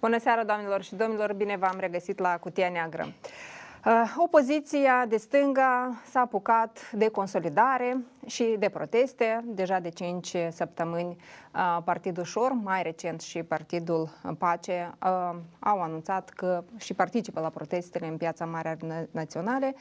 Bună seara, doamnelor și domnilor! Bine v-am regăsit la Cutia Neagră. Uh, opoziția de stânga s-a apucat de consolidare și de proteste. Deja de 5 săptămâni uh, Partidul Șor, mai recent și Partidul Pace, uh, au anunțat că și participă la protestele în piața Mare Naționale.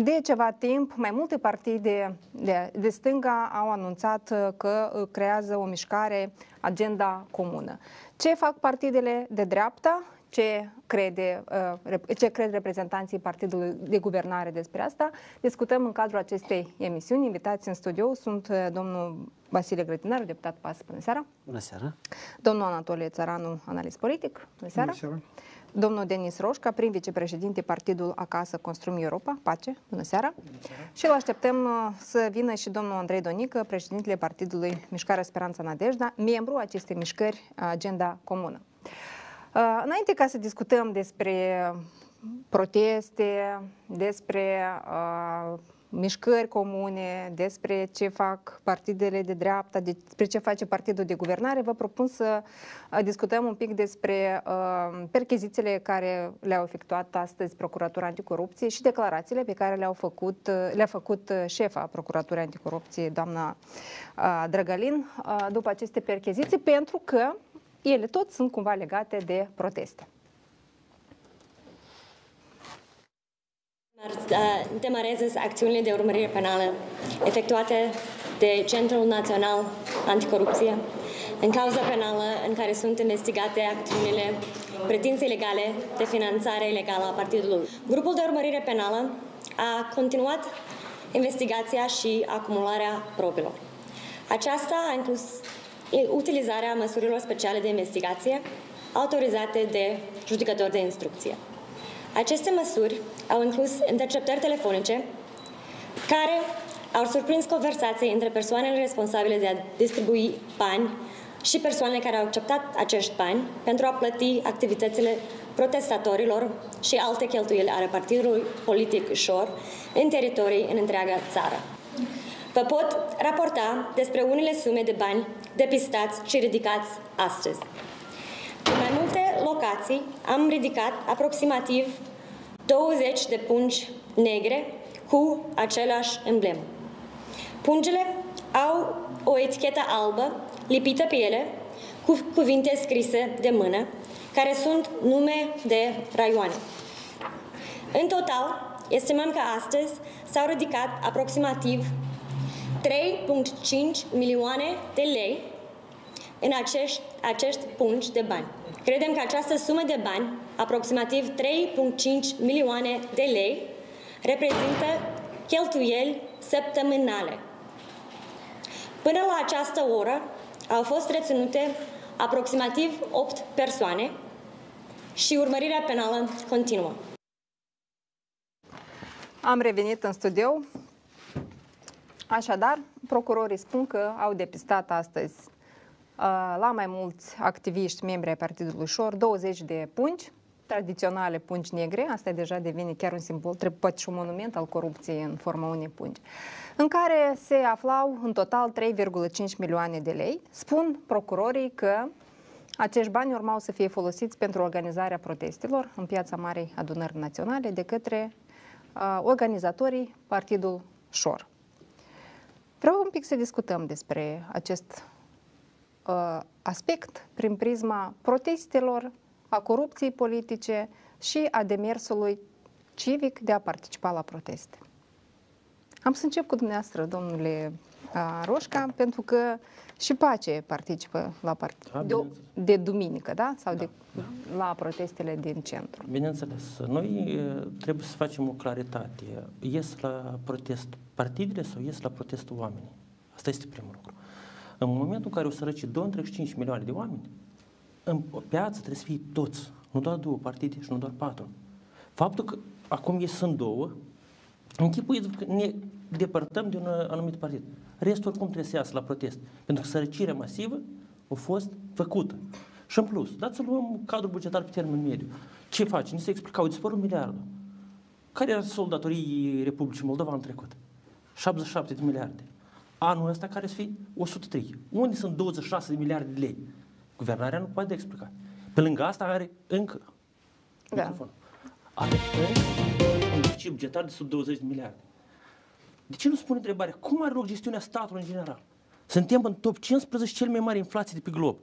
De ceva timp, mai multe partide de, de stânga au anunțat că creează o mișcare agenda comună. Ce fac partidele de dreapta? Ce crede, uh, ce cred reprezentanții Partidului de Guvernare despre asta? Discutăm în cadrul acestei emisiuni. Invitați în studio sunt uh, domnul Vasile Grătinaru, deputat PAS. Bună seara! Bună seara! Domnul Anatolie Țăranu, analist politic. Bună seara! Bună seara! Domnul Denis Roșca, prim vicepreședinte Partidul Acasă Construim Europa, Pace, bună seara. bună seara! Și îl așteptăm uh, să vină și domnul Andrei Donică, președintele Partidului Mișcarea Speranța Nadejda, membru acestei mișcări Agenda Comună. Uh, înainte ca să discutăm despre proteste, despre uh, mișcări comune, despre ce fac partidele de dreapta, despre ce face partidul de guvernare, vă propun să uh, discutăm un pic despre uh, perchezițiile care le-au efectuat astăzi Procuratura Anticorupție și declarațiile pe care le-au făcut, uh, le-a făcut uh, șefa Procuraturii Anticorupție, doamna uh, Drăgălin, uh, după aceste percheziții, pentru că ele tot sunt cumva legate de proteste. Demareze acțiunile de urmărire penală efectuate de Centrul Național Anticorupție în cauza penală în care sunt investigate acțiunile pretinse ilegale de finanțare ilegală a partidului. Grupul de urmărire penală a continuat investigația și acumularea probelor. Aceasta a inclus utilizarea măsurilor speciale de investigație autorizate de judecători de instrucție. Aceste măsuri au inclus interceptări telefonice care au surprins conversații între persoanele responsabile de a distribui bani și persoanele care au acceptat acești bani pentru a plăti activitățile protestatorilor și alte cheltuieli ale partidului politic Șor în teritorii în întreaga țară. Vă pot raporta despre unele sume de bani depistați și ridicați astăzi. În mai multe locații am ridicat aproximativ 20 de pungi negre cu același emblem. Pungile au o etichetă albă lipită pe ele cu cuvinte scrise de mână, care sunt nume de raioane. În total, estimăm că astăzi s-au ridicat aproximativ 3,5 milioane de lei în acești, acești pungi de bani. Credem că această sumă de bani, aproximativ 3,5 milioane de lei, reprezintă cheltuieli săptămânale. Până la această oră au fost reținute aproximativ 8 persoane și urmărirea penală continuă. Am revenit în studio. Așadar, procurorii spun că au depistat astăzi la mai mulți activiști, membri ai Partidului Șor, 20 de pungi, tradiționale pungi negre, asta deja devine chiar un simbol, trebuie și un monument al corupției în forma unei pungi, în care se aflau în total 3,5 milioane de lei. Spun procurorii că acești bani urmau să fie folosiți pentru organizarea protestelor în piața Marei Adunări Naționale de către uh, organizatorii Partidul Șor. Vreau un pic să discutăm despre acest uh, aspect prin prisma protestelor, a corupției politice și a demersului civic de a participa la proteste. Am să încep cu dumneavoastră, domnule uh, Roșca, pentru că și Pace participă la part- da, de, de duminică, da? Sau da, de, da. la protestele din centru. Bineînțeles. Noi trebuie să facem o claritate. Ies la protest partidele sau ies la protestul oamenii? Asta este primul lucru. În momentul în care o să răci 2,5 milioane de oameni, în piață trebuie să fie toți, nu doar două partide și nu doar patru. Faptul că acum ei sunt două, închipuiți că ne depărtăm de un anumit partid. Restul oricum trebuie să iasă la protest, pentru că sărăcirea masivă a fost făcută. Și în plus, dați să luăm cadrul bugetar pe termen mediu. Ce face? Ni se explicau, dispărut un miliard. Care era soldatorii Republicii Moldova în trecut? 77 de miliarde anul ăsta care să fie 103. Unde sunt 26 de miliarde de lei? Guvernarea nu poate explica. Pe lângă asta are încă Da. microfonul. Are încă un deficit bugetar de sub 20 de miliarde. De ce nu spune întrebarea, cum are loc gestiunea statului în general? Suntem în top 15 cel mai mari inflații de pe glob.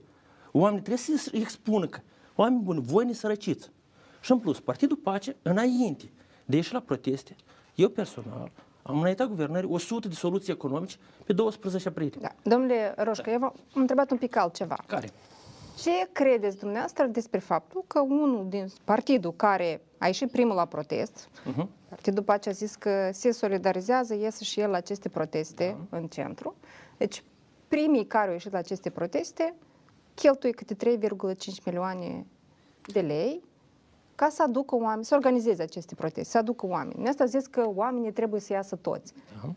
Oamenii trebuie să expună că, oameni buni, voi ne sărăciți. Și în plus, Partidul Pace, înainte de a ieși la proteste, eu personal am înaintat guvernării 100 de soluții economice pe 12 aprilie. Da. Domnule Roșcă, eu v-am întrebat un pic altceva. Care? Ce credeți dumneavoastră despre faptul că unul din partidul care a ieșit primul la protest, Uh-huh. partidul după aceea a zis că se solidarizează, iese și el la aceste proteste da. în centru. Deci, primii care au ieșit la aceste proteste cheltuie câte 3,5 milioane de lei ca să aducă oameni, să organizeze aceste proteste, să aducă oameni. În asta a zis că oamenii trebuie să iasă toți. Da.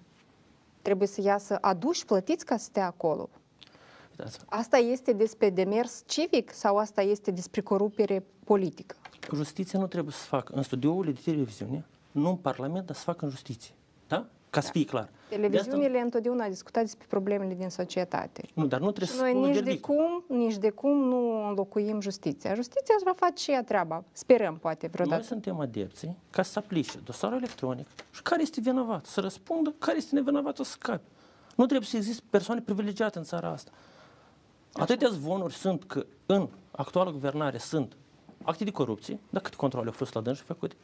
Trebuie să iasă aduși, plătiți ca să stea acolo. Uitați, Asta este despre demers civic sau asta este despre corupere politică? Justiția nu trebuie să se facă în studiourile de televiziune, nu în Parlament, dar să facă în justiție. Da? Ca să fie clar. De asta- Televiziunile întotdeauna au discutat despre problemele din societate. Nu, dar nu trebuie Și să noi spună nici de verdictul. cum, nici de cum nu înlocuim justiția. Justiția își va face și ea treaba. Sperăm, poate, Noi vreodată. suntem adepții ca să aplice dosarul electronic și care este vinovat, să răspundă, care este nevinovat, o să scape. Nu trebuie să existe persoane privilegiate în țara asta. Atâtea zvonuri sunt că în actuala guvernare sunt acte de corupție, dar câte controle au fost la dânsi făcute?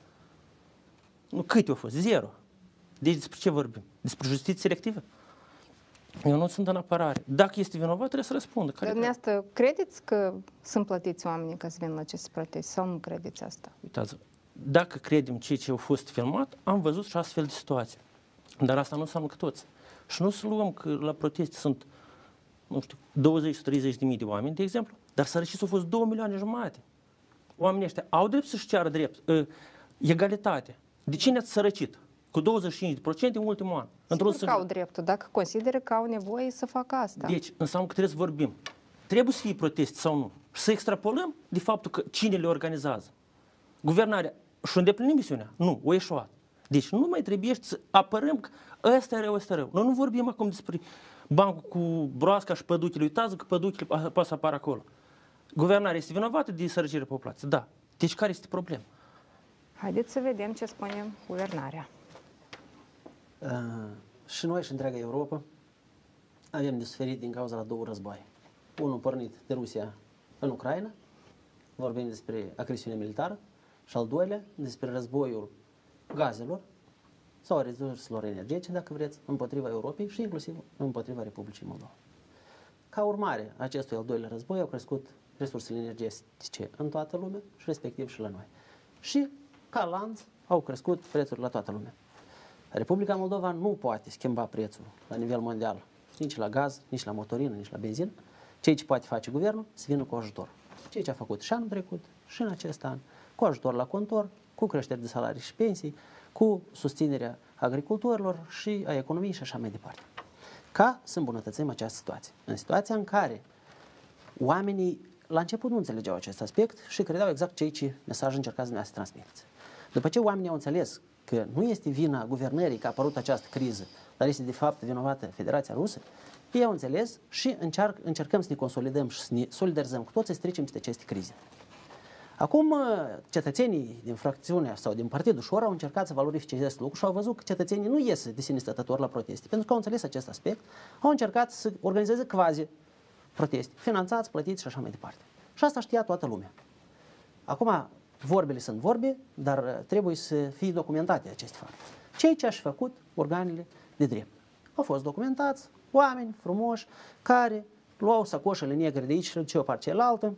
Nu, câte au fost? Zero. Deci despre ce vorbim? Despre justiție selectivă? Eu nu sunt în apărare. Dacă este vinovat, trebuie să răspundă. Dar Care dumneavoastră credeți că sunt plătiți oamenii ca să vină la aceste proteste sau nu credeți asta? Uitați, dacă credem ceea ce a fost filmat, am văzut și astfel de situații. Dar asta nu înseamnă că toți. Și nu să luăm că la proteste sunt, nu știu, 20-30 de mii de oameni, de exemplu, dar sărăciți au fost 2 milioane jumate. Oamenii ăștia au drept să-și ceară drept, uh, egalitate. De ce ne-ați sărăcit? Cu 25% în ultimul an. Într-un Sigur că au dreptul, dacă consideră că au nevoie să facă asta. deci, înseamnă că trebuie să vorbim. Trebuie să fie proteste sau nu. Și să extrapolăm de faptul că cine le organizează. Guvernarea și-a îndeplinit misiunea? Nu, o eșuat. Deci nu mai trebuie să apărăm că ăsta e rău, ăsta e rău. Noi nu vorbim acum despre bancul cu broasca și păduchile. Uitați că păduchile a- poate să apară acolo. Guvernarea este vinovată de sărăcirea populației. Da. Deci care este problema? Haideți să vedem ce spune guvernarea. Uh, și noi și întreaga Europa avem de suferit din cauza la două războaie. Unul pornit de Rusia în Ucraina, vorbim despre agresiune militară, și al doilea despre războiul gazelor sau a resurselor energetice, dacă vreți, împotriva Europei și inclusiv împotriva Republicii Moldova. Ca urmare a acestui al doilea război au crescut resursele energetice în toată lumea și respectiv și la noi. Și ca lanț au crescut prețurile la toată lumea. Republica Moldova nu poate schimba prețul la nivel mondial, nici la gaz, nici la motorină, nici la benzină. Ceea ce poate face guvernul, să vină cu ajutor. Ceea ce a făcut și anul trecut, și în acest an, cu ajutor la contor, cu creșteri de salarii și pensii, cu susținerea agricultorilor și a economiei și așa mai departe. Ca să îmbunătățim această situație. În situația în care oamenii la început nu înțelegeau acest aspect și credeau exact ceea ce mesaj încercați dumneavoastră să transmiteți. După ce oamenii au înțeles că nu este vina guvernării că a apărut această criză, dar este de fapt vinovată Federația Rusă, ei au înțeles și încerc, încercăm să ne consolidăm și să ne solidarizăm cu toți să trecem peste aceste crize. Acum, cetățenii din fracțiunea sau din Partidul Șor au încercat să valorifice acest lucru și au văzut că cetățenii nu ies de sine stătători la proteste, pentru că au înțeles acest aspect, au încercat să organizeze quasi proteste, finanțați, plătiți și așa mai departe. Și asta știa toată lumea. Acum, vorbele sunt vorbe, dar trebuie să fie documentate aceste fapte. Cei ce aș făcut organele de drept. Au fost documentați oameni frumoși care luau sacoșele negre de aici și le duceau pe cealaltă,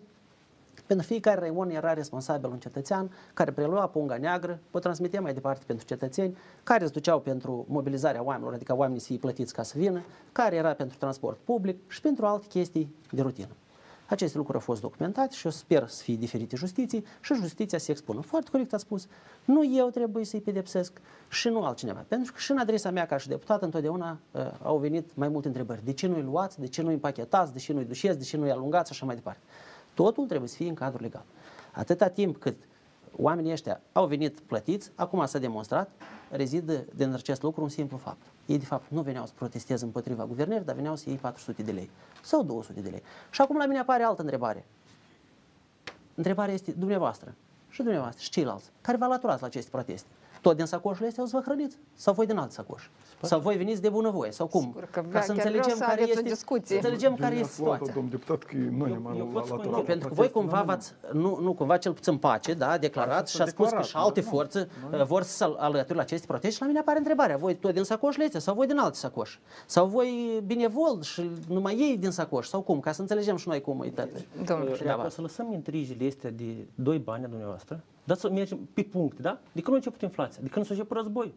pentru fiecare raion era responsabil un cetățean care prelua punga neagră, o transmitea mai departe pentru cetățeni, care îți duceau pentru mobilizarea oamenilor, adică oamenii să fie plătiți ca să vină, care era pentru transport public și pentru alte chestii de rutină. Aceste lucruri au fost documentate și eu sper să fie diferite justiții și justiția se expună. Foarte corect a spus. Nu eu trebuie să-i pedepsesc și nu altcineva. Pentru că și în adresa mea ca și deputat întotdeauna uh, au venit mai multe întrebări. De ce nu-i luați, de ce nu-i împachetați, de ce nu-i dușeți, de ce nu-i alungați și așa mai departe. Totul trebuie să fie în cadrul legal. Atâta timp cât oamenii ăștia au venit plătiți, acum s-a demonstrat, rezidă din acest lucru un simplu fapt. Ei, de fapt, nu veneau să protesteze împotriva guvernării, dar veneau să iei 400 de lei sau 200 de lei. Și acum la mine apare altă întrebare. întrebarea este dumneavoastră și dumneavoastră și ceilalți care vă alăturați la aceste proteste. Tot din sacoșurile astea o să vă hrăniți? Sau voi din alte sacoși? Sau voi veniți de bunăvoie? Sau cum? Sigur că Ca da, să chiar vreau înțelegem să care aveți o este, discuție. să înțelegem care Bine, este ați luat-o, situația. domn deputat, că noi ne-am eu pot spune- alăturat Nu, la Pentru că voi protestul cumva unui. v-ați, nu, nu, cumva cel puțin pace, da, declarat Așa și s-a a spus că declarat, și alte da, forțe uh, vor să se alături la aceste proteste și la mine apare întrebarea, voi tot din sacoșile astea sau voi din alte sacoși? Sau voi binevol și numai ei din sacoș sau cum? Ca să înțelegem și noi cum e toate. Domnul. Și Dacă treaba o să lăsăm intrijile astea de doi bani a dumneavoastră, dați să mergem pe puncte, da? De când a început inflația? De când s-a început război?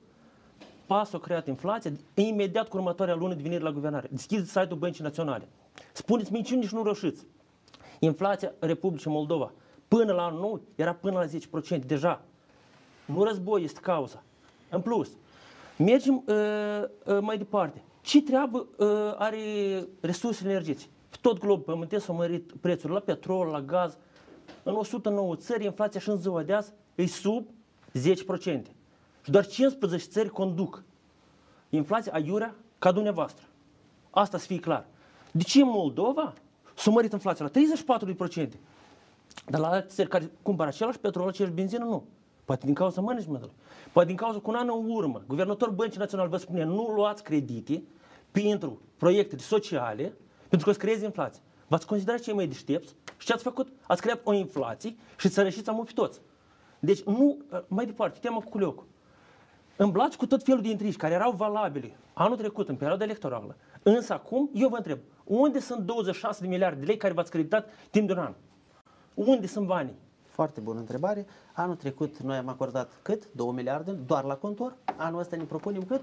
Pasul a creat inflația, imediat cu următoarea lună de venire la guvernare. Deschideți site-ul Băncii Naționale. Spuneți minciuni și nu reușiți. Inflația Republicii Moldova până la anul nou era până la 10% deja. Nu război este cauza. În plus, mergem uh, uh, mai departe. Ce treabă uh, are resursele energetice? Pe tot globul pământesc s-au mărit prețurile la petrol, la gaz. În 109 țări, inflația și în ziua de azi e sub 10%. Și doar 15 țări conduc inflația aiurea ca dumneavoastră. Asta să fie clar. De ce în Moldova s-a mărit inflația la 34%? Dar la alte țări care cumpără același petrol, aceeași benzină, nu. Poate din cauza managementului. Poate din cauza cu un an în urmă, guvernatorul Băncii Naționale vă spune nu luați credite pentru proiecte sociale, pentru că o să creeze inflație. V-ați considerat cei mai deștepți și ce ați făcut? Ați creat o inflație și să rășiți amul pe toți. Deci, nu, mai departe, tema cu culeocul. Îmblați cu tot felul de intrigi care erau valabile anul trecut, în perioada electorală. Însă acum, eu vă întreb, unde sunt 26 de miliarde de lei care v-ați creditat timp de un an? Unde sunt banii? Foarte bună întrebare. Anul trecut noi am acordat cât? 2 miliarde doar la contor. Anul ăsta ne propunem cât?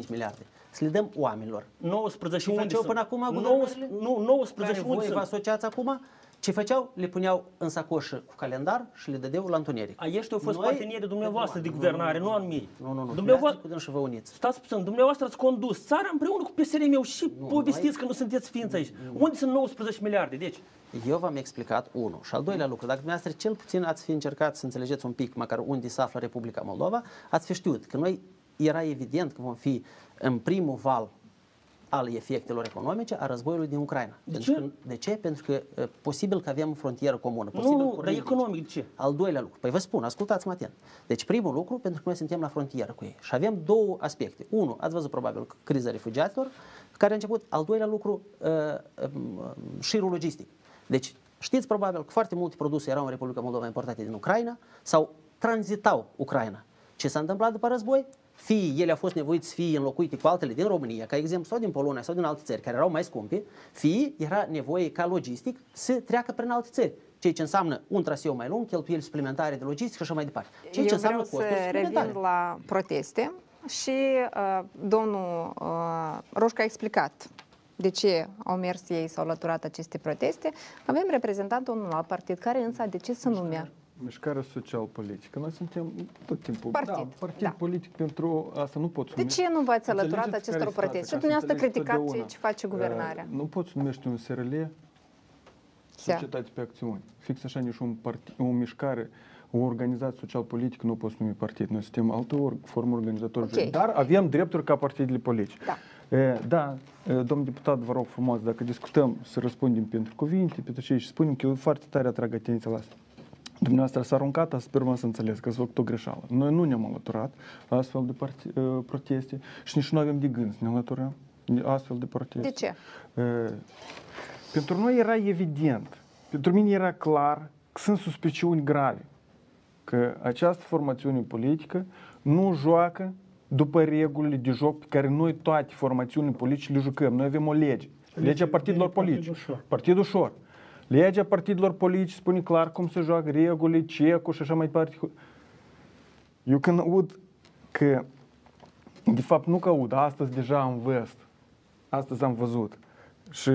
5,5 miliarde. Să le dăm oamenilor. 19 Ce unde făceau sunt? până acum 19, guvernările? nu, 19 Care unde voi vă sunt? asociați acum? Ce făceau? Le puneau în sacoșă cu calendar și le dădeau la întuneric. A, ăștia au fost Noi- partenerii dumneavoastră de guvernare, nu al mei. Nu, nu, nu. Dumneavoastră, Dumneavoastră și vă uniți. stați puțin, dumneavoastră ați condus țara împreună cu PSRM-ul și povestiți că nu sunteți ființi aici. Unde sunt 19 miliarde? Deci, Eu v-am explicat unul. Și al doilea lucru, dacă dumneavoastră cel puțin ați fi încercat să înțelegeți un pic măcar unde se află Republica Moldova, ați fi știut că noi era evident că vom fi în primul val al efectelor economice a războiului din Ucraina. De Pentru ce? Că, de ce? Pentru că uh, posibil că avem o frontieră comună. Posibil nu, cu dar rănici. economic, de ce? Al doilea lucru. Păi vă spun, ascultați-mă atent. Deci primul lucru, pentru că noi suntem la frontieră cu ei. Și avem două aspecte. Unu, ați văzut probabil criza refugiaților, care a început. Al doilea lucru, uh, um, șirul logistic. Deci știți probabil că foarte multe produse erau în Republica Moldova importate din Ucraina sau tranzitau Ucraina. Ce s-a întâmplat după război? Fie ele au fost nevoiți să fie înlocuite cu altele din România, ca exemplu, sau din Polonia, sau din alte țări care erau mai scumpe, fie era nevoie ca logistic să treacă prin alte țări. Ceea ce înseamnă un traseu mai lung, cheltuieli suplimentare de logistică și așa mai departe. Ceea ce Eu înseamnă vreau costuri să suplimentare. revin la proteste și uh, domnul uh, Roșca a explicat de ce au mers ei, s-au alăturat aceste proteste. Avem reprezentantul unui alt partid care însă a decis să nu meargă. Mișcarea social-politică. Noi suntem tot timpul Partid, da, partid da. politic pentru asta nu poți De ce nu v-ați alăturat Înțelegeți acestor care e proteste? Și situația? Ca să dumneavoastră înțelegeți criticați totdeauna. ce face guvernarea. Uh, Nu poți să numești un SRL Da. societate pe acțiuni. Fix așa nici un partid, o mișcare, o organizație social-politică nu poți numi partid. Noi suntem altă or, formă organizatorică. Ok. Dar avem drepturi ca partidele politice. Da. E, da, e, domn deputat, vă rog frumos, dacă discutăm, să răspundem pentru cuvinte, pentru ce și spunem că eu foarte tare atrag atenția la asta. Dumneavoastră s-a aruncat, asta sper să înțeles că ați făcut o greșeală. Noi nu ne-am alăturat la astfel de parti, e, proteste și nici nu avem de gând să ne alăturăm la astfel de proteste. De ce? E, pentru noi era evident, pentru mine era clar că sunt suspiciuni grave că această formațiune politică nu joacă după regulile de joc pe care noi toate formațiunile politice le jucăm. Noi avem o lege. Legea partidelor politice. Partidul ușor. Legea partidelor politice spune clar cum se joacă regulile, cecul și așa mai departe. Eu când aud că, de fapt nu că aud, astăzi deja am văzut, astăzi am văzut. Și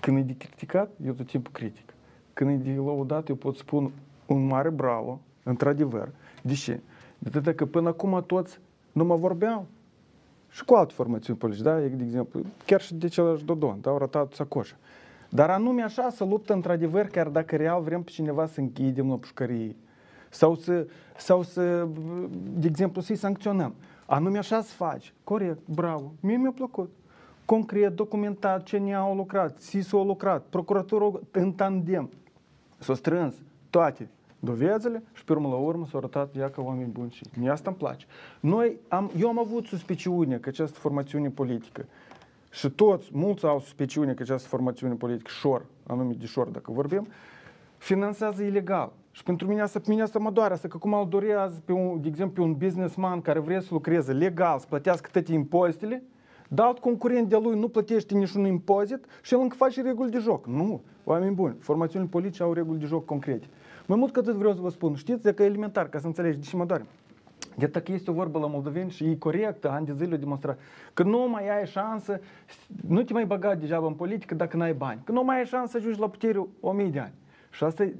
când e de criticat, eu tot timpul critic. Când e de laudat, eu pot spun un mare bravo, într-adevăr. De ce? De atât că până acum toți nu mă vorbeau. Și cu alte formațiuni politice, da? De exemplu, chiar și de celălalt Dodon, da? Au ratat sacoșa. Dar anume așa să luptă într-adevăr, chiar dacă real vrem pe cineva să închidem la pușcărie. Sau să, sau să, de exemplu, să-i sancționăm. Anume așa să faci. Corect, bravo. Mie mi-a plăcut. Concret, documentat, ce ne au lucrat, SIS-ul a lucrat, procuraturul în tandem. S-au strâns toate dovezile și pe urmă la urmă s-au arătat ea ca oameni buni și mie asta îmi place. Noi am, eu am avut suspiciune că această formațiune politică și toți, mulți au suspiciune că această formațiune politică, șor, anume de șor dacă vorbim, finanțează ilegal. Și pentru mine asta, pe mine asta mă doare, asta că cum îl dorează, pe un, de exemplu, un businessman care vrea să lucreze legal, să plătească toate impozitele, dar alt concurent de lui nu plătește niciun impozit și el încă face reguli de joc. Nu, oameni buni, formațiunile politice au reguli de joc concrete. Mai mult că atât vreau să vă spun, știți că e elementar, ca să înțelegi, deși mă doare. De că este o vorbă la moldoveni și e corectă, ani de zile demonstrat, că nu mai ai șansă, nu te mai băga degeaba în politică dacă n-ai bani, că nu mai ai șansă să ajungi la putere o mii de ani. Și asta e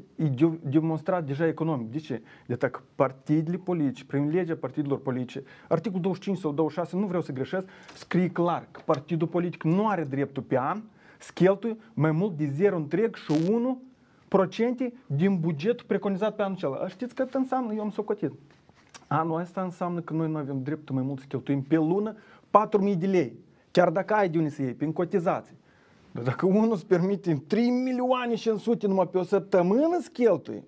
demonstrat deja economic. De ce? De că partidele politice, prin legea partidelor politice, articolul 25 sau 26, nu vreau să greșesc, scrie clar că partidul politic nu are dreptul pe an să cheltuie mai mult de 0 întreg și 1 procente din bugetul preconizat pe anul acela. Știți că înseamnă? Eu am socotit. Anul ăsta înseamnă că noi nu avem dreptul mai mult să cheltuim pe lună 4.000 de lei. Chiar dacă ai de unde să iei, prin cotizații. Dar dacă unul îți permite 3 milioane și în sute numai pe o săptămână să cheltui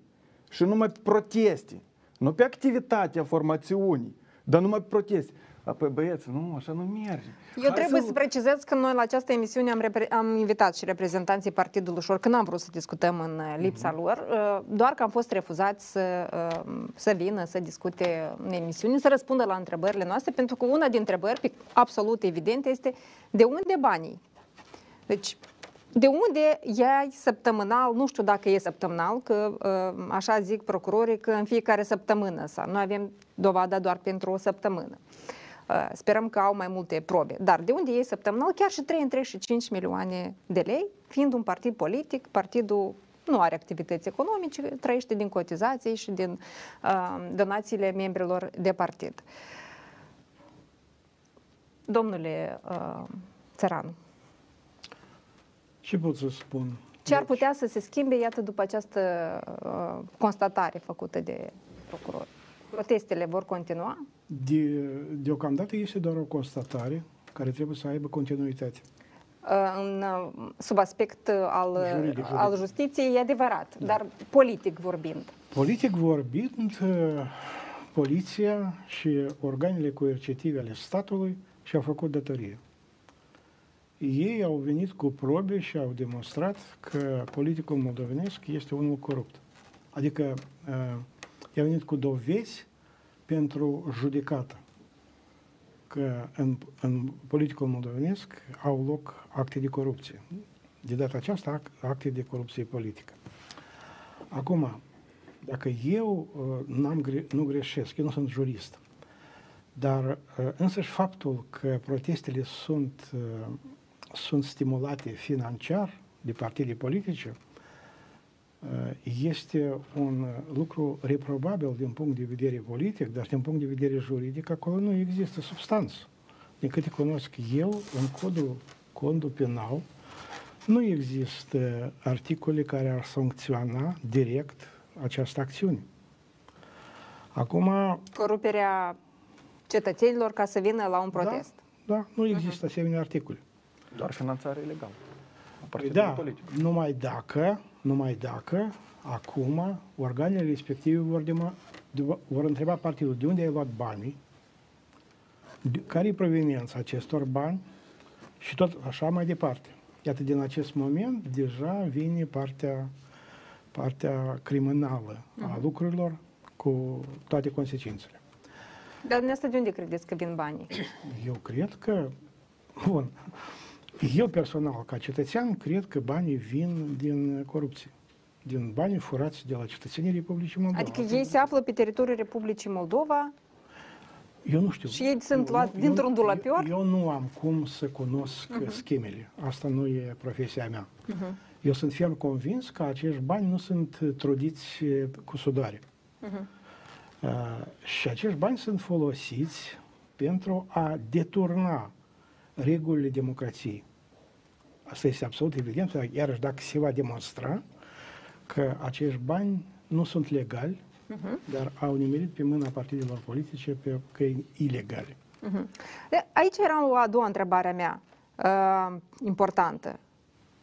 și numai pe proteste, nu pe activitatea formațiunii, dar numai pe proteste, Apoi băieți, nu, așa nu merge. Eu Hai trebuie să... să precizez că noi la această emisiune am, repre- am invitat și reprezentanții Partidului Ușor, că n-am vrut să discutăm în uh, lipsa uh-huh. lor, uh, doar că am fost refuzați să, uh, să vină, să discute în emisiune, să răspundă la întrebările noastre, pentru că una dintre întrebări, absolut evident, este de unde banii? Deci, de unde iai săptămânal, nu știu dacă e săptămânal, că așa zic procurorii că în fiecare săptămână sau noi avem dovada doar pentru o săptămână. Uh, sperăm că au mai multe probe. Dar de unde ei săptămânal? Chiar și 3 între și 5 milioane de lei, fiind un partid politic, partidul nu are activități economice, trăiește din cotizații și din uh, donațiile membrilor de partid. Domnule uh, Țăranu. Ce pot să spun? Ce ar deci- putea să se schimbe, iată, după această uh, constatare făcută de procuror? Protestele vor continua? De, deocamdată este doar o constatare care trebuie să aibă continuitate. În, sub aspect al, juridic, al justiției, e adevărat, da. dar politic vorbind. Politic vorbind, poliția și organele coercitive ale statului și-au făcut datorie. Ei au venit cu probe și au demonstrat că politicul moldovenesc este unul corupt. Adică uh, i-au venit cu dovezi pentru judecată că în, în politicul moldovenesc au loc acte de corupție. De data aceasta, acte de corupție politică. Acum, dacă eu uh, n-am gre- nu greșesc, eu nu sunt jurist, dar uh, însăși faptul că protestele sunt, uh, sunt stimulate financiar de partide politice, este un lucru reprobabil din punct de vedere politic, dar din punct de vedere juridic, acolo nu există substanță. Din câte cunosc eu, în codul, codul penal, nu există articole care ar sancționa direct această acțiune. Acum... Coruperea cetățenilor ca să vină la un da, protest. Da, da nu există uh-huh. asemenea articole. Doar finanțare ilegală. Păi da, politic. numai dacă numai dacă acum organele respective vor, dema, vor întreba partidul de unde ai luat banii, care e proveniența acestor bani și tot așa mai departe. Iată, din acest moment deja vine partea, partea criminală uh-huh. a mhm. lucrurilor cu toate consecințele. Dar dumneavoastră de unde credeți că vin banii? Eu cred că, bun, eu personal, ca cetățean, cred că banii vin din corupție din banii furați de la cetățenii Republicii Moldova. Adică ei se află pe teritoriul Republicii Moldova eu nu știu. Și ei sunt luați dintr-un dulapior? Eu, eu nu am cum să cunosc uh-huh. schemele. Asta nu e profesia mea. Uh-huh. Eu sunt ferm convins că acești bani nu sunt trudiți cu sudare. Uh-huh. Uh, și acești bani sunt folosiți pentru a deturna regulile democrației. Asta este absolut evident, iarăși dacă se va demonstra că acești bani nu sunt legali, uh-huh. dar au nimerit pe mâna partidelor politice pe căi ilegale. Uh-huh. Aici era o a doua întrebare a mea, uh, importantă.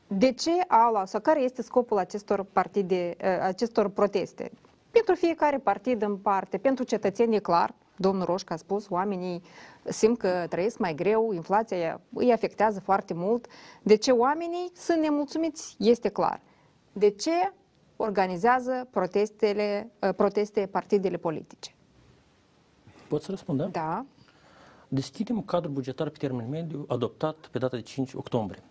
De ce au luat sau care este scopul acestor partide, uh, acestor proteste? Pentru fiecare partid în parte, pentru cetățeni e clar, domnul Roșca a spus, oamenii simt că trăiesc mai greu, inflația îi afectează foarte mult. De ce oamenii sunt nemulțumiți? Este clar. De ce organizează protestele, uh, proteste partidele politice? Pot să răspund, da? Da. Deschidem cadrul bugetar pe termen mediu adoptat pe data de 5 octombrie.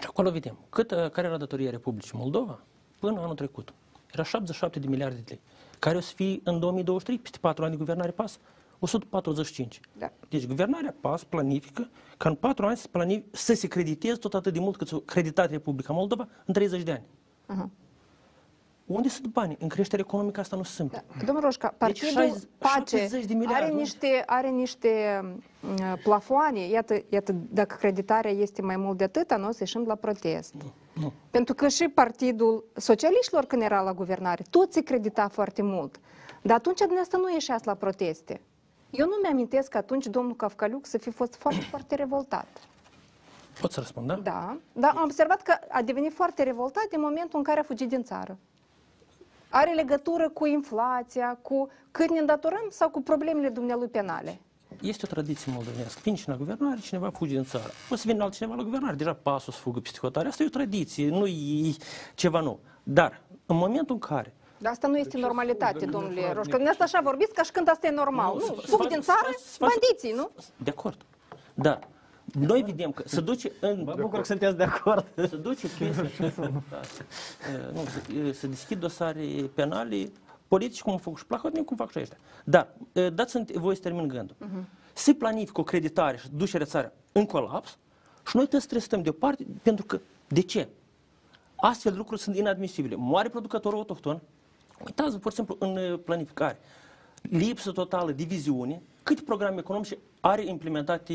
Și acolo vedem cât, uh, care era datoria Republicii Moldova până anul trecut. Era 77 de miliarde de lei. Care o să fie în 2023, peste 4 ani de guvernare PAS? 145. Da. Deci guvernarea PAS planifică ca în 4 ani să, planific, să se crediteze tot atât de mult cât s-a creditat Republica Moldova în 30 de ani. Uh-huh. Unde sunt banii? În creștere economică asta nu se simte. Da. Domnul Roșca, partidul 60 Pace 70 de miliarde, are nu? niște, are niște uh, plafoane. Iată, iată, dacă creditarea este mai mult de atât, nu o să ieșim la protest. Nu. Pentru că și Partidul Socialiștilor, când era la guvernare, tot se credita foarte mult. Dar atunci dumneavoastră nu ieșeați la proteste. Eu nu mi-amintesc că atunci domnul Cafcaliuc să fi fost foarte, foarte revoltat. Pot să răspund, da? Da, dar am observat că a devenit foarte revoltat din momentul în care a fugit din țară. Are legătură cu inflația, cu cât ne îndatorăm sau cu problemele dumnealui penale? Este o tradiție moldovenească. Vine cineva la guvernare, cineva fuge din țară. O să vină altcineva la guvernare, deja pasul să fugă peste hotare. Asta e o tradiție, nu e ceva nou. Dar, în momentul în care Dar asta nu este normalitate, domnule Roșca. Dumneavoastră așa vorbiți ca și când asta e normal. Nu, să- să fug faci- din să țară, faci- să faci- bandiții, nu? De acord. Dar noi vedem că se duce în... Mă bucur că sunteți de acord. Se duce chestia da, se, nu, se, se deschid dosare penale, politici cum fac și Plahotnic, cum fac și ăștia. Dar, dați-mi voi să termin gândul. Se planifică o creditare și ducerea țară în colaps și noi trebuie să stăm deoparte pentru că, de ce? Astfel de lucruri sunt inadmisibile. Moare producătorul autohton, uitați pur și simplu în uh, planificare. Lipsă totală de viziune, câte programe economice are implementate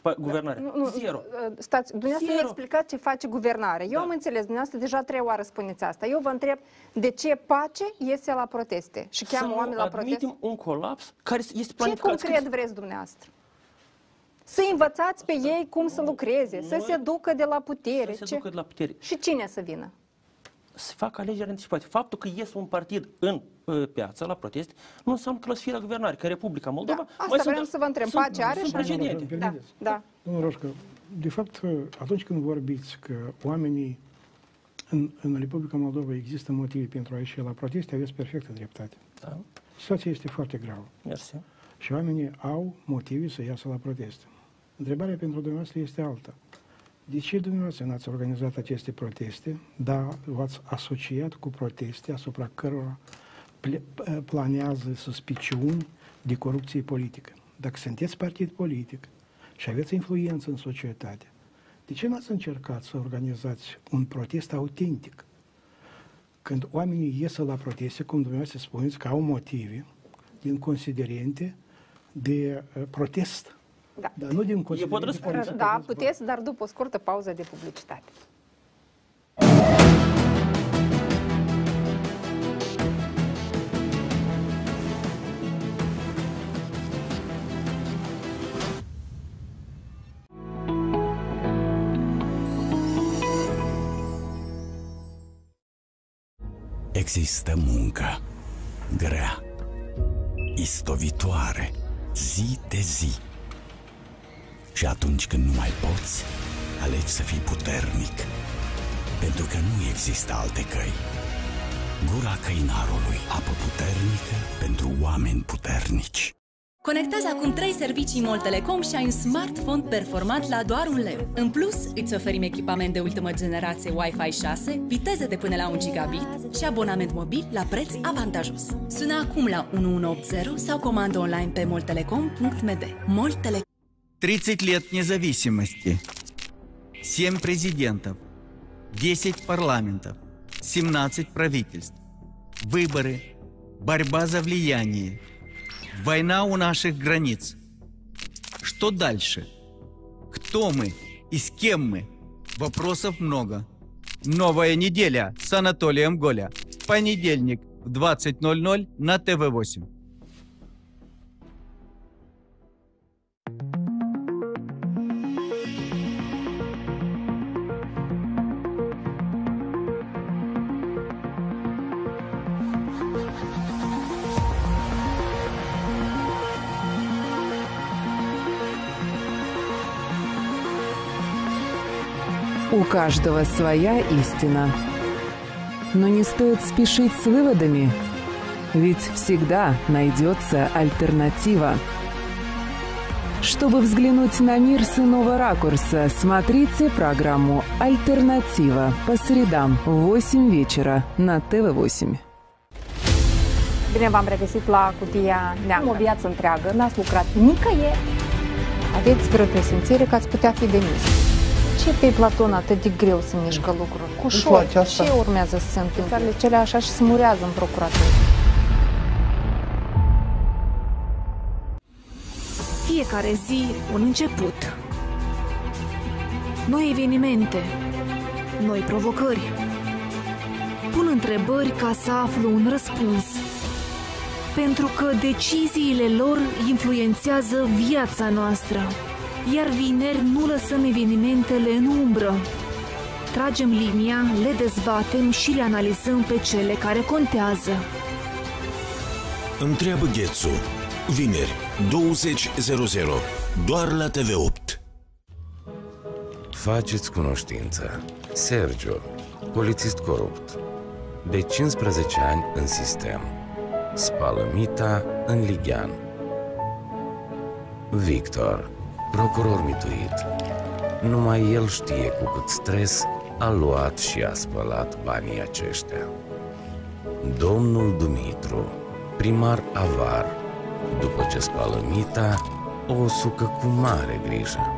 pa- guvernarea? Nu, nu, Zero. uh, Stați, dumneavoastră ne Zero. explicați ce face guvernarea. Eu Da. am înțeles, dumneavoastră deja trei oară spuneți asta. Eu vă întreb de ce pace iese la proteste și Să cheamă nu oameni la proteste? admitem un colaps care este Ce planificat. concret vreți dumneavoastră? Să învățați pe ei cum să lucreze, să Noi- se ducă de la putere. Să se ce? ducă de la putere. Și cine să vină? Să facă alegeri anticipate. Faptul că ies un partid în uh, piață, la proteste, nu înseamnă că o să fie la guvernare, că în Republica Moldova... Da, asta mai sunt- vreau să vă întreb. sunt- Pace are sunt și are- precedente. Îmi Da, permiteți? da. Domnul Roșcă, de fapt, atunci când vorbiți că oamenii în, în Republica Moldova există motive pentru a ieși la proteste, aveți perfectă dreptate. Da, Situația este foarte gravă mersi. și oamenii au motive să iasă la proteste. Întrebarea pentru dumneavoastră este alta. De ce dumneavoastră n-ați organizat aceste proteste, dar v-ați asociat cu proteste asupra cărora ple- planează suspiciuni de corupție politică? Dacă sunteți partid politic și aveți influență în societate, de ce n-ați încercat să organizați un protest autentic? Când oamenii ies la proteste, cum dumneavoastră spuneți, că au motive din considerente de uh, protest. Da. Dar nu din considerente pot răspunde, care să Da, vedeți puteți, dar după o scurtă pauză de publicitate. Există muncă grea, istovitoare, zi de zi. Și atunci când nu mai poți, alegi să fii puternic. Pentru că nu există alte căi. Gura căinarului, apă puternică pentru oameni puternici. Conectează acum 3 servicii MOL Telecom și ai un smartphone performant la doar un leu. În plus, îți oferim echipament de ultimă generație Wi-Fi 6, viteze de până la 1 gigabit și abonament mobil la preț avantajos. Sună acum la 1180 sau comandă online pe moltelecom.md. MOL Telecom 30 лет независимости, 7 президентов, 10 парламентов, 17 правительств, выборы, борьба за влияние, война у наших границ. Что дальше? Кто мы и с кем мы? Вопросов много. Новая неделя с Анатолием Голя. Понедельник в 20.00 на ТВ-8. У каждого своя истина. Но не стоит спешить с выводами, ведь всегда найдется альтернатива. Чтобы взглянуть на мир с иного ракурса, смотрите программу «Альтернатива» по средам в 8 вечера на ТВ-8. Bine v-am regăsit la cutia neagră. O viață întreagă, n-ați lucrat nicăieri. Aveți vreo presimțire că ați putea fi demis. Ce pe Platon atât de greu să mișcă lucruri? Cu ușor, ce urmează să se întâmple? Țările cele așa și se murează în procuratură. Fiecare zi un început. Noi evenimente, noi provocări. Pun întrebări ca să aflu un răspuns. Pentru că deciziile lor influențează viața noastră. Iar vineri nu lăsăm evenimentele în umbră. Tragem linia, le dezbatem și le analizăm pe cele care contează. Întreabă Ghețu. Vineri, 20.00. Doar la TV8. Faceți cunoștință. Sergio, polițist corupt. De 15 ani în sistem. Spală mita în Ligian. Victor, procuror mituit. Numai el știe cu cât stres a luat și a spălat banii aceștia. Domnul Dumitru, primar avar, după ce spală mita, o sucă cu mare grijă.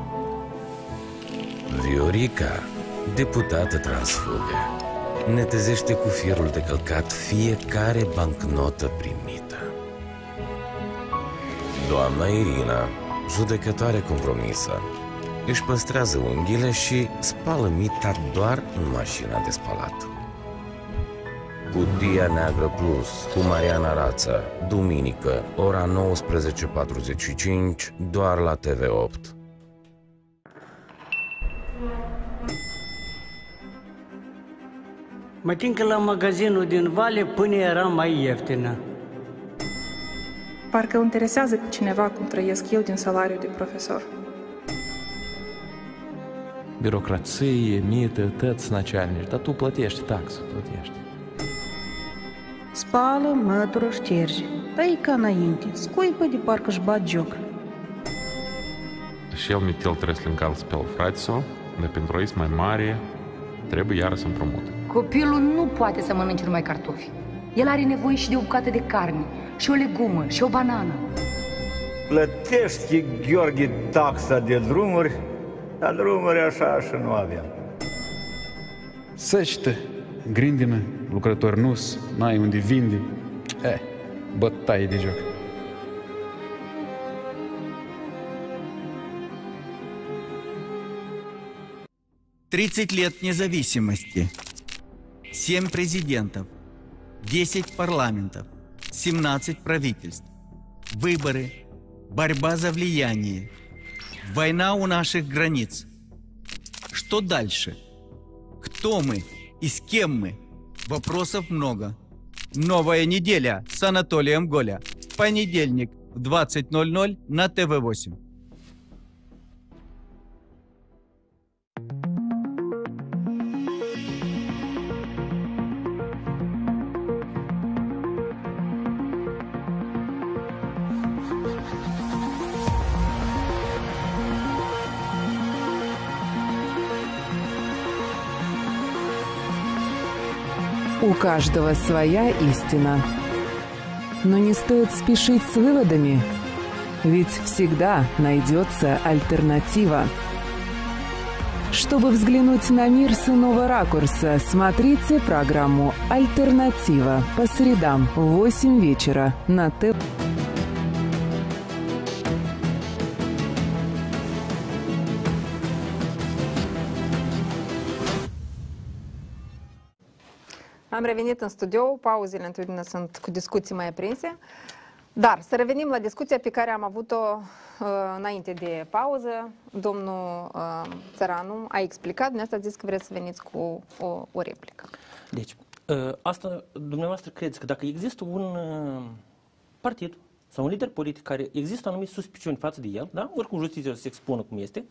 Viorica, deputată transfugă, netezește cu fierul de călcat fiecare bancnotă primită. Doamna Irina, judecătoare compromisă, își păstrează unghiile și spală mita doar în mașina de spălat. Cutia Neagră Plus cu Mariana Rață, duminică, ora 19.45, doar la TV8. Mă tin că la magazinul din Vale până era mai ieftină. Parcă îl interesează pe cineva cum trăiesc eu din salariul de profesor. Birocrație, mită, tăți начальники, dar tu plătești taxă, plătești. Spală, mătură, șterge. Dar e ca înainte, scuipă de parcă își bat joc. Și el mitel trebuie să-l încalți pe frate său, dar pentru a mai mare, trebuie iară să împrumute. Copilul nu poate să mănânce numai cartofi. El are nevoie și de o bucată de carne, și o legumă, și o banană. Plătești, Gheorghe, taxa de drumuri, dar drumuri așa și nu aveam. Săcită, grindină, lucrători nus, n-ai unde vinde. Eh, bătaie de joc. Тридцать лет независимости. Семь президентов. Десять парламентов. 17 правительств. Выборы. Борьба за влияние. Война у наших границ. Что дальше? Кто мы и с кем мы? Вопросов много. Новая неделя с Анатолием Голя. Понедельник в 20.00 на ТВ-8. У каждого своя истина. Но не стоит спешить с выводами, ведь всегда найдется альтернатива. Чтобы взглянуть на мир с иного ракурса, смотрите программу «Альтернатива» по средам в 8 вечера на ТВ. Am revenit în studio, pauzele întotdeauna sunt cu discuții mai aprinse. Dar să revenim la discuția pe care am avut-o uh, înainte de pauză. Domnul uh, Țăranu a explicat, dumneavoastră a zis că vreți să veniți cu o, o replică. Deci, uh, asta, dumneavoastră credeți că dacă există un uh, partid sau un lider politic care există anumite suspiciuni față de el, da? oricum justiția o să se expună cum este,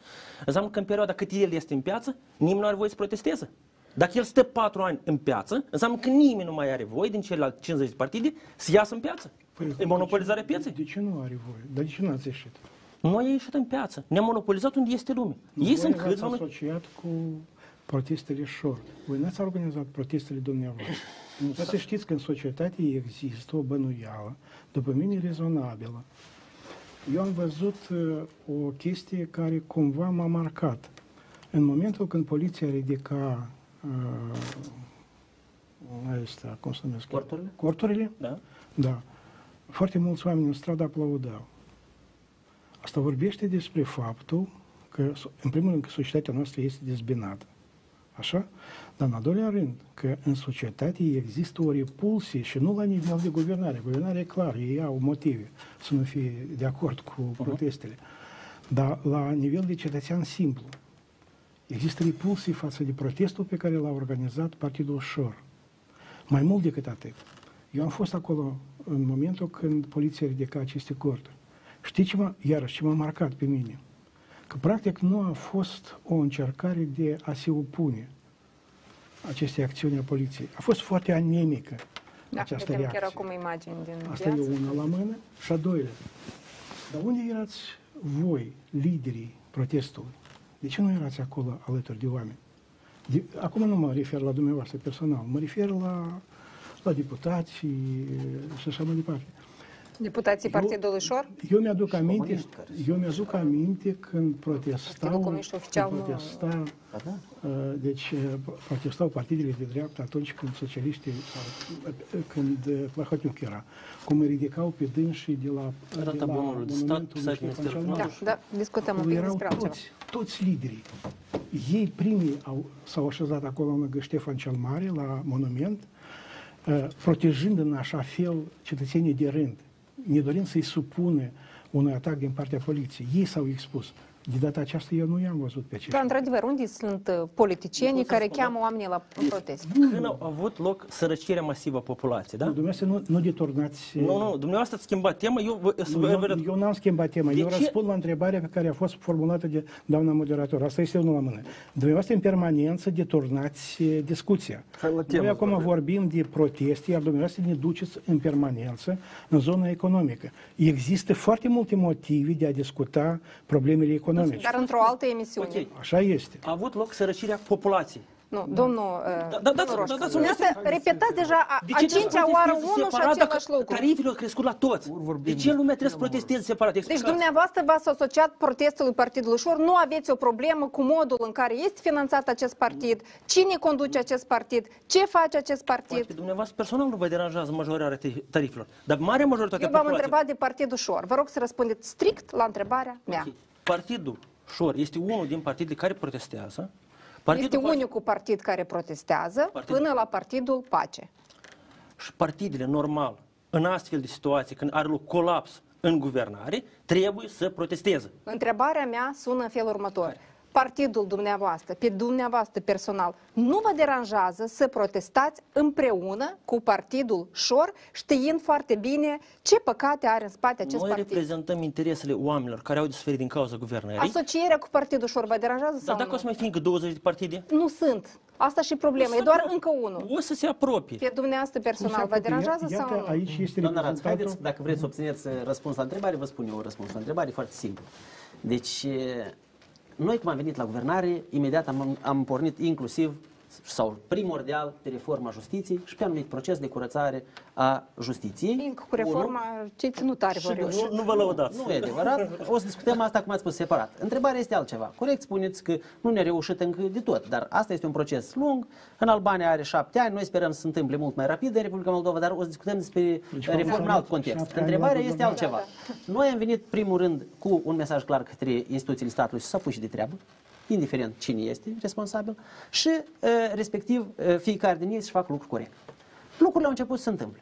înseamnă că în perioada cât el este în piață, nimeni nu are voie să protesteze. Dacă el stă patru ani în piață, înseamnă că nimeni nu mai are voie din celelalte 50 de partide să iasă în piață. Păi, e monopolizarea pieței. De ce nu are voie? Dar de ce nu ați ieșit? Noi am ieșit în piață. Ne-am monopolizat unde este lume. Ei Voi sunt v-ați câțiva... noi- asociat cu protestele short. Voi n-ați organizat protestele dumneavoastră. Dar să știți că în societate există o bănuială, după mine rezonabilă. Eu am văzut uh, o chestie care cumva m-a marcat. În momentul când poliția ridica uh, astea, cum se numesc? Corturile? Corturile? Da. Da. Foarte mulți oameni în stradă aplaudau. Asta vorbește despre faptul că, în primul rând, că societatea noastră este dezbinată. Așa? Dar, în al doilea rând, că în societate există o repulsie și nu la nivel de guvernare. Guvernarea e clar, ei au motive să nu fie de acord cu protestele. Dar la nivel de cetățean simplu, există repulsie față de protestul pe care l-a organizat Partidul Șor. Mai mult decât atât. Eu am fost acolo în momentul când poliția ridica aceste corturi. Știi ce m-a, iarăși, ce m-a marcat pe mine? Că practic nu a fost o încercare de a se opune acestei acțiuni a poliției. A fost foarte anemică Da, această vedem reacție. chiar acum imagini din Asta e viață. una la mână. Și a doilea. Dar unde erați voi, liderii protestului? De ce nu erați acolo alături de oameni? De, acum nu mă refer la dumneavoastră personal, mă refer la, la deputați și, și așa mai departe. Deputații Partidului Șor? Eu mi-aduc aminte, comuniști care eu mi-aduc aminte când protestau, Partidul Comunist oficial când nu- protesta, da. uh, deci uh, protestau partidele de dreapta atunci când socialiștii, sau, uh, când uh, Plahotniuc era, cum îi ridicau pe dânsii de la, de Rata la bunului de stat, monumentul site lui Ștefan Ministerul cel Mare. Da, da, discutăm un Acolo pic erau despre altceva. toți, toți liderii. Ei primii au, s-au așezat acolo lângă Ștefan cel Mare, la monument, uh, protejând în așa fel cetățenii de rând, ne dorind să-i supună unui atac din partea poliției. Ei s-au expus. De data aceasta eu nu i-am văzut pe aceștia. Dar, într-adevăr, unde sunt uh, politicienii care cheamă oamenii la protest? Când a avut loc sărăcirea masivă a populației, da? Nu, dumneavoastră nu, nu deturnați... Nu, nu, dumneavoastră ați schimbat tema, eu vă, să Nu, vă eu, arăt. eu n-am schimbat tema. De eu ce? răspund la întrebarea pe care a fost formulată de doamna moderator. Asta este unul la mână. Dumneavoastră în permanență deturnați eh, discuția. Hai la temă Noi să acum vorbim. vorbim de proteste, iar dumneavoastră ne duceți în permanență în zona economică. Există foarte multe motive de a discuta problemele economice. Dar într-o altă emisiune. Ok. Așa este. A avut loc sărăcirea populației. Nu, domnul, uh, Da, da, da, domnul da, Roșca, da, da, dumneavoasetă da, repetați deja a, De a ce trebuie să cincea oară protesteze unul și separat dacă același lucru. Tarifele au crescut la toți. De ce lumea trebuie să protesteze separat? Deci Explicați. dumneavoastră v-ați asociat protestului Partidului Șor, nu aveți o problemă cu modul în care este finanțat acest partid, cine conduce acest partid, ce face acest partid. Pe dumneavoastră personal nu vă deranjează majorarea te- tarifelor, dar marea majoritate Eu a v-am populației. întrebat de Partidul Șor. Vă rog să răspundeți strict la întrebarea mea. Partidul Șor este unul din partidele care protestează. Este unicul partid care protestează până la Partidul Pace. și partidele normal, în astfel de situații, când are loc colaps în guvernare, trebuie să protesteze. Întrebarea mea sună în felul următor. Partidul dumneavoastră, pe dumneavoastră personal, nu vă deranjează să protestați împreună cu Partidul Șor, știind foarte bine ce păcate are în spate acest Noi partid? reprezentăm interesele oamenilor care au de suferit din cauza guvernării. Asocierea cu Partidul Șor vă deranjează Dar sau dacă nu? o să mai fie încă 20 de partide, Nu sunt. Asta și problema. E doar încă unul. o să se apropie. Pe dumneavoastră personal vă deranjează sau nu? aici este Doamna Raț, reprezentantul... haideți, dacă vreți să obțineți uh, răspuns la întrebare, vă spun eu un răspuns la întrebare foarte simplu. Deci, uh, noi cum am venit la guvernare, imediat am, am pornit inclusiv sau primordial pe reforma justiției și pe anumit proces de curățare a justiției. Cu reforma, ce nu tare vă Și reușit. Nu vă lăudați. Nu e adevărat. O să discutăm asta, cum ați spus, separat. Întrebarea este altceva. Corect spuneți că nu ne-a reușit încă de tot, dar asta este un proces lung. În Albania are șapte ani, noi sperăm să se întâmple mult mai rapid în Republica Moldova, dar o să discutăm despre Deci, reformă în alt context. șapte ani Întrebarea la este guvernare. altceva. Noi am venit, primul rând, cu un mesaj clar către instituțiile statului să se apuce de treabă, indiferent cine este responsabil, și uh, respectiv uh, fiecare din ei să facă lucruri corect. Lucrurile au început să se întâmple.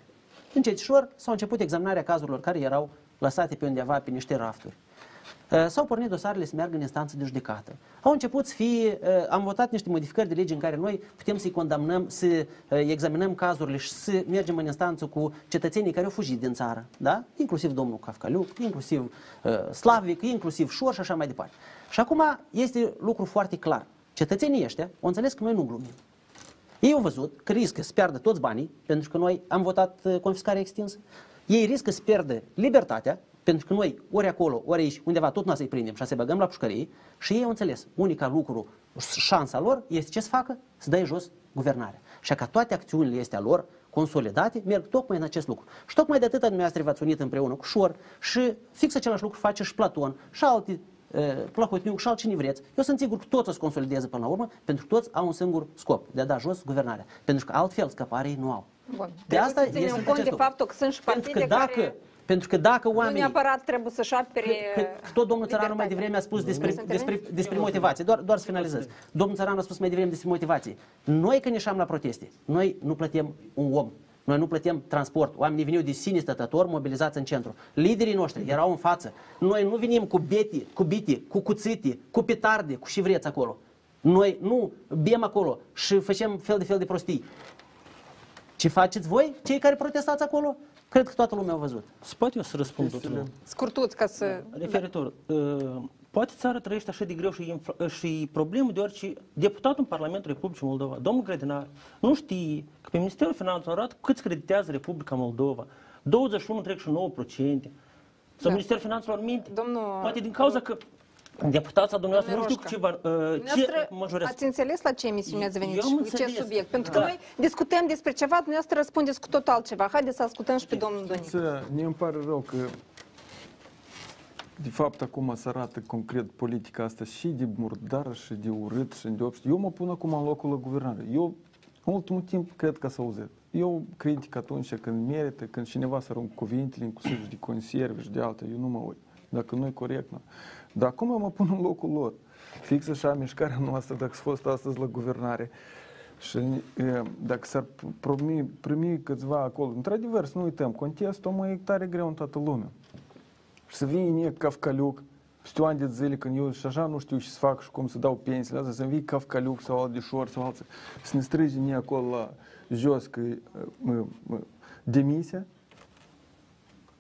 Încetișor s-au început examinarea cazurilor care erau lăsate pe undeva pe niște rafturi. Uh, S-au pornit dosarele să meargă în instanță de judecată. Au început să fie, uh, am votat niște modificări de lege în care noi putem să-i condamnăm, să uh, examinăm cazurile și să mergem în instanță cu cetățenii care au fugit din țară, da? inclusiv domnul Cafcaliuc, inclusiv uh, Slavic, inclusiv Șor și așa mai departe. Și acum este lucru foarte clar. Cetățenii ăștia au înțeles că noi nu glumim. Ei au văzut că riscă să piardă toți banii, pentru că noi am votat uh, confiscarea extinsă. Ei riscă să pierdă libertatea, pentru că noi, ori acolo, ori aici, undeva, tot nu să-i prindem și să băgăm la pușcărie. Și ei au înțeles, unica lucru, șansa lor este ce să facă? Să dai jos guvernarea. Și ca toate acțiunile astea lor, consolidate, merg tocmai în acest lucru. Și tocmai de atât dumneavoastră v-ați unit împreună cu Șor și fix același lucru face și Platon și alte Plahotniuc și altcine vreți. Eu sunt sigur că toți o să consolideze până la urmă, pentru că toți au un singur scop, de a da jos guvernarea. Pentru că altfel scăpare ei nu au. Bun. De asta să ținem cont de faptul că sunt și pentru partide că dacă, care pentru că dacă nu oamenii... neapărat trebuie să-și apere Că, că tot domnul Țăranu mai devreme a spus despre, despre, despre motivație, doar, doar să finalizez. Domnul Țăranu a spus mai devreme despre motivație. Noi când ieșeam la proteste, noi nu plătim un om, noi nu plătim transport. Oamenii veneau de sine stătători mobilizați în centru. Liderii noștri erau în față. Noi nu venim cu beti, cu biti, cu cuțite, cu petarde, cu și vreți acolo. Noi nu bem acolo și facem fel de fel de prostii. Ce faceți voi, cei care protestați acolo? Cred că toată lumea a văzut. Poate eu să răspund totul. Scurtuți ca să... Referitor, uh, poate țara trăiește așa de greu și, infla- și problemă deoarece deputatul în Parlamentul Republicii Moldova, domnul Grădinar, nu știe că pe Ministerul Finanțelor arată câți creditează Republica Moldova. 21,9%. Sau Ministerul Finanțelor minte. Domnul... Poate din cauza că deputații dumneavoastră nu știu cu ce, va- uh, ce Dumneavoastră majorează. ați înțeles la ce emisiune ați venit Eu și am cu ce înțeles. subiect? Pentru că Da. noi discutăm despre ceva, dumneavoastră răspundeți cu totul altceva. Haideți să ascultăm și pe domnul Donic. Să, ne îmi pare rău că de fapt acum se arată concret politica asta și de murdară și de urât și de obște. Eu mă pun acum în locul la guvernare. Eu în ultimul timp cred că s-a auzit. Eu critic atunci când merită, când cineva să arunc cuvintele, inclusiv și de conserve și de alte, eu nu mă uit. Dacă nu e corect, nu. Dar acum eu mă pun în locul lor. Fix așa mișcarea noastră, dacă s-a fost astăzi la guvernare, și e, dacă s-ar primi, primi câțiva acolo, într-adevăr, să nu uităm, contestul mă e tare greu în toată lumea. Și să vine Cafcaliuc, știu ani de zile când eu și așa nu știu ce să fac și cum să dau pensiile astea, să-mi vii Cafcaliuc sau Aldișor sau alții, să ne strige nie acolo la jos că e, mă, mă, demisia,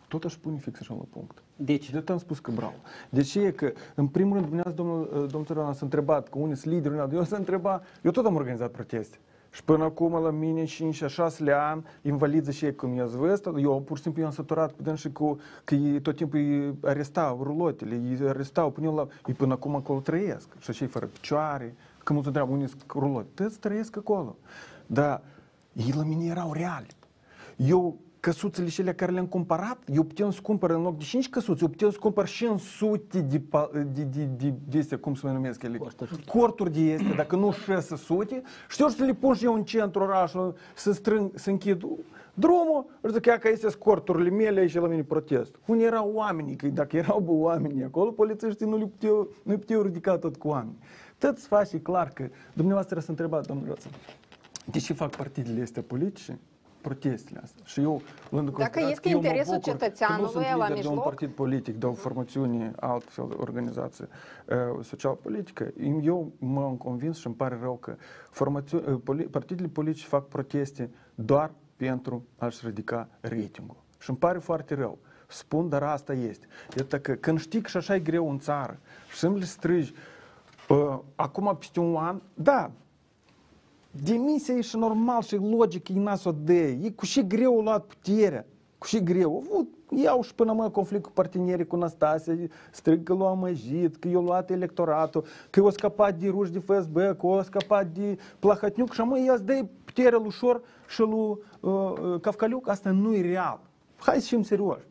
tot aș pune fix așa la punct. Deci? De am spus că bravo. De ce e că, în primul rând, dumneavoastră, domnul, domnul Țăranu s-a întrebat că unii sunt lideri, unii alții. eu s-a întrebat, eu tot am organizat proteste. Și până acum, la mine, 5-6 ani, invalidă și ei cum i-a zvăzut, eu pur și simplu i-am săturat pe și cu, că ei tot timpul îi arestau rulotele, îi arestau până la... Ei până acum acolo trăiesc. Și așa fără picioare, că mulți întreabă, unii sunt rulote. Tăți trăiesc acolo. Dar ei la mine erau reali. Eu căsuțele cele care le-am cumpărat, eu putem să cumpăr în loc de 5 căsuțe, eu putem să cumpăr 500 de, pa- de, de, de, de astea, cum se mai numesc ele? Corturi de este, dacă nu 600, și eu să le pun și eu în centru orașului, să strâng, să închid drumul, și zic, ia că astea sunt corturile mele și la mine protest. Unde erau oamenii? Că dacă erau bă, oamenii acolo, polițiștii nu le puteau, nu le puteau ridica tot cu oameni. Tot se face clar că dumneavoastră să întrebați, domnul Roță, de ce fac partidele astea politice? Protestele astea. Și eu, luând în Dacă considerație este că eu mă interesul bucur că cetățeanului nu sunt la lider de un mijloc- partid politic, de o formațiune, altfel, organizație uh, social-politică, eu m-am convins și îmi pare rău că formațiu- uh, poli- partidele politice fac proteste doar pentru a-și ridica ratingul. Și îmi pare foarte rău. Spun, dar asta este. Iată că când știi că și așa e greu în țară și să-mi le strigi uh, acum peste un an, da, Demisia e și normal și logic, e nasul de E cu și greu luat puterea. Cu și greu. Au avut, iau și până mă conflict cu partenerii, cu Nastasia, strig că l-au amăjit, că i-a luat electoratul, că i-a scăpat de ruși de FSB, că i-a scăpat de Plahotniuc și mă ia să puterea lui Șor și lui uh, uh, Cafcaliuc. Asta nu e real. Hai să fim serioși.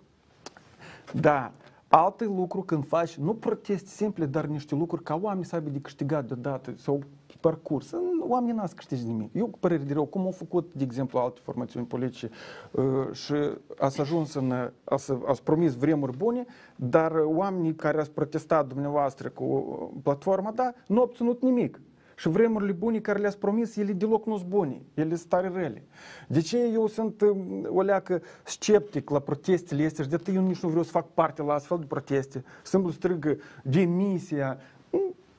Da, alte lucru când faci, nu proteste simple, dar niște lucruri ca oamenii să aibă de câștigat deodată sau pe parcurs. Oamenii n-au să câștige nimic. Eu cu părere de rău, cum au făcut, de exemplu, alte formațiuni politice uh, și ați ajuns în, ați, ați promis vremuri bune, dar oamenii care ați protestat dumneavoastră cu platforma, da, nu au obținut nimic. Și vremurile bune care le-ați promis, ele deloc nu sunt bune, ele sunt tare rele. De ce eu sunt um, o leacă sceptic la protestele astea și de atât eu nici nu vreau să fac parte la astfel de proteste, simplu strigă demisia,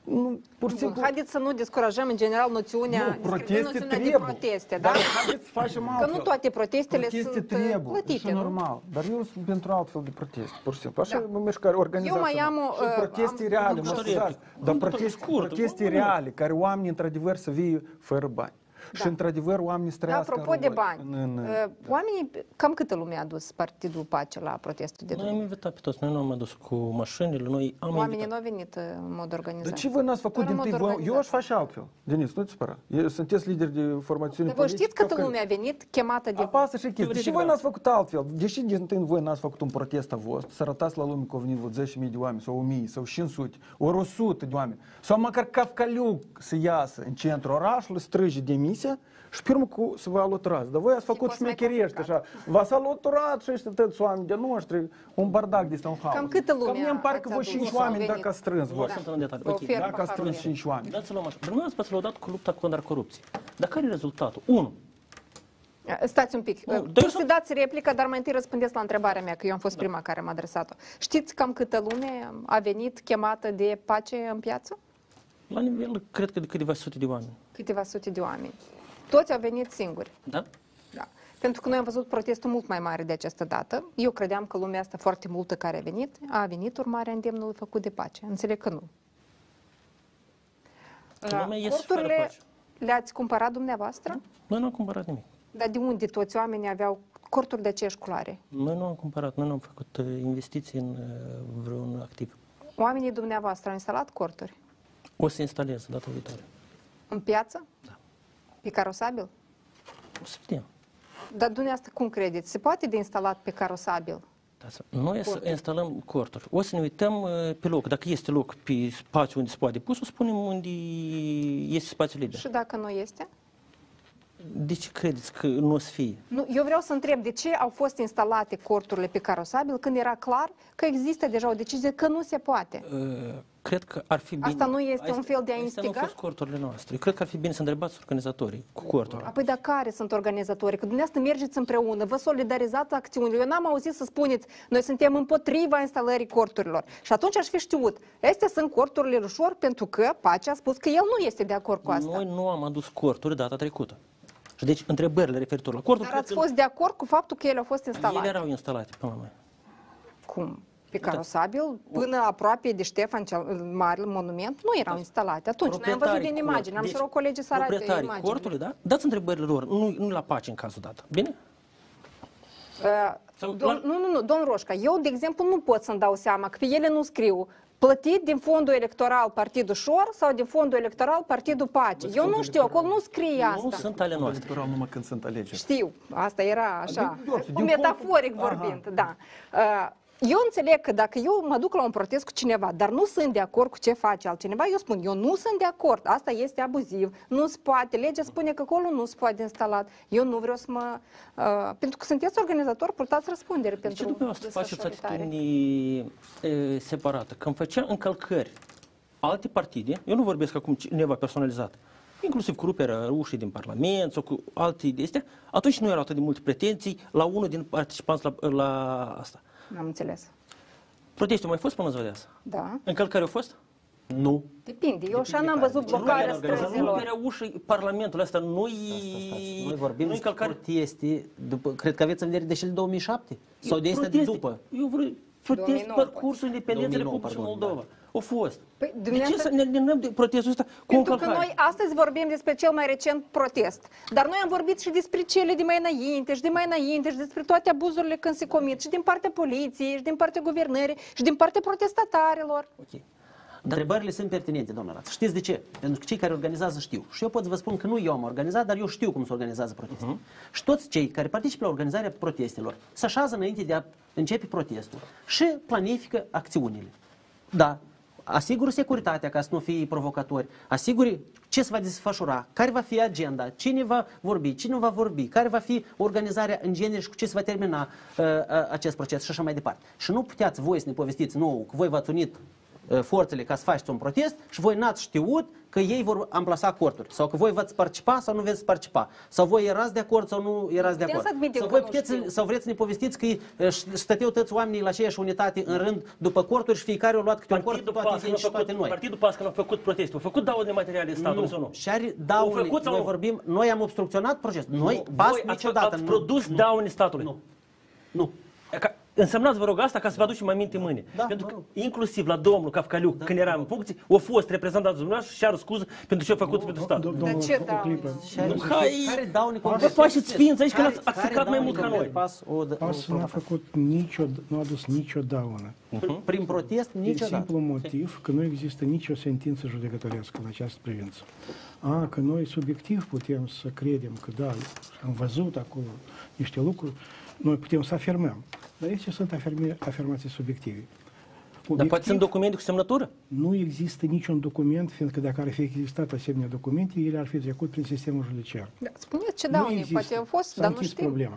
nu, pur și Bun, simplu... haideți să nu descurajăm în general noțiunea, Nu, proteste noțiunea trebuie. de proteste, da? Dar haideți să facem Că altfel. nu toate protestele Proteste sunt trebuie, uh, plătite, și nu? normal. Dar eu sunt pentru altfel de proteste, pur și simplu. Așa da. mișcare organizațională. mai am o, Și uh, proteste am- reale, am- mă am- scuzați. Dar proteste, proteste reale, care oamenii într-adevăr să vie fără bani. Și într-adevăr oamenii să Da, trăiască apropo în de roi, bani, În, în, uh, oamenii, cam câtă lume a dus Partidul Pace la protestul de Noi am drum? invitat pe toți, noi nu am adus cu mașinile, noi am Oamenii invitat. nu au venit uh, în mod organizat. Dar ce voi n-ați făcut Doar din în mod tâi? Vă- Eu organizat. aș face altfel. Denis, nu te spăra. Eu- Sunteți lideri de formațiune Dar Vă știți câtă Călcări. lume a venit chemată de... Apasă și chestii. De ce voi n-ați făcut altfel? Deși din tâi voi n-ați făcut un protest a vostru, să arătați la lume că au venit vreo 10.000 de oameni, sau 1.000, sau 500, ori 100 de oameni, sau măcar Cafcaliuc să iasă în centrul orașului, strige demisia și pe urmă cu să vă alăturați. Dar voi ați făcut șmecheriești așa. V-ați alăturat și ăștia tăți oameni de noștri, un bardac de ăsta, un haos. Cam câtă lume Cam mie îmi pare ați că voi adus? 5 Nu s-au oameni venit. dacă ați strâns Nu voi. o să intrăm în detalii. Vă Ok, ofer Dacă ați paharul strâns 5 oameni. Dați-l o mașină. Dumneavoastră v-ați lăudat cu lupta contra corupției. Dar care e rezultatul? Unu, Stați un pic. Nu, Nu, dar tu să dați replica, dar mai întâi răspundeți la întrebarea mea, că eu am fost prima care m-a adresat-o. Știți cam câtă lume a venit chemată de pace în piață? la nivel, cred că de câteva sute de oameni. Câteva sute de oameni. Toți au venit singuri. Da? Da. Pentru că noi am văzut protestul mult mai mare de această dată. Eu credeam că lumea asta foarte multă care a venit, a venit urmarea îndemnului făcut de pace. Înțeleg că nu. Lumea iese fără Corturile pace. le-ați cumpărat dumneavoastră? Noi nu am cumpărat nimic. Dar de unde toți oamenii aveau corturi de aceeași culoare? Noi nu am cumpărat, noi nu am făcut uh, investiții în uh, vreun activ. Oamenii dumneavoastră au instalat corturi O să instalez data viitoare. În piață? Da. Pe carosabil? O să vedem. Dar dumneavoastră cum credeți? Se poate de instalat pe carosabil? Da, să- Noi să Corturi. instalăm corturi. O să ne uităm uh, pe loc. Dacă este loc pe spațiu unde se poate pus, o spunem unde este spațiu liber. Și dacă nu este? De ce credeți că nu o să fie? Nu, eu vreau să întreb de ce au fost instalate corturile pe carosabil când era clar că există deja o decizie că nu se poate. Uh, Cred că ar fi bine... Asta nu este un fel de a Astea nu instiga? au fost corturile noastre. Eu cred că ar fi bine să întrebați organizatorii cu corturile. Apoi, dar care sunt organizatorii? Că dumneavoastră mergeți împreună, vă solidarizați acțiunile. Eu n-am auzit să spuneți, noi suntem împotriva instalării corturilor. Și atunci aș fi știut, astea sunt corturile ușor pentru că Pace a spus că el nu este de acord cu asta. Noi nu am adus corturi data trecută. Și deci întrebările referitor la corturi... Dar ați fost de acord cu faptul că ele au fost instalate? Ele erau instalate până la mai. Cum? Pe carosabil, până aproape de Ștefan cel Mare, monument, nu erau instalate. Atunci, noi am văzut din imagine, am Deci, să rog colegii să arate proprietarii imagine. cortului, da? Dați întrebările lor, nu, nu la pace în cazul dat. Bine? Uh, Dom, nu, nu, nu, domn Roșca, eu, de exemplu, nu pot să-mi dau seama că pe ele nu scriu plătit din fondul electoral Partidul Șor sau din fondul electoral Partidul Pace. Eu nu știu, acolo nu scrie asta. Nu sunt ale noastre. Electoral numai când sunt alegeri. Știu, asta era așa, Din- din- cu din metaforic contul- vorbind, da. Uh, Eu înțeleg că dacă eu mă duc la un protest cu cineva, dar nu sunt de acord cu ce face altcineva, eu spun, eu nu sunt de acord, asta este abuziv, nu se poate, legea spune că acolo nu se poate instalat, eu nu vreau să mă... Uh, pentru că sunteți organizator, purtați răspundere De ce pentru dumneavoastră faceți desfășurare. atitudini e, separate? Când făcea încălcări alte partide, eu nu vorbesc acum cineva personalizat, inclusiv cu ruperea ușii din Parlament sau cu alte de astea, atunci nu erau atât de multe pretenții la unul din participanți la, la asta. Am înțeles. Protestul mai fost până în ziua de azi? Da. Încălcări au fost? Nu. Depinde. Eu așa n-am văzut blocarea străzilor. Ruperea ușii Parlamentului ăsta nu-i... Noi vorbim nu-i despre proteste, după, cred că aveți în vedere de cele 2007? Sau de este de Proteste. după? Eu vreau protest 2009, parcursul independenței 2009, Republicii pardon, Moldova. Au fost. Păi, de ce dumneavoastră- să ne linăm de protestul ăsta cu Pentru că încălcare? noi astăzi vorbim despre cel mai recent protest. Dar noi am vorbit și despre cele de mai înainte, și de mai înainte, și despre toate abuzurile când se comit, și din partea poliției, și din partea guvernării, și din partea protestatarilor. Ok. Întrebările sunt pertinente, domnule Raț. Știți de ce? Pentru că cei care organizează știu. Și eu pot să vă spun că nu eu am organizat, dar eu știu cum se organizează proteste. Uh-huh. Și toți cei care participă la organizarea protestelor se așează înainte de a începe protestul și planifică acțiunile. Da, asigură securitatea ca să nu fie provocatori, asigură ce se va desfășura, care va fi agenda, cine va vorbi, cine nu va vorbi, care va fi organizarea în genere și cu ce se va termina uh, uh, acest proces și așa mai departe. Și nu puteți voi să ne povestiți nouă că voi v-ați unit uh, forțele ca să faceți un protest și voi n-ați știut că ei vor amplasa corturi sau că voi veți participa sau nu veți participa sau voi erați de acord sau nu erați de Putem acord. să admitem Sau că voi nu puteți, știu. sau vreți să ne povestiți că uh, stăteau toți oamenii la aceeași unitate în rând după corturi și fiecare a luat câte un cort, Partidul toate Pască vin și nu a toate făcut, noi. Partidul Pască nu a făcut proteste, a făcut daune materiale statului Nu. sau nu? Și are Au daune, făcut sau noi nu? vorbim, noi am obstrucționat procesul. Noi, Nu, pas voi ați- niciodată. ați nu. produs Nu. daune statului. Nu. Nu. Ca, însemnați, vă rog, asta ca să vă aducem aminte mâine. Da, pentru mă că, rog. inclusiv la domnul Cafcaliuc, când era în funcție, a fost reprezentant dumneavoastră și cer scuză pentru ce a făcut pentru stat. Domnul, Dar ce o daune? clipă. Nu, hai, Care daune vă concrete? faceți ființă aici că Care- ați ați care stricat mai daune mult ca concrete? noi. Pas, o, o, Pas n-a făcut nicio, nu a adus nicio daună. Prin protest, Din niciodată. simplu motiv că nu există nicio sentință judecătorească în această privință. A, că noi subiectiv putem să credem că da, am văzut acolo niște lucruri, noi putem să afirmăm. Dar aici sunt afirme, afirmații subiective. Dar poate sunt documente cu semnătură? Nu există niciun document, fiindcă dacă ar fi existat asemenea documente, ele ar fi trecut prin sistemul judiciar. Da, spuneți ce Nu daune, există. poate au fost, S-a dar nu închis știm. problema.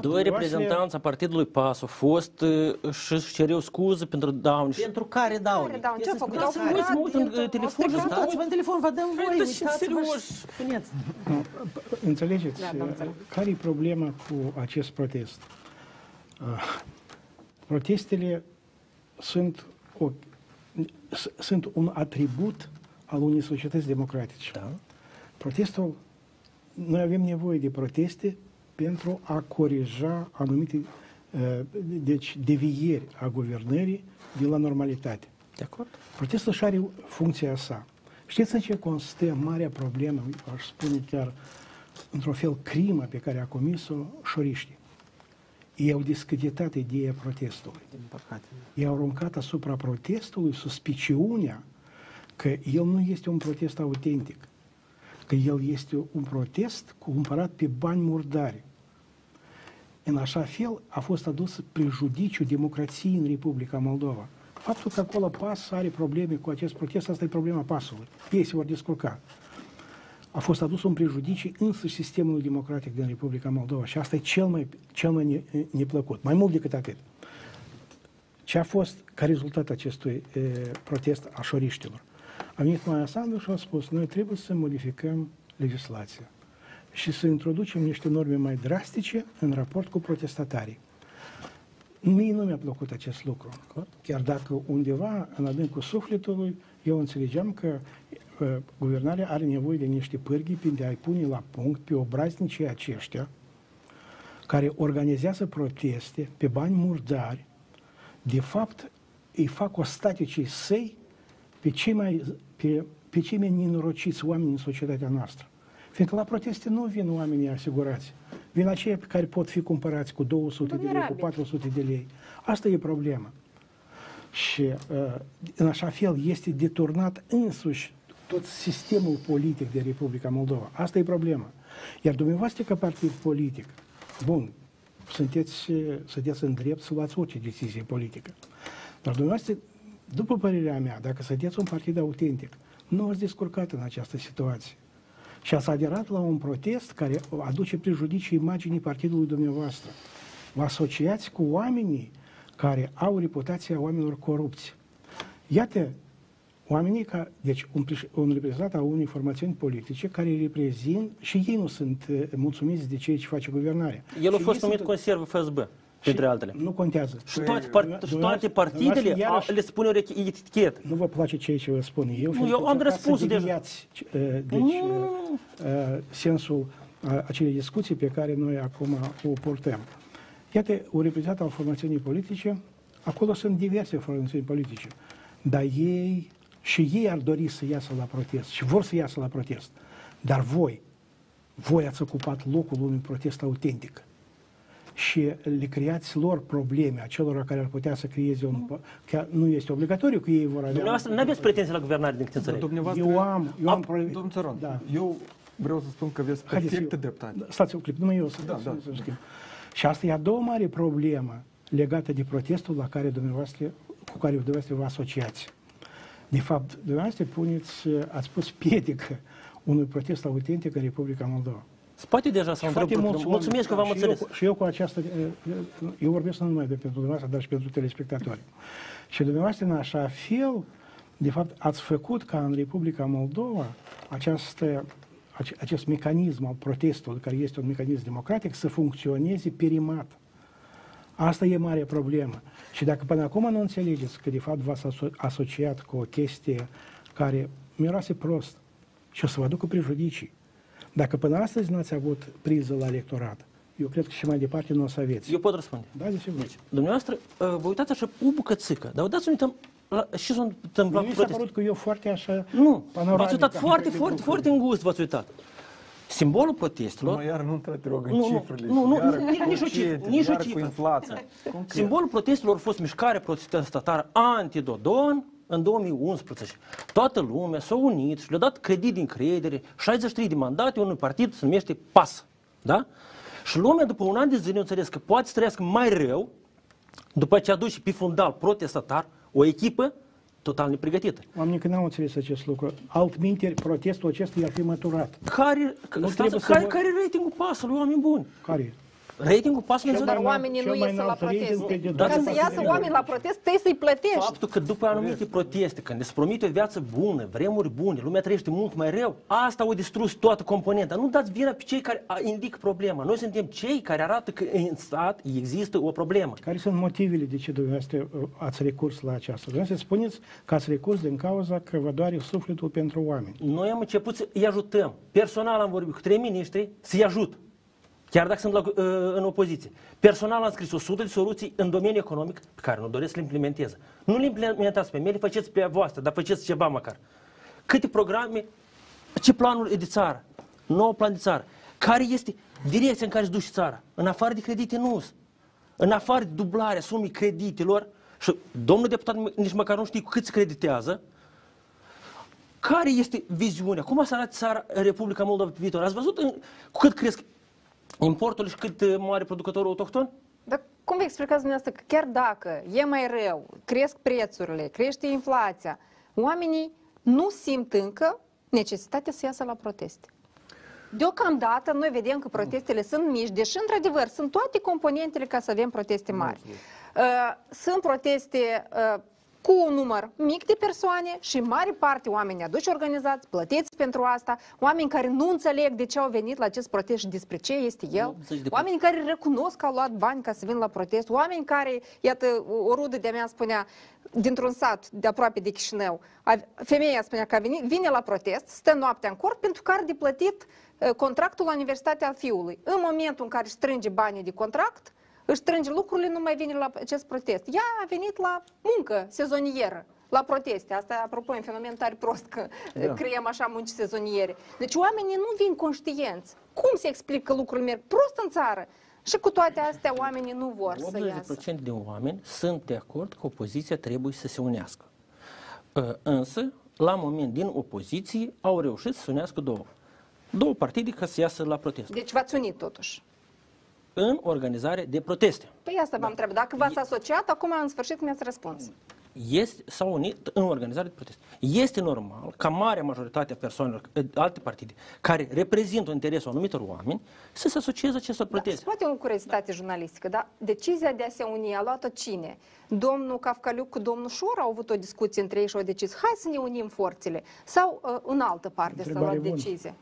Doi reprezentanți a Partidului PAS au fost uh, și își cereau scuze pentru daune. și- Pentru care daune? Care daune? Ce Este au făcut? spus Au care. Voi să mă uit în Au uh, telefon și stricat? să Dați-vă în telefon, vă dăm voi, Haideți, uitați-vă serios. și spuneți. Nu, înțelegeți? Da, da, înțeleg. care e problema cu acest protest? Uh, Protestele sunt, o, s- sunt un atribut al unei societăți democratice. Da. Protestul, noi avem nevoie de proteste pentru a corija anumite uh, deci, devieri a guvernării de la normalitate. De acord? Protestul și are funcția sa. Știți în ce constă marea problemă, aș spune chiar într-un fel crimă pe care a comis-o șoriștii? Ei au discreditat ideea protestului. Din păcate. Ei au aruncat asupra protestului suspiciunea că el nu este un protest autentic, că el este un protest cumpărat pe bani murdari. În așa fel a fost adus prejudiciu democrației în Republica Moldova. Faptul că acolo PAS are probleme cu acest protest, asta e problema PAS-ului. Ei se vor descurca. A fost adus un prejudiciu însuși sistemului democratic din Republica Moldova și asta e cel mai, cel mai ne, neplăcut. Mai mult decât atât. Ce a fost ca rezultat acestui e, protest a șoriștilor? A venit Maia Sandu și a spus, noi trebuie să modificăm legislația și să introducem niște norme mai drastice în raport cu protestatarii. Mie nu mi-a plăcut acest lucru. Chiar dacă undeva în adâncul sufletului eu înțelegeam că uh, guvernarea are nevoie de niște pârghii pentru a-i pune la punct pe obraznicii aceștia care organizează proteste pe bani murdari, de fapt îi fac ostaticii săi pe cei mai, pe, pe cei mai nenorociți oameni în societatea noastră. Fiindcă la proteste nu vin oamenii asigurați. Vin aceia pe care pot fi cumpărați cu 200 de lei, cu 400 de lei. Asta e problema. Și uh, în așa fel este deturnat însuși tot sistemul politic de Republica Moldova. Asta e problema. Iar dumneavoastră ca partid politic, bun, sunteți, sunteți în drept să luați orice decizie politică. Dar dumneavoastră, după părerea mea, dacă sunteți un partid autentic, nu ați descurcat în această situație. Și ați aderat la un protest care aduce prejudicii imaginii partidului dumneavoastră. Vă asociați cu oamenii care au reputația oamenilor corupți. Iată, oamenii ca, deci un, preș- un reprezentant al unei formațiuni politice care reprezint și ei nu sunt uh, mulțumiți de ceea ce face guvernarea. El a Și fost ei numit sunt- conservă FSB, printre altele. Nu contează. Și toate, part- și toate partidele Iarăși- au- le spune o rechi- etichetă. Nu vă place ceea ce vă spun eu. Nu, fiindcă eu am încercați răspunsul să deja. deviați, uh, Deci, Nu, nu, nu, uh, sensul uh, acelei discuții pe care noi acum o purtăm. Iată, o reprezentant al formațiunii politice, acolo sunt diverse formațiuni politice, dar ei, și ei ar dori să iasă la protest și vor să iasă la protest. Dar voi, voi ați ocupat locul unui protest autentic și le creați lor probleme acelor care ar putea să creeze un... Chiar nu este obligatoriu că ei vor avea... Dumneavoastră nu aveți pretenții la guvernare din câte înțeleg. Dumneavoastră, Eu am, eu am... Domnul Țăran, Da. eu vreau să spun că aveți Haideți, perfectă eu- dreptate. Da, Stați un clip, numai eu să, Da, să, da. să schimb. Și asta e a doua mare problemă legată de protestul la care dumneavoastră, cu care dumneavoastră vă asociați. De fapt, dumneavoastră puneți, ați pus piedică unui protest autentic în Republica Moldova. Spate deja s-au Și foarte întrebat. mulți Mulțumesc că oameni- v-am și eu înțeles. cu- Și eu cu această... Eu vorbesc nu numai de pentru dumneavoastră, dar și pentru telespectatori. Și dumneavoastră, în așa fel, De fapt, ați făcut ca în Republica Moldova această, ace- acest mecanism al protestului, care este un mecanism democratic, să funcționeze perimat. Asta e mare problemă. Și dacă până acum nu înțelegeți că de fapt v-ați aso- asociat cu o chestie care miroase prost și o să vă aducă prejudicii, dacă până astăzi n-ați avut priză la electorat, eu cred că și mai departe nu o să aveți. Eu pot răspunde. Da, desigur. Deci, dumneavoastră, uh, vă uitați așa o bucățică, dar uitați uităm la, și s-a întâmplat Mi cu s-a protestul. părut că eu foarte așa Nu, panoramic v-ați uitat am foarte, privit foarte, lucrurile. foarte îngust, v-ați uitat. Simbolul protestelor... Nu, iar nu intră, te rog, în Nu, nu, cifrele. nu, nu, iară nici- cu nici o cifră, procente, nici o iară cifră. cu inflația. Concret. Simbolul protestelor a fost mișcare protestatară anti-Dodon în 2011. Toată lumea s-a unit și le-a dat credit din credere, 63 de mandate unui partid se numește PAS. Da? Și lumea după un an de zile a înțeles că poate să trăiască mai rău după ce aduce pe fundal protestatar o echipă total nepregătită. Oamenii că n-au înțeles acest lucru. Altminteri, protestul acesta i-ar fi măturat. Care, Nu stați, trebuie să care, vă- care e ratingul pasului, oameni buni? Care? Ratingul pasului Cel în mai zonă- Dar oamenii cel nu mai ies la înalt rating protest. pe de- Ca dați-mi să să iasă vedem. oameni la protest, trebuie să-i plătești. Faptul că după anumite proteste, când se promite o viață bună, vremuri bune, lumea trăiește mult mai rău, asta a distrus toată componenta. Nu dați vina pe cei care a- indic problema. Noi suntem cei care arată că în stat există o problemă. Care sunt motivele de ce dumneavoastră uh, ați recurs la aceasta? Dumneavoastră spuneți că ați recurs din cauza că vă doare sufletul pentru oameni. Noi am început să-i ajutăm. Personal am vorbit cu trei miniștri să-i ajut. Chiar dacă sunt la, uh, în opoziție. Personal am scris 100 de soluții în domeniul economic pe care nu doresc să le implementez. Nu le implementați pe mine, le faceți pe a voastră, dar faceți ceva măcar. Câte programe, ce planuri e de țară, nou plan de țară, care este direcția în care se duce țara. În afară de credite nu În afară de dublarea sumii creditelor, și domnul deputat nici măcar nu știe cu cât se creditează, care este viziunea? Cum o să arate țara Republica Moldova pe viitor? Ați văzut în, cu cât cresc importul și cât uh, mare producătorul autohton? Dar cum vă explicați dumneavoastră că chiar dacă e mai rău, cresc prețurile, crește inflația, oamenii nu simt încă necesitatea să iasă la proteste? Deocamdată noi vedem că protestele sunt mici, deși într-adevăr sunt toate componentele ca să avem proteste mari. Uh, Sunt proteste uh, cu un număr mic de persoane și în mare parte oameni aduși organizați, plătiți pentru asta, oameni care nu înțeleg de ce au venit la acest protest și despre ce este el, oameni care recunosc că au luat bani ca să vină la protest, oameni care, iată, o rudă de-a mea spunea, dintr-un sat de aproape de Chișinău, a- femeia spunea că a venit, vine la protest, stă noaptea în cort pentru că are de plătit uh, contractul la Universitatea Fiului. În momentul în care își strânge banii de contract, își strânge lucrurile, nu mai vine la acest protest. Ea a venit la muncă sezonieră, la proteste. Asta, apropo, e un fenomen tare prost că Da. da. creăm așa munci sezoniere. Deci oamenii nu vin conștienți. Cum se explică că lucrurile merg prost în țară? Și cu toate astea oamenii nu vor să iasă. 80% din oameni sunt de acord că opoziția trebuie să se unească. Uh, Însă, la moment din opoziție, au reușit să se unească două. Două partide ca să iasă la protest. Deci v-ați unit totuși. În organizare de proteste. Păi asta v-am întrebat. Dacă v-ați asociat, acum în sfârșit mi-ați răspuns. este, s-au unit în organizare de protest. Este normal ca marea majoritate a persoanelor, eh, alte partide, care reprezintă interesul anumitor oameni, să se asocieze acestor proteste. Poate o curiozitate jurnalistică, dar decizia de a se uni a luat-o cine? Domnul Cafcaliuc cu domnul Șor au avut o discuție între ei și au decis, hai să ne unim forțele. Sau uh, în altă parte s-a Întrebare luat bună. decizie.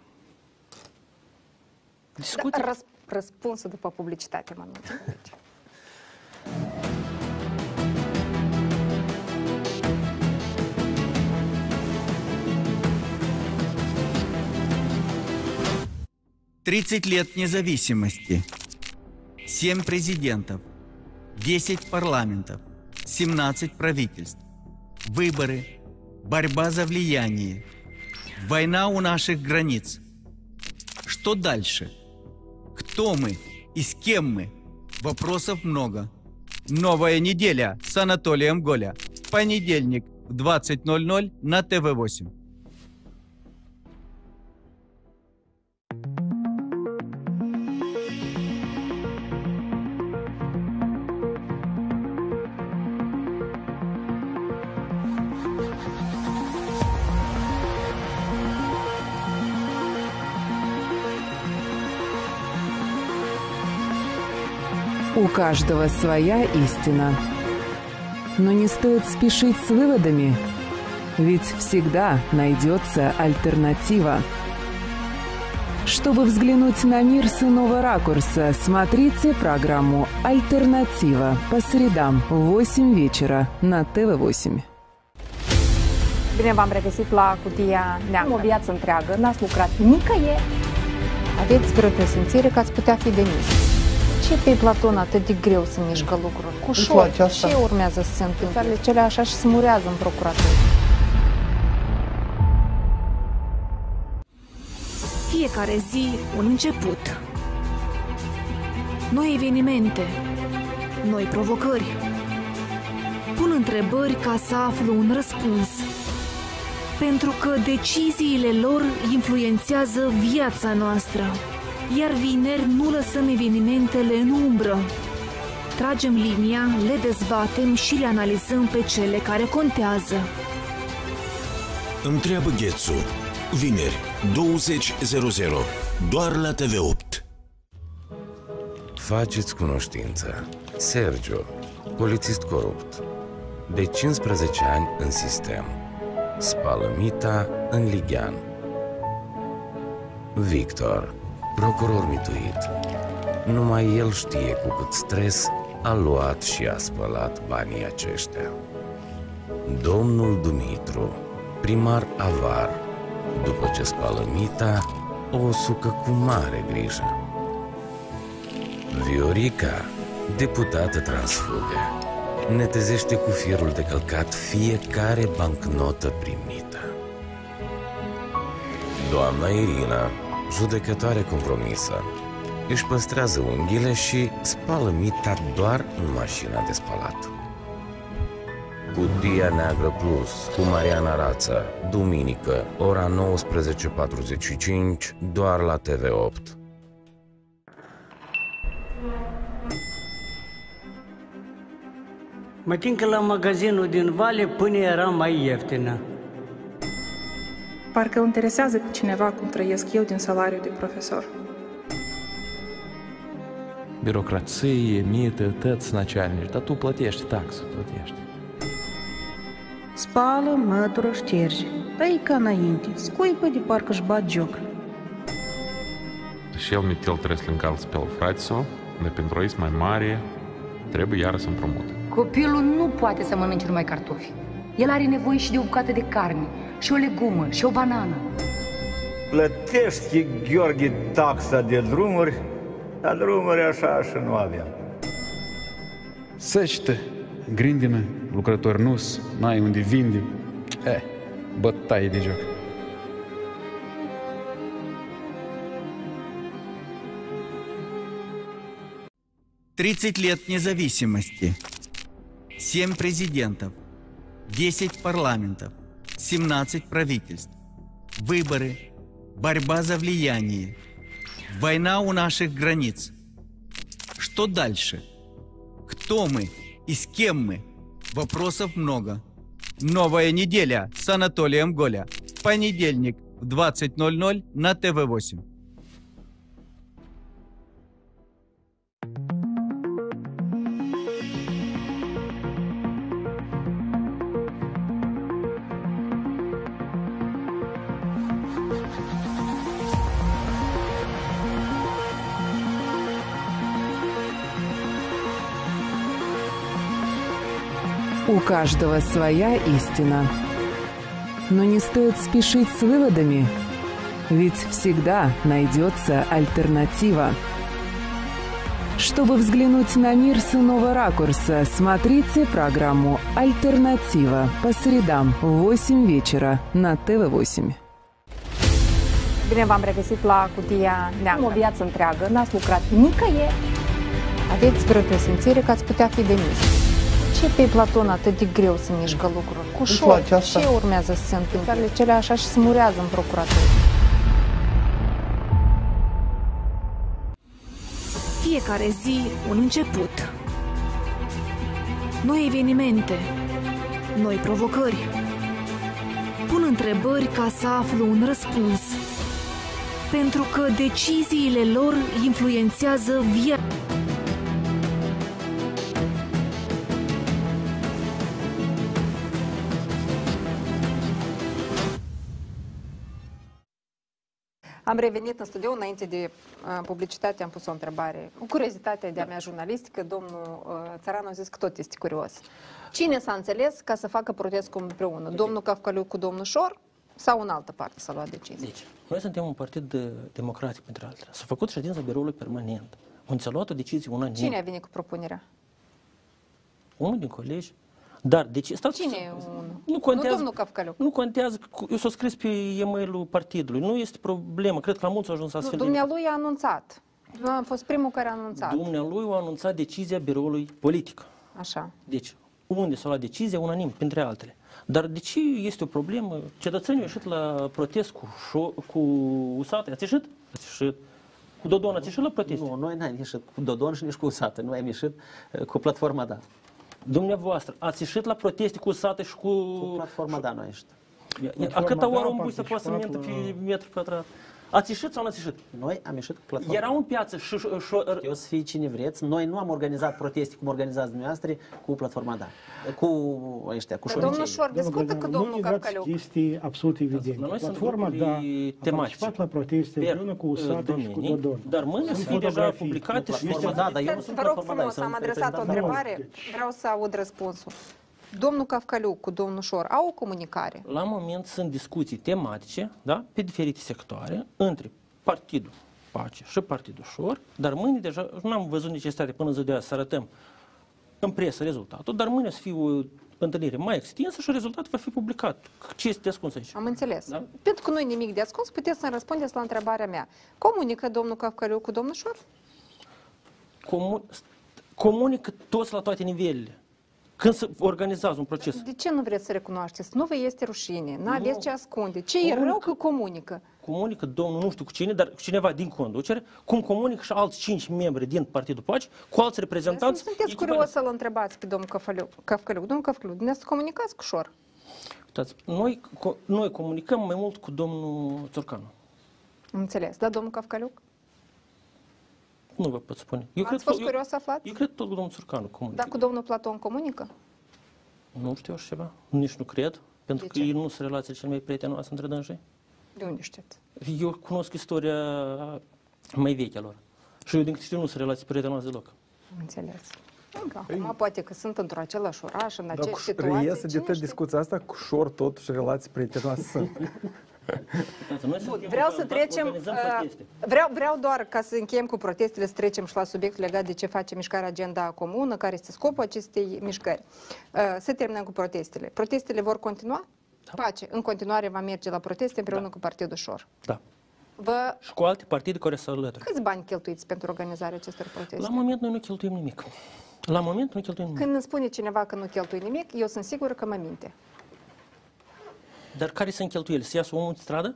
Discuție. Da, răs- răspunsul după publicitate, mă. Тридцать лет независимости. Семь президентов. Десять парламентов. Семнадцать правительств. Выборы. Борьба за влияние. Война у наших границ. Что дальше? Кто мы и с кем мы? Вопросов много. Новая неделя с Анатолием Голя. Понедельник в 20.00 на ТВ-8. У каждого своя истина. Но не стоит спешить с выводами, Ведь всегда найдется альтернатива. Чтобы взглянуть на мир с иного ракурса, смотрите программу «Альтернатива» по средам в 8 вечера на ТВ-8. Bine v-am regăsit la Cutia Neagră. O viață întreagă, n-ați lucrat nicăieri. Aveți vreo presimțire că ați putea fi demis? Ce pe Platon atât de greu să mișcă lucruri? Ușor. Ce urmează să se întâmple? Cele așa și se murează în procuratură. Fiecare zi un început. Noi evenimente, noi provocări. Pun întrebări ca să aflu un răspuns. Pentru că deciziile lor influențează viața noastră. Iar vineri nu lăsăm evenimentele în umbră. Tragem linia, le dezbatem și le analizăm pe cele care contează. Întreabă Ghețu. Vineri, 20.00. Doar la TV8. Faceți cunoștință. Sergio, polițist corupt. De 15 ani în sistem. Spală mita în Ligian. Victor, procuror mituit. Numai el știe cu cât stres a luat și a spălat banii aceștia. Domnul Dumitru, primar avar, după ce spală mita, o sucă cu mare grijă. Viorica, deputată transfugă, netezește cu fierul de călcat fiecare bancnotă primită. Doamna Irina, judecătoare compromisă, își păstrează unghiile și spală mita doar în mașina de spălat. Cutia Neagră Plus cu Mariana Rață, duminică, ora 19.45, doar la TV8. Mă tin că la magazinul din Vale până era mai ieftină. Parcă îl interesează pe cineva cum trăiesc eu din salariul de profesor. Birocrație, mită, tăți начальники, dar tu plătești taxă, plătești. Spală, mătură, șterge. Da e ca înainte, scuipă de parcă își bat joc. Și el mitel trebuie să-l încalți pe frații său, dar pentru o mai mare, trebuie iară să împrumute. Copilul nu poate să mănânce numai cartofi. El are nevoie și de o bucată de carne, și o legumă, și o banană. Plătești, Gheorghe, taxa de drumuri, dar drumuri așa și nu aveam. Săcită, grindină, lucrători nus, n-ai unde vinde. Eh, bătaie de joc. Тридцать лет независимости. Семь президентов. Десять парламентов. 17 правительств. Выборы. Борьба за влияние. Война у наших границ. Что дальше? Кто мы и с кем мы? Вопросов много. Новая неделя с Анатолием Голя. Понедельник в 20.00 на ТВ-8. У каждого своя истина. Но не стоит спешить с выводами, ведь всегда найдется альтернатива. Чтобы взглянуть на мир с иного ракурса, смотрите программу «Альтернатива» по средам в 8 вечера на ТВ-8. Bine v-am regăsit la Cutia Neagră. O viață întreagă, n-ați lucrat nicăieri. Aveți vreo presimțire că ați putea fi demis? Ce pe Platon atât de greu să mișcă lucruri? Ușor. Ce urmează să se întâmple? Cele așa și se murează în procuratură. Fiecare zi un început. Noi evenimente, noi provocări. Pun întrebări ca să aflu un răspuns. Pentru că deciziile lor influențează viața. Am revenit în studio înainte de uh, publicitate, am pus o întrebare. Cu curiozitatea de-a mea jurnalistică, domnul uh, Țăran a zis că tot este curios. Cine s-a înțeles ca să facă protest cu împreună? Domnul Cafcaliu cu domnul Șor sau în altă parte s-a luat decizia? Deci, noi suntem un partid uh, democratic, pentru altele. S-a făcut ședința biroului permanent, unde s-a luat o decizie unanim. Cine a venit cu propunerea? Unul din colegi. Dar, deci, stați Cine e unul? Nu contează, Nu domnul Cafcaliu. nu contează, cu- eu s-o scris pe e-mailul partidului, nu este problemă, cred că la mulți au ajuns Nu, astfel de... dumnealui a anunțat. Nu am fost primul care a anunțat. Dumnealui a anunțat decizia biroului politic. Așa. Deci, unde s-a luat decizia, unanim, printre altele. Dar de ce este o problemă? Cetățenii au ieșit la protest cu, șo- cu usate. Ați ieșit? Ați ieșit. Cu Dodon ați ieșit la protest? Nu, noi n-am ieșit cu Dodon și nici cu Usată. Noi am ieșit uh, cu platforma Da. Dumneavoastră, ați ieșit la proteste cu usate și cu... Cu platforma Da, noi am ieșit. A câta Da, oră un bui să poată să participat mintă pe metru pătrat? Ați ieșit sau nu ați ieșit? Noi am ieșit cu platforma. Erau în piață și... și, și Eu să fie cine vreți. Noi nu am organizat proteste cum organizați dumneavoastră cu platforma Da. Cu ăștia, cu Dar domnul șoricei. Șor discută cu Gădeanu, domnul nu negați Cafcaliu. chestii absolut evidente. La noi sunt Platforma, grupuri da, a tematice. participat la proteste Per, împreună cu Usate și cu domenii, Dodon. dar mâine Sunt să fie deja fotografii. publicate și Platforma Da, dar eu nu sunt Vă rog platforma Da, frumos, eu am sunt adresat o reprezentant întrebare. Vreau să aud răspunsul. Domnul Cafcaliu cu domnul Șor au o comunicare? La moment sunt discuții tematice, da, pe diferite sectoare, între Partidul Pace și Partidul Șor, dar mâine deja nu am văzut necesitate până în ziua de azi să arătăm în presă rezultatul, dar mâine o să fie o întâlnire mai extinsă și rezultatul va fi publicat. Ce este ascuns aici? Am înțeles. Da? Pentru că nu e nimic de ascuns, puteți să-mi răspundeți la întrebarea mea. Comunică domnul Cafcaliu cu domnul Șor? Comu- comunică toți la toate nivelele. Când se organizează un proces, De ce nu vreți să recunoașteți? Nu vă este rușine, nu aveți Nu. ce ascunde. Ce e rău că comunică? comunică domnul nu știu cu cine, dar cineva din conducere, cum comunică și alți cinci membri din Partidul Pace cu alți Să reprezentanți. sunteți curios să-l întrebați pe domnul Cafcaliu. Cafcaliu. Domnul Cafcaliu, dumneavoastră comunicați cu Șor. Uitați, noi, co- noi comunicăm mai mult cu domnul Țurcanu. Am înțeles. Da, domnul Cafcaliu? Nu vă pot spune. Eu Ați cred, fost că, curios să aflați? eu, eu cred tot cu domnul Țurcanu comunică. Da, cu domnul Platon comunică? Nu știu așa ceva. Nici nu cred. Pentru De că ce? ei nu sunt relațiile cele mai prietenoase între dânsii. De unde știți? Eu cunosc istoria mai veche a lor. Și eu din câte știu nu sunt relații prietenoase deloc. Am înțeles. Încă acum poate că sunt într-o același oraș, în Dar aceeași cu, situație. reiese de cine tot știe? discuția asta, cu șor totuși relații prietenoase sunt. Uitați, Noi Bun, suntem vreau să organizați- trecem. organizăm uh, proteste. Vreau, vreau doar ca să încheiem cu protestele, să trecem și la subiectul legat de ce face mișcarea Agenda Comună, care este scopul acestei mișcări. Uh, Să terminăm cu protestele. Protestele vor continua? Pace, în continuare va merge la proteste împreună cu Partidul Șor. Da. Vă, Și cu alte partide care să alătură. câți bani cheltuiți pentru organizarea acestor proteste? La moment noi nu cheltuim nimic. La moment nu cheltuim nimic. Când îmi spune cineva că nu cheltui nimic, eu sunt sigură că mă minte. Dar care sunt cheltuieli? Să iasă omul în stradă?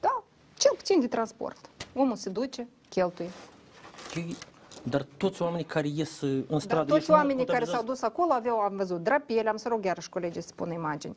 Da, cel puțin de transport. Omul se duce, cheltuie. Ei- Dar toți oamenii care ies uh, în Dar stradă... toți ieși, nu oamenii care contabilizează? s-au dus acolo aveau, am văzut, drapele, am să rog iarăși colegii să pună imagini.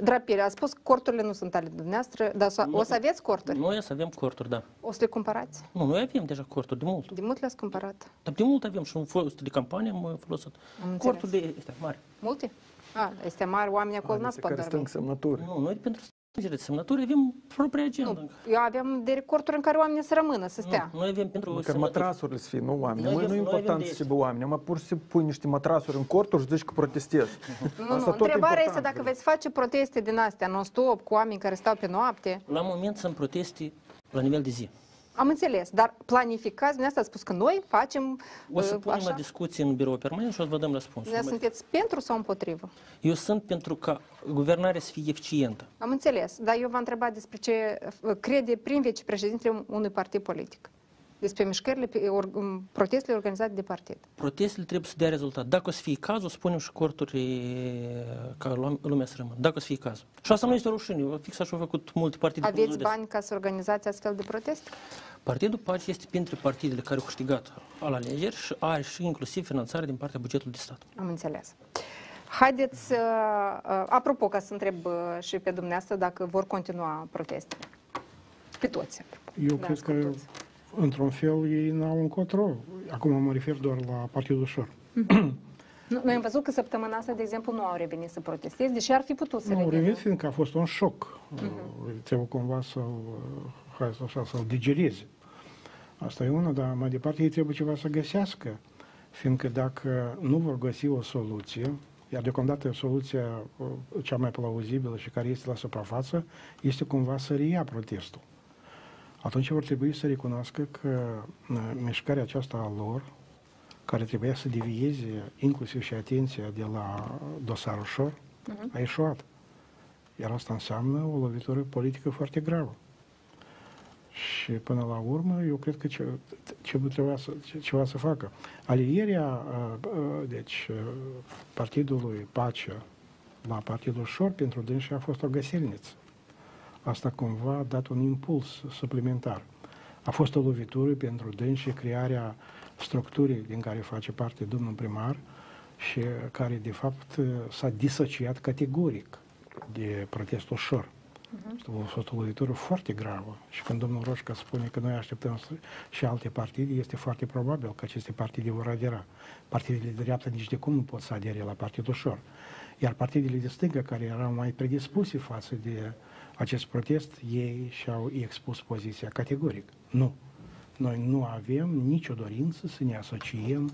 Drapele, a spus că corturile nu sunt ale dumneavoastră, dar să- o să aveți corturi? Noi să avem corturi, da. O să le cumpărați? Nu, noi avem deja corturi de mult. De mult le-ați cumpărat? Dar de mult avem și în fost de campanie am folosit. Am înțeles. Corturi de astea mari. Multe? A, este mare, oamenii acolo n-ați pot care dormi. strâng semnături. Nu, noi pentru strângere de semnături avem propria agenda. Eu aveam de corturi în care oamenii să rămână, să stea. Noi avem pentru Măcar semnături. matrasurile să fie, nu oameni. Noi Noi, avem- nu e noi avem important de să fie oameni, numai pur și simplu pui niște matrasuri în corturi și zici că protestezi. Nu, Asta nu, tot e întrebarea este important. dacă veți face proteste din astea non-stop cu oameni care stau pe noapte. La moment sunt proteste la nivel de zi. Am înțeles, dar planificați, dumneavoastră ați spus că noi facem O să uh, punem așa. la discuție în birou permanent și o să vă dăm răspunsul. Dumneavoastră sunteți pentru sau împotrivă? Eu sunt pentru ca guvernarea să fie eficientă. Am înțeles, dar eu v-am întrebat despre ce uh, crede prin vicepreședintele unui partid politic. Despre mișcările, pe- or, um, protestele organizate de partid. Protestele trebuie să dea rezultat. Dacă o să fie cazul, spunem și corturi ca lum- lumea să rămână. Dacă o să fie cazul. Și asta nu este o rușine. Fix așa au făcut multe partide. Aveți cunoscute. bani ca să organizați astfel de proteste? Partidul Pace este printre partidele care au câștigat la alegeri și are și inclusiv finanțare din partea bugetului de stat. Am înțeles. Haideți, uh, uh, apropo, ca să întreb uh, și pe dumneavoastră dacă vor continua protestele. Pe toți. apropo. Eu Da, cred că, ascultați. Într-un fel, ei n-au un control. Acum mă refer doar la Partidul Șor. Nu, Noi am văzut că săptămâna asta, de exemplu, nu au revenit să protesteze, deși ar fi putut să Nu, revină. revin fiindcă a fost un șoc. Mhm. Trebuie cumva să-l, hai să așa, să-l digereze. Asta e una, dar mai departe ei trebuie ceva să găsească. Fiindcă dacă nu vor găsi o soluție, iar deocamdată soluția uh, cea mai plauzibilă și care este la suprafață, este cumva să reia protestul. Atunci vor trebui să recunoască că uh, mișcarea aceasta a lor, care trebuia să devieze inclusiv și atenția de la dosarul șor, Mhm. a ieșuat. Iar asta înseamnă o lovitură politică foarte gravă. Și până la urmă, eu cred că ce, ce trebuia să, ce, ceva să facă. Alierea, uh, uh, deci, uh, partidului Pacea la partidul Șor pentru dânsi a fost o găselniță. Asta cumva a dat un impuls suplimentar. A fost o lovitură pentru dânsi crearea structurii din care face parte domnul primar și care, de fapt, s-a disociat categoric de protestul Șor. A fost o lovitură foarte gravă. Și când domnul Roșca spune că noi așteptăm să- și alte partide, este foarte probabil că aceste partide vor adera. Partidele de dreapta nici de cum nu pot să adere la Partidul Șor. Iar partidele de stângă, care erau mai predispuse față de acest protest, ei și-au expus poziția categoric. Nu. Noi nu avem nicio dorință să ne asociem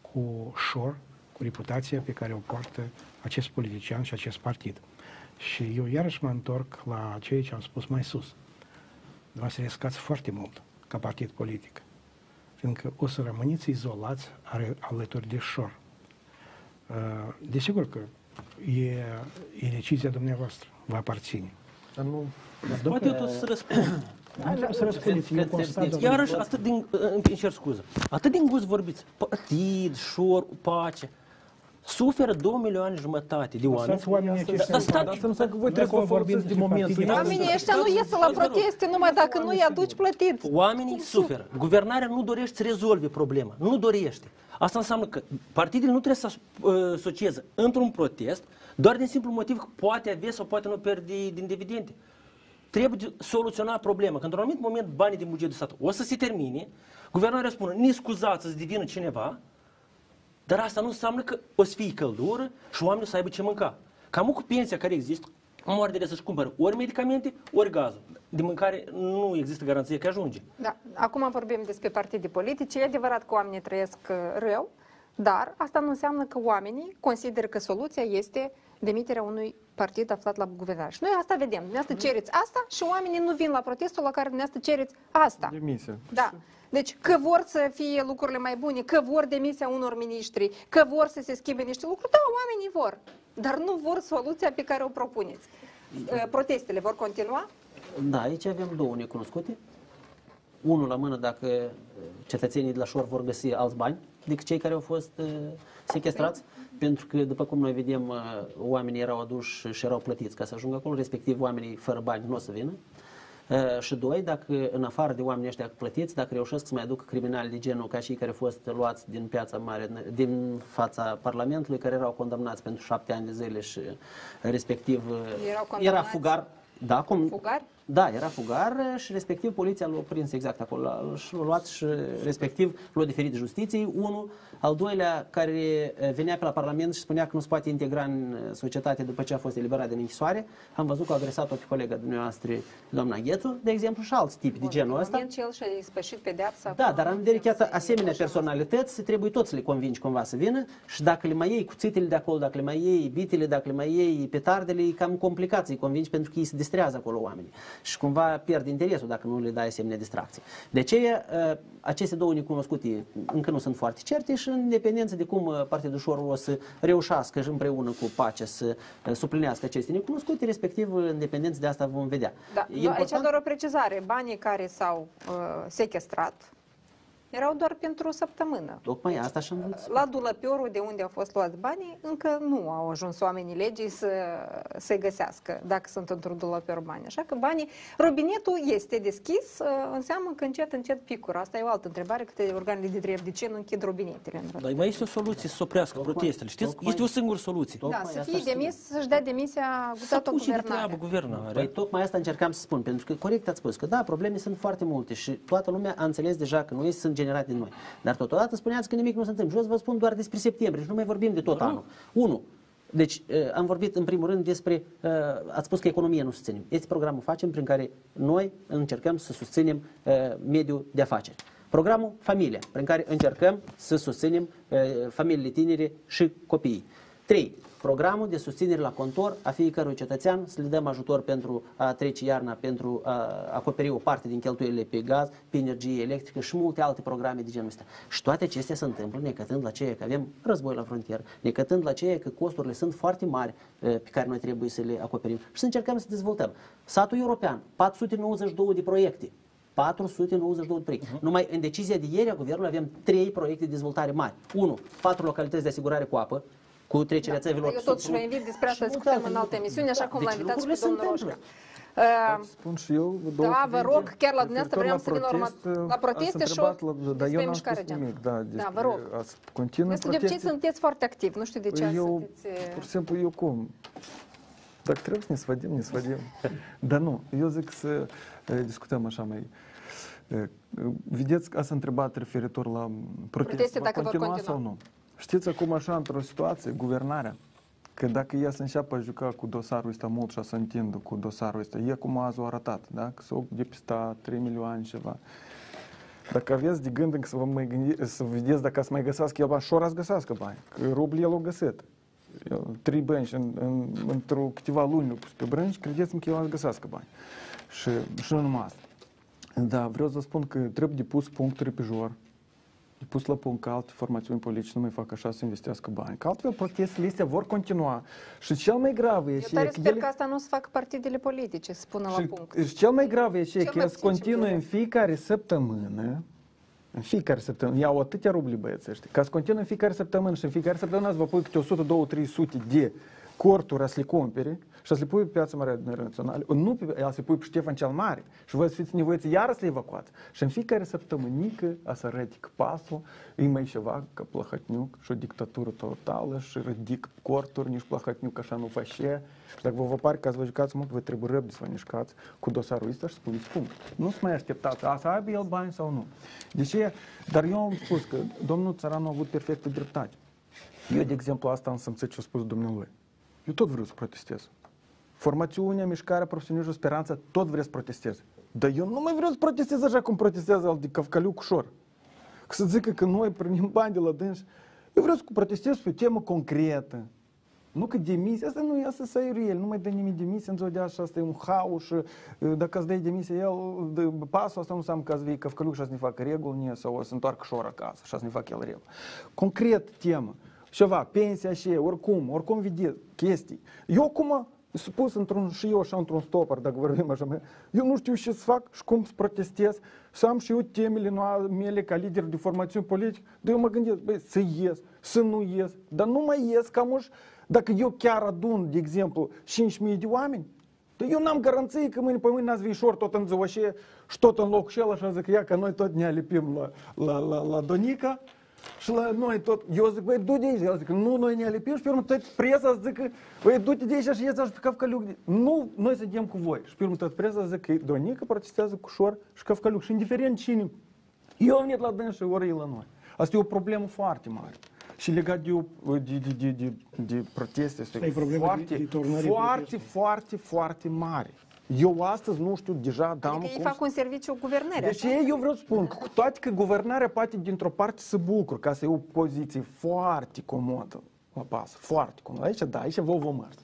cu Șor, cu reputația pe care o poartă acest politician și acest partid. Și eu iarăși mă întorc la ceea ce am spus mai sus. Dumneavoastră riscați foarte mult ca partid politic, fiindcă o să rămâneți izolați are- alături de șor. Uh, Desigur că e, e decizia dumneavoastră, vă aparține. Dar nu... Poate eu tot să răspund. Nu trebuie să răspundeți, eu constat, domnule. Iarăși, atât din, îmi cer scuză, atât din gust vorbiți, partid, șor, pace, suferă 2 milioane jumătate de oameni. Lăsați oamenii aceștia. Dar stați, Asta înseamnă că voi Noi trebuie să vă acum vorbim folosiți de despre moment. partide. să-i Oamenii dați- ăștia nu ies la proteste numai dacă nu-i aduci plătit. Oamenii suferă. Guvernarea nu dorește să rezolve problema. Nu dorește. Asta înseamnă că partidele nu trebuie să uh, asocieze într-un protest doar din simplu motiv că poate avea sau poate nu pierde din dividende. Trebuie de soluționa problema. Că într-un anumit moment banii din bugetul stat o să se termine, guvernarea spune, ne scuzați să devină cineva, dar asta nu înseamnă că o să fie căldură și oamenii să aibă ce mânca. Cam cu pensia care există, moare de să-și cumpără ori medicamente, ori gazul. De mâncare nu există garanție că ajunge. Da. Acum vorbim despre partide politice. E adevărat că oamenii trăiesc uh, rău, dar asta nu înseamnă că oamenii consideră că soluția este demiterea unui partid aflat la guvernare. Și noi asta vedem. Dumneavoastră cereți asta și oamenii nu vin la protestul la care dumneavoastră cereți asta. Demisia. Da. Deci că vor să fie lucrurile mai bune, că vor demisia unor miniștri, că vor să se schimbe niște lucruri, da, oamenii vor. Dar nu vor soluția pe care o propuneți. Uh, Protestele vor continua? Da, aici avem două necunoscute. Unul la mână dacă uh, cetățenii de la Șor vor găsi alți bani decât cei care au fost uh, sequestrați, pentru că, după cum noi vedem, uh, oamenii erau aduși și erau plătiți ca să ajungă acolo, respectiv oamenii fără bani nu o să vină. Uh, și doi, dacă în afară de oamenii ăștia plătiți, dacă reușesc să mai aducă criminali de genul ca cei care au fost luați din piața mare, din fața Parlamentului, care erau condamnați pentru șapte ani de zile și uh, respectiv uh, Erau era condamnați? fugar. Da, cum, Fugari? Da, era fugar și respectiv poliția l-a prins exact acolo l-a- și l-a luat și respectiv l-a diferit justiției. Unul, al doilea care eh, venea pe la Parlament și spunea că nu se poate integra în eh, societate după ce a fost eliberat din închisoare. Am văzut că a agresat-o pe colega dumneavoastră, doamna Ghețu, de exemplu, și alți tipi de genul În ăsta. moment ce el și-a ispășit pedeapsa. Da, dar am vedere că iată, asemenea personalități trebuie toți să le convingi cumva să vină și dacă le mai iei cuțitele de acolo, dacă le mai iei bitele, dacă le mai iei petardele, e cam complicat să-i convingi pentru că ei se distrează acolo oamenii și cumva pierd interesul dacă nu le dai asemenea distracții. De aceea, uh, aceste două necunoscute încă nu sunt foarte certe și în dependență de cum uh, Partidul Șor o să reușească și împreună cu pace să uh, suplinească aceste necunoscute, respectiv în dependență de asta vom vedea. Da, E aici important- doar o precizare. Banii care s-au uh, sequestrat erau doar pentru o săptămână. Tocmai asta și am vrut să La dulăpiorul de unde au fost luați banii, încă nu au ajuns oamenii legii să se găsească, dacă sunt într-un dulăpior bani. Așa că banii, robinetul este deschis, uh, înseamnă că încet, încet picură. Asta e o altă întrebare, câte organele de drept, de ce nu închid robinetele în rând? Dar mai este o soluție să se oprească protestele. Știți? Este o singură soluție. Da, să fie demis, să-și dea demisia Să toată puși de guvernarea. treabă guvernarea. Păi tocmai asta încercam să spun, pentru că corect ați spus că da, probleme sunt foarte multe și toată lumea a înțeles deja că nu este să generate de noi. Dar totodată spuneați că nimic nu se întâmplă. Și eu vă spun doar despre septembrie și nu mai vorbim de tot anul. Unu, deci uh, am vorbit în primul rând despre, uh, ați spus că economia nu susținem. Este programul facem prin care noi încercăm să susținem uh, mediul de afaceri. Programul Familia, prin care încercăm să susținem uh, familiile tinere și copiii. 3. Programul de susținere la contor a fiecărui cetățean, să le dăm ajutor pentru a trece iarna, pentru a acoperi o parte din cheltuielile pe gaz, pe energie electrică și multe alte programe de genul ăsta. Și toate acestea se întâmplă necătând la ceea că avem război la frontieră, necătând la ceea că costurile sunt foarte mari eh, pe care noi trebuie să le acoperim și să încercăm să dezvoltăm. Satul european, 492 de proiecte, 492 de proiecte. Uh-huh. Numai în decizia de ieri a guvernului avem trei proiecte de dezvoltare mari. 1. Patru localități de asigurare cu apă, cu trecerea da, țevilor. Eu totuși vă invit despre asta să discutăm în alte emisiuni, așa cum Deci l-a invitat și pe lucrurile domnul se Roșca. Pot Uh, Spun și eu două Da, vă cuvinte rog, chiar la dumneavoastră referitor vreau să vin urma, protest, la proteste ați și întrebat la- Dar despre eu n-am mișcare spus gen. nimic, da, Da, despre, vă rog. Ați continui Este de obicei proteste. sunteți foarte activ, nu știu de ce eu, sunteți... uh, pur și simplu, eu cum? Dacă trebuie să ne sfădim, ne sfădim. Dar nu, eu zic să eh, discutăm așa mai... eh, Vedeți că ați întrebat referitor la proteste. Proteste, Va dacă vor continua continua. sau nu? Știți acum așa, într-o situație, guvernarea, că dacă ea să înceapă a juca cu dosarul ăsta mult și a să întindă cu dosarul ăsta, e cum azi o arătat, da? Că s-au depistat 3 milioane ceva. Dacă aveți de gând încă să vă mai gândi, să vedeți dacă ați mai găsească el bani, și ori ați găsească bani, că rublii el o găsit. El, Trei bănci în, în, într-o câteva luni le pus pe brânci, credeți-mă că el ați găsească bani. Și, și nu numai asta. Da, vreau să spun că trebuie de pus puncturi pe jur, de pus la punct că alte formațiuni politice nu mai fac așa să investească bani. Că altfel protestele astea vor continua. Și cel mai grav e Eu și tare că sper ele- că asta nu o să facă partidele politice, să pună la și, punct. și cel mai grav e și Cel că mai el puțin continuă ce în fiecare săptămână, în fiecare săptămână, iau atâtea rubli băieți ăștia, ca să continuă în fiecare săptămână și în fiecare săptămână ați vă pui câte 100, 200, 300 de corturi să le cumpere și să le pui pe piața mare națională, nu pe, el să pui pe Ștefan cel Mare și voi să fiți nevoiți iară să le evacuați. Și în fiecare săptămânică a să rădic pasul, e mai ceva ca Plahotniuc și o dictatură totală și ridic corturi, nici Plahotniuc așa nu face. Și dacă vă vă pare că ați vă jucați mult, vă trebuie răbde să vă mișcați cu dosarul ăsta și să puneți punct. Nu să mai așteptați, a să aibă el bani sau nu. De ce? Dar eu am spus că domnul Țăranu a avut perfectă dreptate. Eu, de exemplu, asta am simțit ce a spus dumnealui. Eu tot vreau să protestez. Formațiunea, mișcarea, profesionismul, speranța, tot vreau să protestez. Dar eu nu mai vreau să protestez așa cum protestează al de Cavcaliuc ușor. Că să zică că noi primim bani de la dâns. Eu vreau să protestez pe o temă concretă. Nu că demisia, asta nu e asta să el, nu mai dă nimic demisia în ziua de azi și asta e un haos și uh, dacă îți dai demisia el, de, pasul asta nu înseamnă că îți vii Căvcăluc și să ne facă reguli, nie, sau o să întoarcă și ori acasă și să ne facă el reguli. Concret temă, ceva, pensia și oricum, oricum vedeți chestii. Eu acum sunt pus într-un, și eu așa într-un stopper, dacă vorbim așa, mai- eu nu știu ce să fac și cum să protestez, să am și eu temele noa- mele ca lider de formațiuni politică, dar eu mă gândesc, băi, să ies, să nu ies, dar nu mai ies ca muș, dacă eu chiar adun, de exemplu, 5.000 de oameni, dar eu n-am garanție că mâine pe mâine n-ați viișor tot în ziua și și tot în locul și ăla și zic, ia că noi tot ne alipim la, la, la, la Donica, și la noi tot, eu zic, băi, du-te de aici. El zic, nu, noi ne alipim și pe urmă tot presa zic, băi, du-te de aici și ieși și pe Cavcaliuc. Nu, noi suntem cu voi. Și pe urmă tot presa zic că Donica protestează cu Șor și Cavcaliuc. Și indiferent cine, eu am venit la dâns și ori e la noi. Asta e o problemă foarte mare. Și legat de, o- de, de, de, de, de proteste, este Asta e problema de- foarte, de turnării foarte, protestului. foarte, foarte mare. Eu astăzi nu știu deja, da, Adică ei fac un serviciu guvernării. deci eu vreau să spun, că cu toate că guvernarea poate dintr-o parte să bucur, ca să e o poziție foarte comodă la pasă, foarte comodă. Aici, da, aici vă vom mers.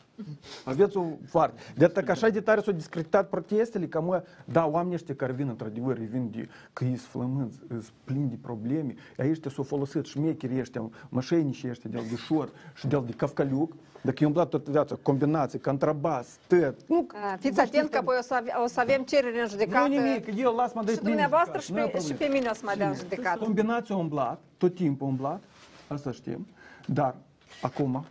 Aveți o foarte... De atât că așa de tare s-au discretat protestele, că mă, da, oamenii ăștia care vin, într-adevăr, îi vin de, că îi flămânți, îs plini de probleme, aici s-au folosit șmecherii ăștia, mășenicii ăștia de-al de șor și de-al de cavcaliuc, dacă i-am dat toată viața, combinații, contrabas, tăt, nu, A, Fiți atent că apoi o să, ave- o să avem cerere în judecată. nu nimic, eu las mă dai Și dumneavoastră și pe, și pe mine o să mă dea în Cine? judecată. Combinația a umblat, tot timpul a umblat, asta știm, dar acum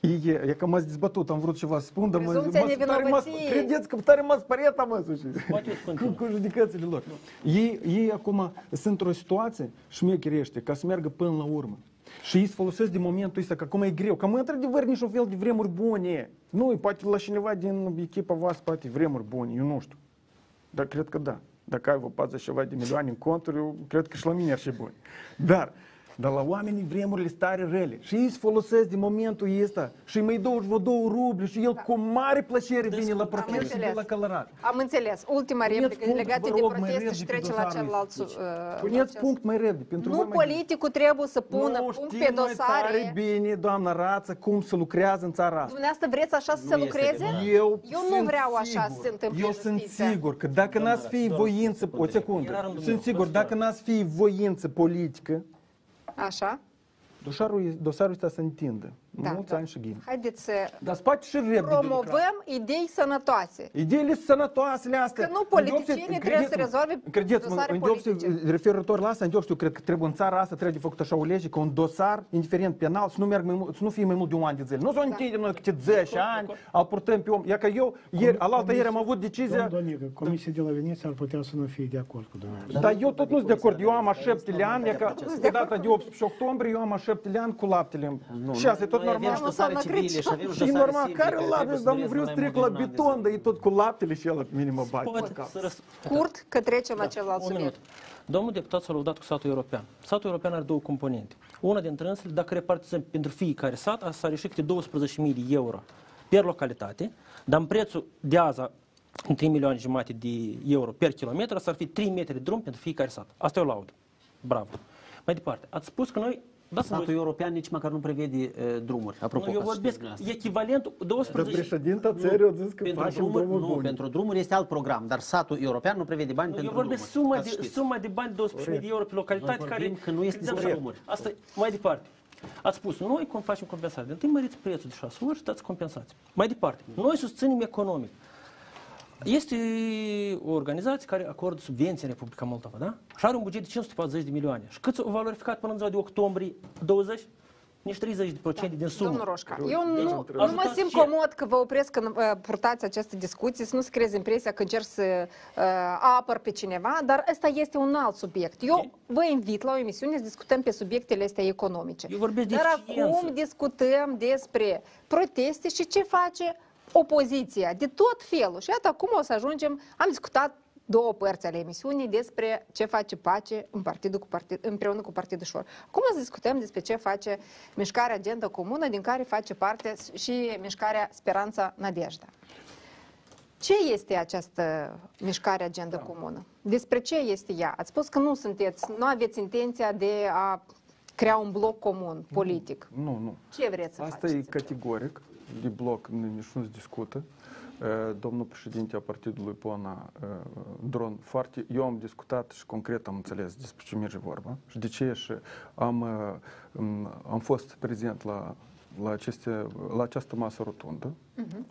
E, e că m-ați dezbătut, am vrut ceva să spun, dar mă, Prezumția mă- tare m-ați- nevinovăției. credeți că tare m-ați speriat, mă, să Poate știți, cu, cu judecățile lor. Ei, ei acum sunt într-o situație șmecherește, ca să meargă până la urmă. Și ei se folosesc de momentul ăsta, că acum e greu. Că mă, într-adevăr, nici un fel de vremuri bune. Nu, poate la cineva din echipa voastră, poate vremuri bune, eu nu știu. Dar cred că da. Dacă ai vreo 40 ceva de milioane în conturi, eu cred că și la mine ar fi bun. Dar, dar la oamenii vremurile stare rele. Și ei se folosesc din momentul ăsta și îi mai dau vreo două ruble și el cu mare plăcere vine la protest și de înțeles. la călărat. Am înțeles. Ultima Puneți replică punct, legată vă de rog, mai proteste repede și pe trece la dosarul celălalt. ăsta. uh, Puneți acest- punct mai repede. Pentru Nu voi mai politicul trebuie să pună nu punct știm pe noi tare dosare. bine, doamna Rață, cum se lucrează în țara asta. Dumneavoastră vreți așa să Nu se este lucreze? adevărat. Eu Eu nu sunt vreau așa să sigur. se întâmple Eu în sunt justiția. sigur că dacă n-ați fi voință, o secundă, sunt sigur, dacă n-ați fi voință politică, Așa? dosarul, dosarul ăsta se întinde. Da, Mulți da. ani și ghini. Haideți să Dar spate și repede de lucrat. promovăm idei sănătoase. Ideile sănătoasele astea. Că nu În politicienii deopște- trebuie să credeți-mă, rezolve Credeți-mă, dosare în deopște, politice. referitor la asta, în deopște, eu cred că trebuie în țara asta trebuie de făcut așa o lege, că un dosar, indiferent penal, să nu, merg mai mult, să nu fie mai mult de un an de zile. Nu să o întindem noi câte 10 ani, îl purtăm pe om. Ia că eu, ieri, alaltă ieri am avut decizia, Domnul Donică, Comisia de la Veneția ar putea să nu fie de acord cu dumneavoastră. dar eu tot nu sunt de acord. Eu am a șaptele ani, e că pe data de 18 octombrie, eu am a șaptele ani cu laptele. Și asta e tot noi avem normal. și dosare civile și avem și Și e dosare normal, simple care care lapte, trebuie să dar dureze vreau mai să trec mult la de un an de beton, dar e tot cu laptele și ăla minim mă bagi. Poate pe cap. să răs- Scurt, că trecem la celălalt Un minut. subiect. Domnul deputat s-a lăudat cu satul european. Satul european are două componente. Una dintre însele, dacă repartizăm pentru fiecare sat, asta ar ieși câte 12.000 de euro per localitate, dar în prețul de azi, în 3 milioane jumate de euro per kilometru, asta ar fi 3 metri de drum pentru fiecare sat. Asta e o laudă. Bravo. Mai departe, ați spus că noi... dați Statul european nici măcar nu prevede uh, drumuri. Apropo, Nu, eu ca să vorbesc știți dumneavoastră. echivalentul 12... Președinta țării a zis că pentru facem drumuri, drumuri nu, bune. pentru drumuri este alt program, dar satul european nu prevede bani Eu pentru vorbesc drumuri. suma ca să de, știți. suma de bani 12.000 de euro pe localitate Noi care... vorbim că nu este Exact, despre așa. drumuri. Asta e mai departe. Ați spus, noi cum facem compensare? De întâi măriți prețul de 6 ori și dați compensații. Mai departe, noi susținem economic. Este o organizație care acordă subvenții în Republica Moldova, da? Și are un buget de 540 de milioane. Și cât s-a valorificat până în ziua de octombrie? 20? Nici 30% din sumă. Domnul Roșca, eu nu, Deci, nu mă ajutați simt ce? comod că vă opresc când uh, purtați aceste discuții, să nu se creeze impresia că încerc să uh, apăr pe cineva, dar ăsta este un alt subiect. Eu vă invit la o emisiune să discutăm pe subiectele astea economice. Eu vorbesc de dar eficiență. acum discutăm despre proteste și ce face opoziția de tot felul. Și iată, acum o să ajungem, am discutat două părți ale emisiunii despre ce face pace în partidul cu partid, împreună cu Partidul Șor. Acum o să discutăm despre ce face mișcarea Agenda Comună, din care face parte și mișcarea Speranța Nadejda. Ce este această mișcare Agenda Comună? Despre ce este ea? Ați spus că nu sunteți, nu aveți intenția de a crea un bloc comun politic. Nu, nu. Ce vreți să Asta faceți? e categoric, de bloc nici nu se discută. Uh, Domnul președinte a partidului Pona, uh, Dron, foarte, eu am discutat și concret am înțeles despre ce merge vorba și de ce și am, uh, um, am fost prezent la, la, aceste, la această masă rotundă. Mhm.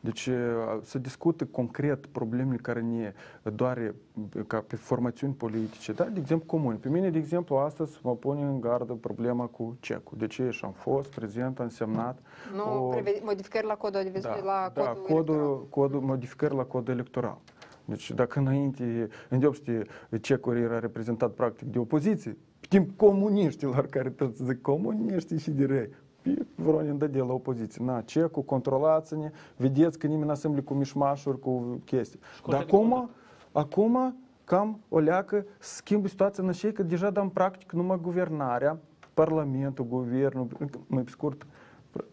Deci uh, să discută concret problemele care ne doare uh, ca pe formațiuni politice, da? de exemplu comune. Pe mine, de exemplu, astăzi mă pune în gardă problema cu cecul. De ce și am fost prezent, am semnat Nu, o- preve- modificări la codul, de da, la da, codul, codul, codul, modificări la codul electoral. Deci dacă înainte, în deopște, cecul era reprezentat practic de opoziție, pe timp comuniștilor care tot zic comuniști și de răi, pe Voronin dădea la opoziție. Na, cecul, controlați-ne, vedeți că nimeni n-asembli cu mișmașuri, cu chestii. Dar acum, acum, cam o leacă schimbă situația în așa că deja dăm practic numai guvernarea, Parlamentul, Guvernul, mai pe scurt,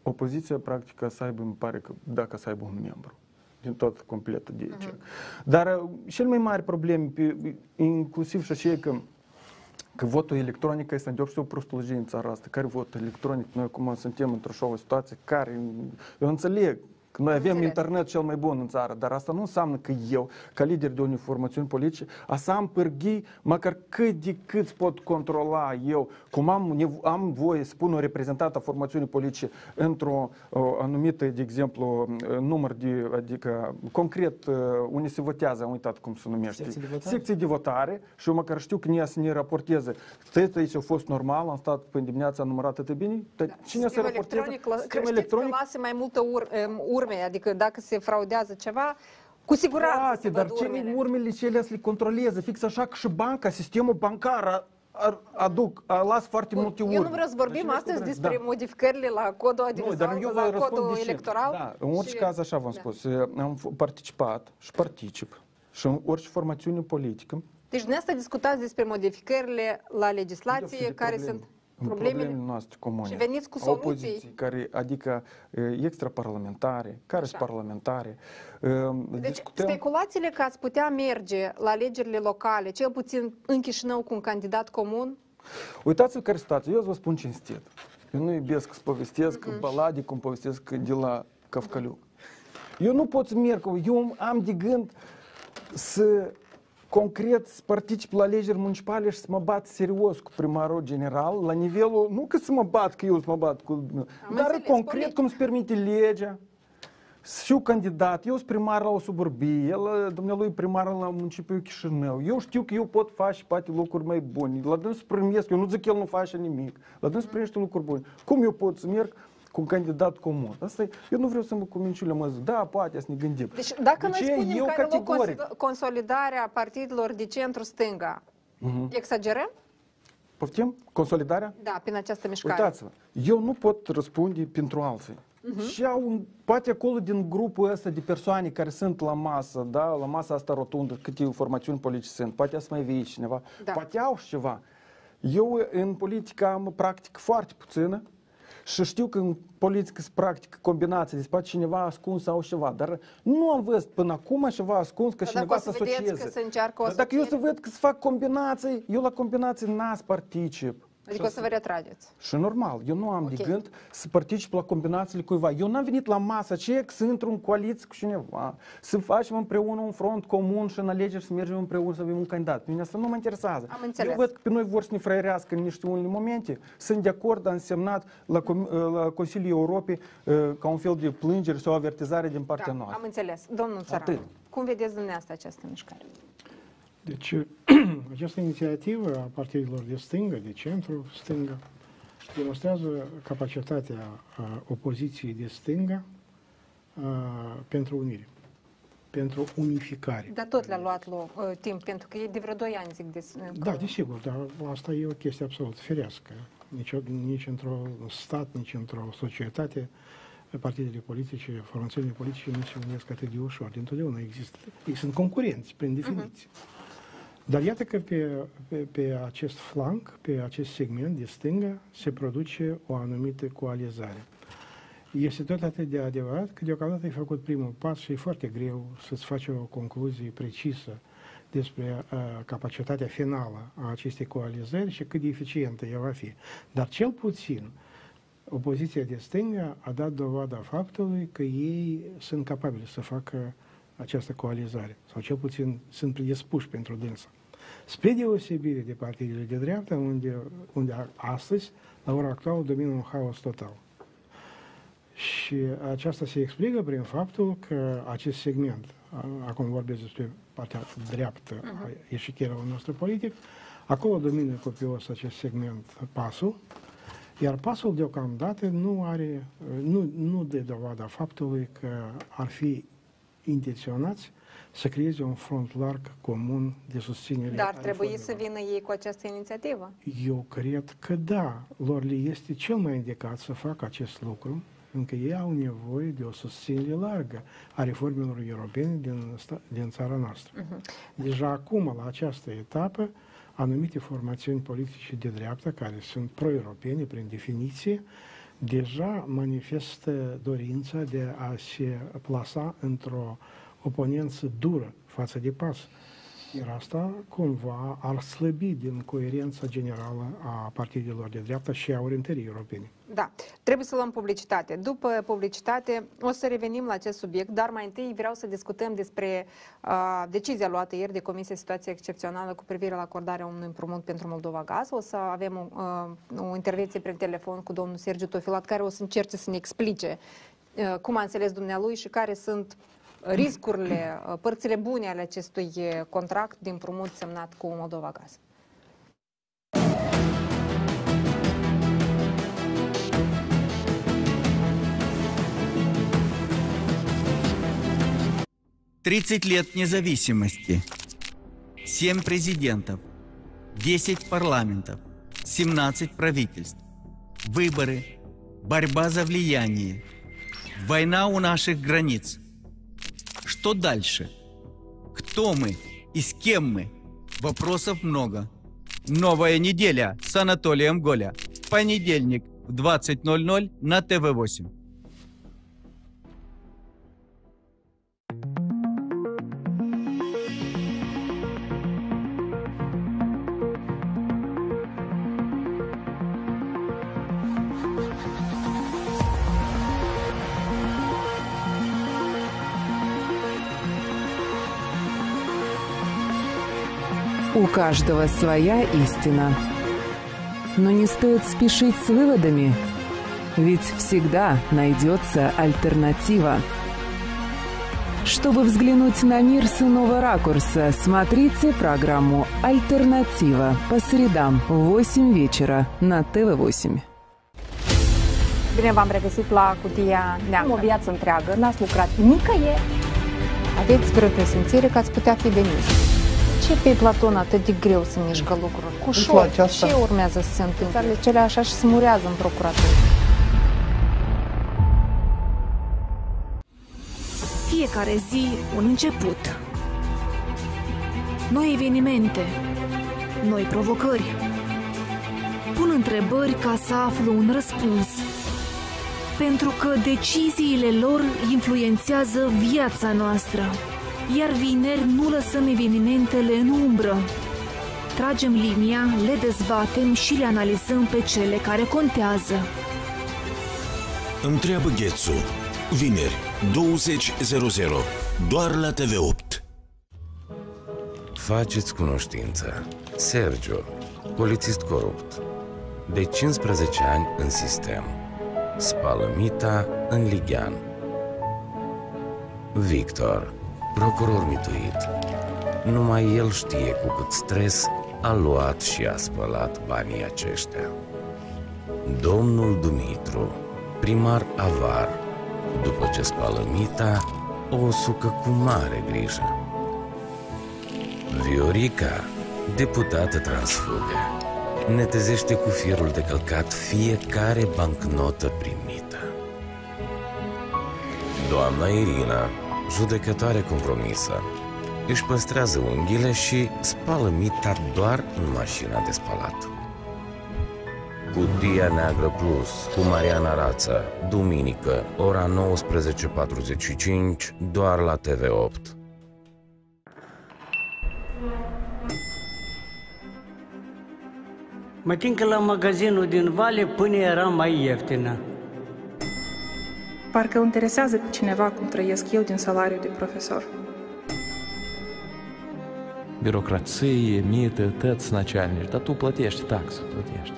opoziția practic să aibă, îmi pare că dacă să aibă un membru din tot completul de aici. Dar uh, cel mai mare problem, pe- inclusiv și așa e că că votul electronic este deopște o prostologie în țara asta. Care vot electronic? Noi acum suntem într-o așa o situație care... Eu înțeleg că noi avem Înțeles. internet cel mai bun în țară, dar asta nu înseamnă că eu, ca lider de unei formațiuni politice, a să am pârghii, măcar cât de cât pot controla eu, cum am, nevo- am voie să pun o reprezentantă a formațiunii politice într-o o, anumită, de exemplu, număr de, adică concret, uh, unde se votează, am uitat cum se numește, Secții de votare? secții de votare și eu măcar știu că ne să ne raporteze. Tăi aici a fost normal, am stat până dimineața, am numărat atât de bine, dar cine să Sistemul raporteze? electronic, la- Sistemul știți că lasă mai multă ur, um, urme, adică dacă se fraudează ceva, cu siguranță Poate, se dar văd ce urmele. urmele cele să le controleze? Fix așa că și banca, sistemul bancar a- a- aduc, a las foarte multe urme. Eu nu vreau să vorbim Dar cine astăzi scuzați? despre Da. modificările la codul Nu, audiovizual, dar eu vă la răspund codul de ce. electoral. Da, în orice și- caz, așa v-am Da. spus, am f- participat și particip și în orice formațiune politică. Deci dumneavoastră discutați despre modificările la legislație care probleme. sunt în problemele problemele noastre comune. și veniți cu A soluții. Opoziții, care, adică e, extraparlamentare, care sunt parlamentare. E, Deci discutăm- speculațiile că ați putea merge la alegerile locale, cel puțin în Chișinău cu un candidat comun, Uitați-vă care situație. Eu vă spun cinstit. Eu nu iubesc să povestesc mm-hmm. balade cum povestesc de la Cavcaliuc. Eu nu pot să merg, eu am de gând să concret să particip la alegeri municipale și să mă bat serios cu primarul general, la nivelul, nu că să mă bat, că eu să mă bat cu... dar înțeles, concret politic. cum se permite legea. Să fiu candidat, eu sunt primar la o suburbie, el, dumnealui primar la municipiul Chișinău. Eu știu că eu pot face poate lucruri mai bune. La dânsul primesc, eu nu zic că el nu face nimic. La dânsul primește lucruri bune. Cum eu pot să merg cu un candidat comun? Asta e, eu nu vreau să mă cu minciule, mă zic, da, poate să ne gândim. Deci dacă De noi ce? spunem eu că are loc categoric. cons- consolidarea partidelor de centru-stânga, Mhm. exagerăm? Poftim? Consolidarea? Da, prin această mișcare. Uitați-vă, eu nu pot răspunde pentru alții. Mhm. Și au, un- poate acolo din grupul ăsta de persoane care sunt la masă, da, la masa asta rotundă, câte formațiuni politice sunt, poate să mai vie cineva, Da. poate au și ceva. Eu în politică am practic foarte puțină și știu că în politică se practică combinații, deci poate cineva ascuns sau ceva, dar nu am văzut până acum ceva ascuns că Dar cineva dacă să o să vedeți asocieze. că se încearcă o Dar Dacă eu să asociere- văd că se fac combinații, eu la combinații n-ați particip. Adică Și o să vă retrageți. și normal, eu nu am Ok. de gând să particip la combinațiile cuiva. Eu n-am venit la masă aceea că să intru în coaliție cu cineva, să facem împreună un front comun și în alegeri să mergem împreună să avem un candidat. Pe mine asta nu mă interesează. Am înțeles. Eu văd că pe noi vor să ne fraierească în niște unele momente. Sunt de acord, am semnat la, Com- la Consiliul Europei uh, ca un fel de plângere sau avertizare din partea Da, noastră. am înțeles. Domnul Țăran, Atât. cum vedeți dumneavoastră această mișcare? Deci, această inițiativă a partidelor de stângă, de centru, stângă, demonstrează capacitatea a, opoziției de stângă a, pentru unire, pentru unificare. Dar tot le-a luat loc, uh, timp, pentru că e de vreo 2 ani, zic, de, Da, desigur, dar asta e o chestie absolut firească. Nici, nici într-un stat, nici într-o societate, partidele politice, formațiunile politice nu se unesc atât de ușor. Dintotdeauna există. Ei sunt concurenți, prin definiție. Dar iată că pe, pe, pe acest flanc, pe acest segment de stânga, se produce o anumită coalizare. Este tot atât de adevărat că deocamdată ai făcut primul pas și e foarte greu să-ți faci o concluzie precisă despre uh, capacitatea finală a acestei coalizări și cât de eficientă ea va fi. Dar cel puțin opoziția de stânga a dat dovada faptului că ei sunt capabili să facă această coalizare, sau cel puțin sunt predispuși pentru dânsa. Spre deosebire de partidele de dreapta, unde, unde astăzi, la ora actuală, domină un haos total. Și aceasta se explică prin faptul că acest segment, a- acum vorbesc despre partea dreaptă a eșichierului nostru politic, acolo domină copios acest segment pasul, iar pasul deocamdată nu are, nu, nu dă dovada faptului că ar fi intenționați să creeze un front larg comun de susținere. Dar a ar trebui reformelor. să vină ei cu această inițiativă. Eu cred că da, lor le este cel mai indicat să facă acest lucru, încă ei au nevoie de o susținere largă a reformelor europene din, sta- din țara noastră. Mhm. Deja acum, la această etapă, anumite formațiuni politice de dreapta, care sunt pro-europene prin definiție, deja manifestă dorința de a se plasa într-o oponență dură față de pas. Iar asta cumva ar slăbi din coerența generală a partidelor de dreapta și a orientării europene. Da, trebuie să luăm publicitate. După publicitate o să revenim la acest subiect, dar mai întâi vreau să discutăm despre uh, decizia luată ieri de Comisia Situație Excepțională cu privire la acordarea unui împrumut pentru Moldova Gaz. O să avem o, uh, o intervenție prin telefon cu domnul Sergiu Tofilat, care o să încerce să ne explice uh, cum a înțeles dumnealui și care sunt riscurile, uh, părțile bune ale acestui uh, contract de împrumut semnat cu Moldova Gaz. Тридцать лет независимости, семь президентов, 10 парламентов, 17 правительств, выборы, борьба за влияние, война у наших границ. Что дальше? Кто мы и с кем мы? Вопросов много. Новая неделя с Анатолием Голя. Понедельник в 20.00 на ТВ-8. У каждого своя истина. Но не стоит спешить с выводами, ведь всегда найдется альтернатива. Чтобы взглянуть на мир с иного ракурса, смотрите программу «Альтернатива» по средам в 8 вечера на ТВ-8. Bine v-am regăsit la cutia neagră. O viață întreagă, n-ați lucrat nicăieri. Aveți vreo presimțire că ați putea fi. Ce pe Platon atât de greu să mișcă lucruri? Cu Deci ușor. la aceasta- Ce urmează să se întâmple? Țările cele așa și se murează în procuratură. Fiecare zi un început. Noi evenimente, noi provocări. Pun întrebări ca să aflu un răspuns. Pentru că deciziile lor influențează viața noastră. Iar vineri nu lăsăm evenimentele în umbră. Tragem linia, le dezbatem și le analizăm pe cele care contează. Întreabă Ghețu. Vineri, 20.00. Doar la TV8. Faceți cunoștință. Sergio, polițist corupt. De 15 ani în sistem. Spală mita în Ligian. Victor, procuror mituit. Numai el știe cu cât stres a luat și a spălat banii aceștia. Domnul Dumitru, primar avar, după ce spală mita, o sucă cu mare grijă. Viorica, deputată transfugă, netezește cu fierul de călcat fiecare bancnotă primită. Doamna Irina, judecătoare compromisă, își păstrează unghiile și spală mita doar în mașina de spălat. Cutia Neagră Plus cu Mariana Rață, duminică, ora 19.45, doar la TV8. Mă tin că la magazinul din Vale pâinea era mai ieftină. Parcă îl interesează pe cineva cum trăiesc eu din salariul de profesor. Бюрократия, mită, tăți начальник, dar tu plătești taxă, plătești.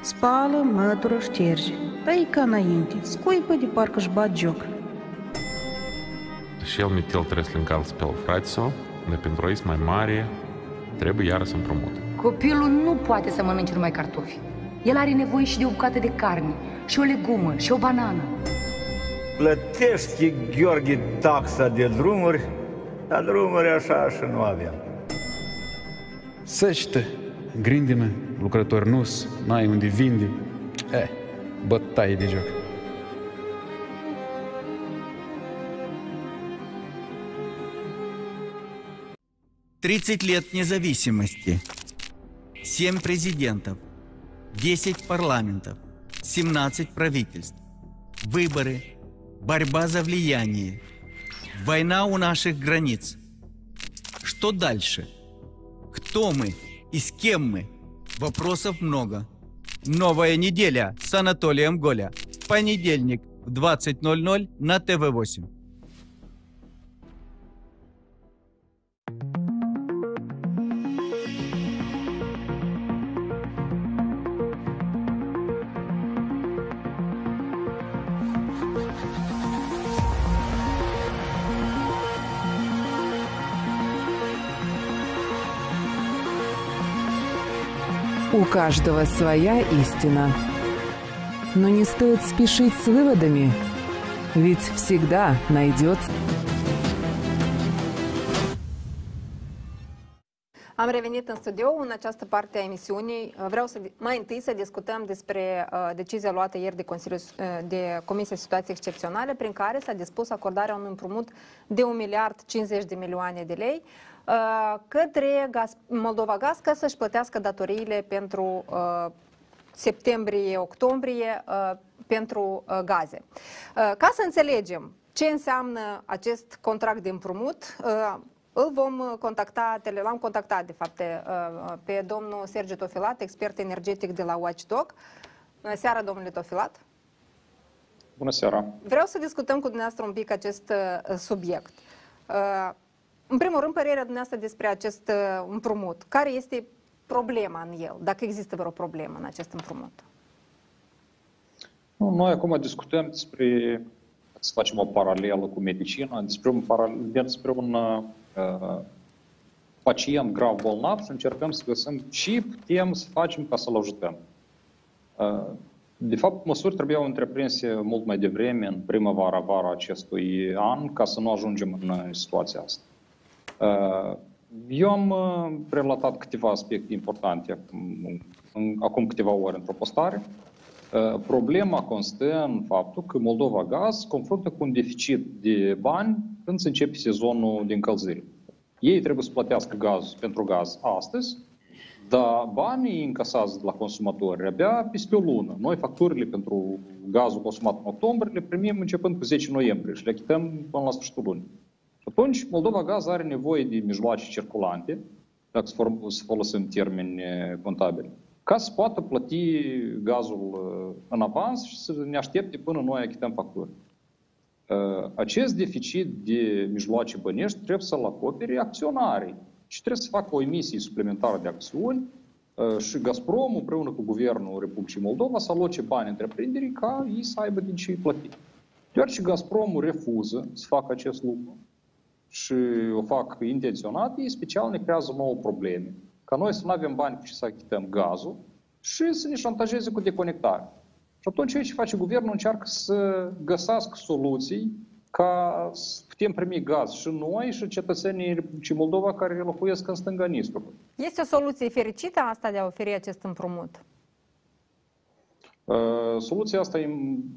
Spală, mătură, șterge. Dar e ca înainte. Scuipă de parcă-și bat joc. Și el Mitil trebuie să-l încalți pe frațul, dar pentru o mai mare trebuie iară să împrumut. Copilul nu poate să mănânce numai cartofi. El are nevoie și de o bucată de carne, și o legumă, și o banană. Plătești, Gheorghe, taxa de drumuri, dar drumuri așa și nu aveam. Săcită, grindină, lucrători nus, n-ai unde vinde. Eh, bătaie de joc. Тридцать лет независимости. Семь президентов. Десять парламентов. Семнадцать правительств. Выборы. Борьба за влияние. Война у наших границ. Что дальше? Кто мы и с кем мы? Вопросов много. Новая неделя с Анатолием Голя. Понедельник в 20.00 на ТВ-8. У каждого своя истина. Но не стоит спешить с выводами, ведь всегда найдется... Am revenit în studio în această parte a emisiunii. Vreau să mai întâi să discutăm despre uh, decizia luată ieri de, Consiliul, uh, de Comisia Situații Excepționale, prin care s-a dispus acordarea unui împrumut de 1 miliard 50 de milioane de lei uh, către Gaz, Moldova Gaz ca să-și plătească datoriile pentru uh, septembrie-octombrie uh, pentru uh, gaze. Uh, ca să înțelegem ce înseamnă acest contract de împrumut, uh, îl vom uh, contacta, l-am contactat de fapt pe, uh, pe domnul Sergiu Tofilat, expert energetic de la Watchdog. Bună seara, domnule Tofilat! Bună seara! Vreau să discutăm cu dumneavoastră un pic acest uh, subiect. În primul rând, părerea dumneavoastră despre acest împrumut. Care este problema în el, dacă există vreo problemă în acest împrumut? Noi acum discutăm despre, să facem o paralelă cu medicina, despre un, despre un uh, pacient grav bolnav și încercăm să găsim ce putem să facem ca să-l ajutăm. Uh, de fapt, măsuri trebuiau întreprinse mult mai devreme, în primăvara, vara acestui an, ca să nu ajungem în situația asta. Uh, eu am uh, relatat câteva aspecte importante acum câteva ore într-o postare. Uh, problema constă în faptul că Moldova Gaz confruntă cu un deficit de bani când se începe sezonul de încălzire. Ei trebuie să plătească gaz pentru gaz astăzi, dar banii încasați de la consumatori abia peste o lună. Noi facturile pentru gazul consumat în octombrie le primim începând cu 10 noiembrie și le achităm până la sfârșitul lunii. Și atunci Moldova Gaz are nevoie de mijloace circulante, dacă să folosim termeni contabili, ca să poată plăti gazul în avans și să ne aștepte până noi achităm facturi. Acest deficit de mijloace bănești trebuie să-l acopere acționarii și trebuie să facă o emisie suplimentară de acțiuni și Gazprom împreună cu Guvernul Republicii Moldova să aloce bani întreprinderii ca ei să aibă din ce plăti. Deoarece Gazpromul refuză să facă acest lucru și o fac intenționat, ei special ne creează nouă probleme. Ca noi să nu avem bani cu ce să achităm gazul și să ne șantajeze cu deconectare. Și atunci ce face guvernul încearcă să găsească soluții ca să putem primi gaz și noi și cetățenii Republicii Moldova care locuiesc în stânga Nistrului. Este o soluție fericită asta de a oferi acest împrumut? Uh, soluția asta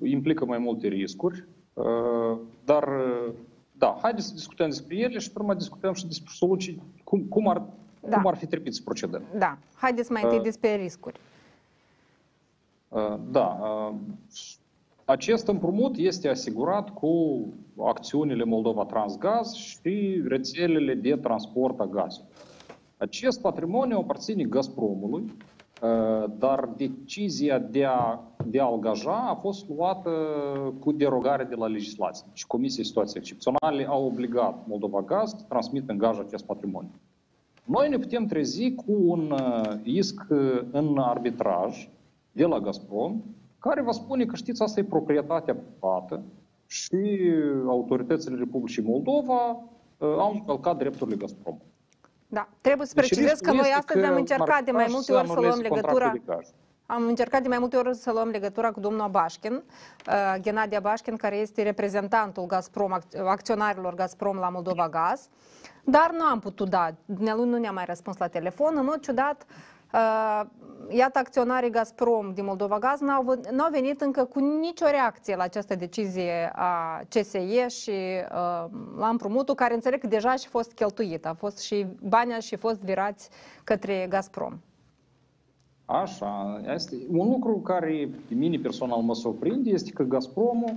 implică mai multe riscuri, uh, dar da, haideți să discutăm despre ele și urmă discutăm și despre soluții, cum, cum, ar, da. cum ar fi trebuit să procedăm. Da, haideți mai întâi uh, despre riscuri. Uh, da, uh, acest împrumut este asigurat cu acțiunile Moldova Transgaz și rețelele de transport a gazului. Acest patrimoniu aparține Gazpromului, dar decizia de a, de a angaja a fost luată cu derogare de la legislație. Și Comisia Situații Excepționale a obligat Moldova Gaz să transmită în gaj acest patrimoniu. Noi ne putem trezi cu un isc în arbitraj de la Gazprom, care va spune că știți, asta e proprietatea privată și autoritățile Republicii Moldova au încălcat drepturile Gazprom. Da, trebuie să deci precizez că noi astăzi am încercat de mai multe ori să luăm legătura. Am încercat de mai multe ori să luăm legătura cu domnul Abașkin, uh, Gennady Abașkin, care este reprezentantul Gazprom, acționarilor Gazprom la Moldova Gaz, dar nu am putut da. Dumnealui nu ne-a mai răspuns la telefon. În mod ciudat, uh, iată, acționarii Gazprom din Moldova Gaz n-au, n-au venit încă cu nicio reacție la această decizie a CSE și uh, la împrumutul, care înțeleg că deja și fost cheltuit. A fost și banii și fost virați către Gazprom. Așa, este un lucru care pe mine personal mă surprinde este că Gazpromul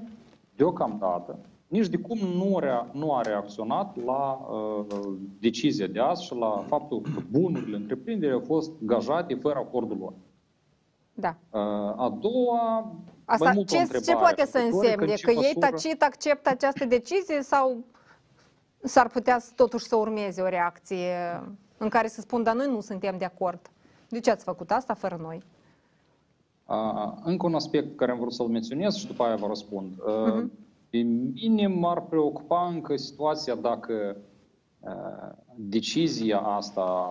deocamdată nici de cum nu, rea, nu a reacționat la uh, decizia de azi și la faptul că bunurile întreprinderii au fost gajate fără acordul lor. Da. Uh, a doua, Asta ce, ce poate să însemne? Că, că ei tacit acceptă această decizie sau s-ar putea totuși să urmeze o reacție în care să spun, dar noi nu suntem de acord. De ce ați făcut asta fără noi? Uh, încă un aspect care am vrut să-l menționez și după aia vă răspund. Uh, uh-huh. Pe mine m-ar preocupa încă situația dacă uh, decizia asta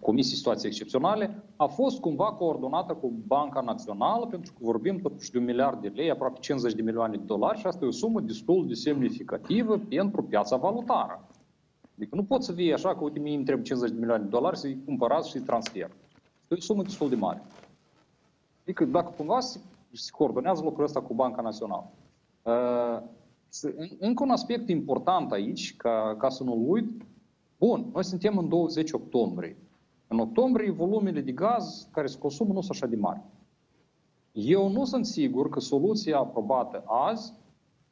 Comisiei Situații Excepționale a fost cumva coordonată cu Banca Națională, pentru că vorbim totuși de un miliard de lei, aproape 50 de milioane de dolari și asta e o sumă destul de semnificativă pentru piața valutară. Adică nu pot să vii așa că, uite, mie îmi trebuie 50 de milioane de dolari să-i cumpărați și să-i transfer. E o sumă destul de mare. Adică dacă cumva se, se coordonează lucrul ăsta cu Banca Națională. Uh, încă un aspect important aici, ca, ca să nu uit, bun, noi suntem în 20 octombrie. În octombrie, volumele de gaz care se consumă nu sunt așa de mari. Eu nu sunt sigur că soluția aprobată azi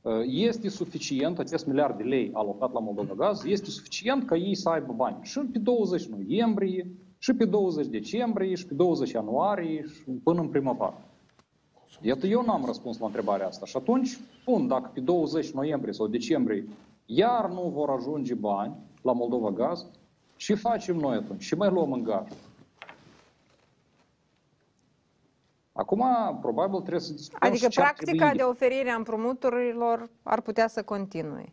uh, este suficient, acest miliard de lei alocat la Moldova Gaz, este suficient ca ei să aibă bani și pe 20 noiembrie, și pe 20 decembrie, și pe 20 ianuarie, și până în primăvară. Iată, eu n-am răspuns la întrebarea asta. Și atunci, spun, dacă pe 20 noiembrie sau decembrie iar nu vor ajunge bani la Moldova Gaz, ce facem noi atunci? Și mai luăm în gaz? Acum, probabil trebuie să discutăm Adică și ce ar practica trebui. de oferire a împrumuturilor ar putea să continue.